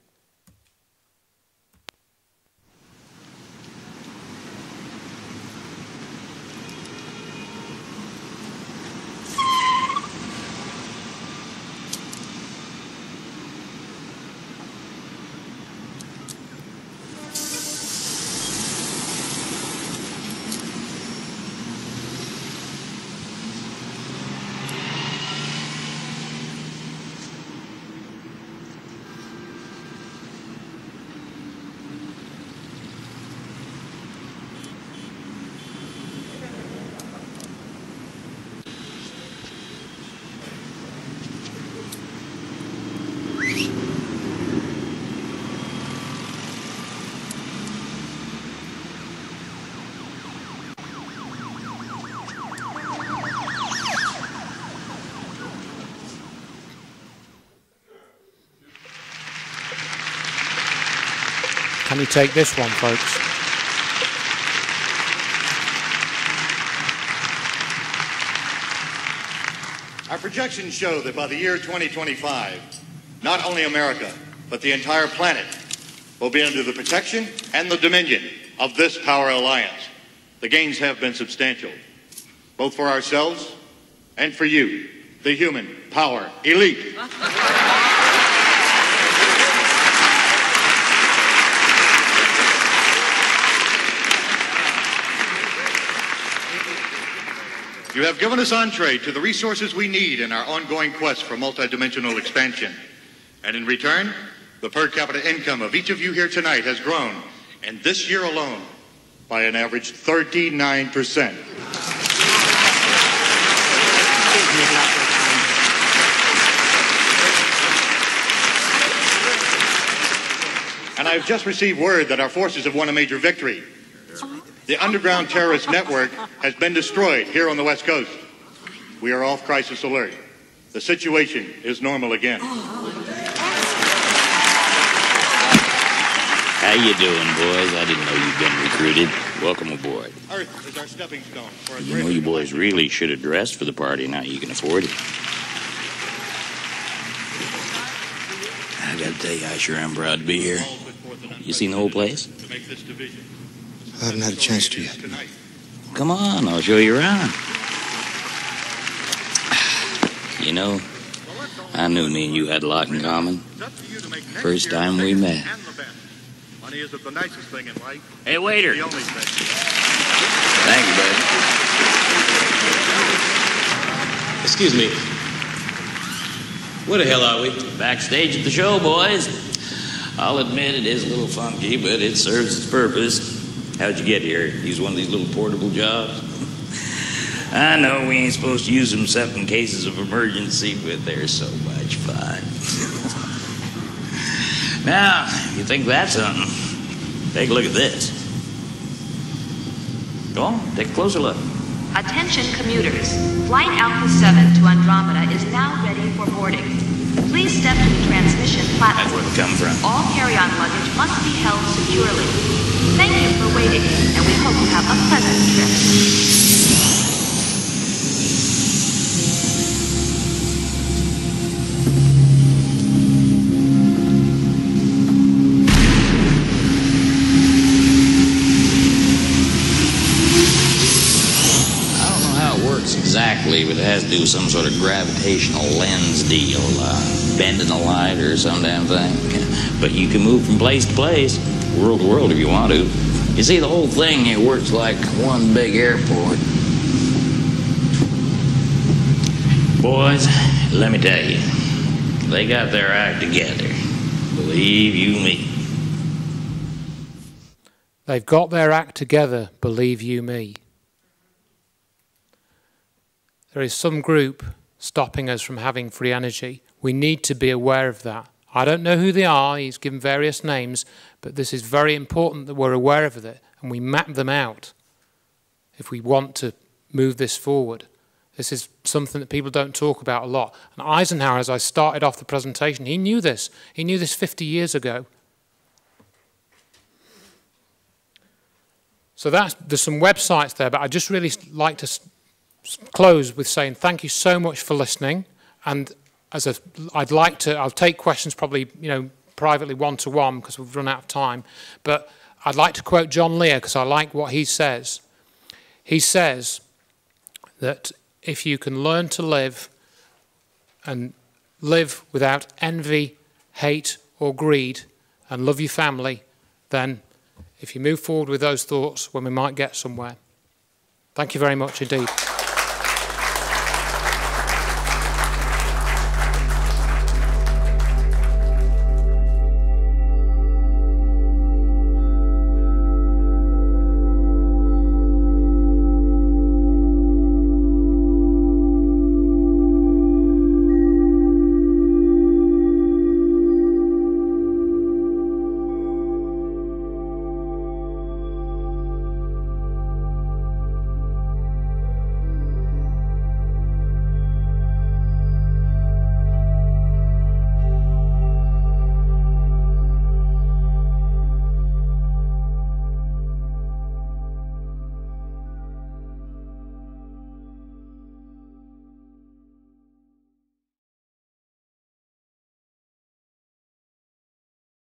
Take this one, folks? Our projections show that by the year 2025, not only America, but the entire planet will be under the protection and the dominion of this power alliance. The gains have been substantial, both for ourselves and for you, the human power elite. You have given us entree to the resources we need in our ongoing quest for multidimensional expansion. And in return, the per capita income of each of you here tonight has grown, and this year alone, by an average 39%. And I've just received word that our forces have won a major victory. The underground terrorist network has been destroyed here on the West Coast. We are off crisis alert. The situation is normal again. How you doing, boys? I didn't know you'd been recruited. Welcome aboard. Earth is our stepping stone for a You know you boys really should have dressed for the party. Now you can afford it. I gotta tell you, I sure am proud to be here. You seen the whole place? I haven't had a chance to yet. Come on, I'll show you around. You know, I knew me and you had a lot in common. First time we met. Money isn't the nicest thing in life. Hey, waiter. The only thing. Thank you, bud. Excuse me. Where the hell are we? Backstage at the show, boys. I'll admit it is a little funky, but it serves its purpose. How'd you get here? Use one of these little portable jobs? I know we ain't supposed to use them except in cases of emergency, but they're so much fun. now, you think that's something, take a look at this. Go on, take a closer look. Attention commuters. Flight Alpha 7 to Andromeda is now ready for boarding. Please step to the transmission That's platform. where we come from. All carry-on luggage must be held securely. Thank you for waiting, and we hope you have a pleasant trip. I don't know how it works exactly, but it has to do with some sort of gravitational lens deal, uh, bending the light or some damn thing. But you can move from place to place, world to world if you want to. You see, the whole thing it works like one big airport. Boys, let me tell you, they got their act together. Believe you me. They've got their act together, believe you me. There is some group stopping us from having free energy. We need to be aware of that. I don't know who they are, he's given various names, but this is very important that we're aware of it and we map them out if we want to move this forward. This is something that people don't talk about a lot. And Eisenhower, as I started off the presentation, he knew this. He knew this 50 years ago. So that's, there's some websites there, but I just really like to close with saying thank you so much for listening. And as a, I'd like to, I'll take questions probably, you know, privately one to one because we've run out of time. But I'd like to quote John Lear because I like what he says. He says that if you can learn to live and live without envy, hate, or greed, and love your family, then if you move forward with those thoughts, when we might get somewhere. Thank you very much indeed.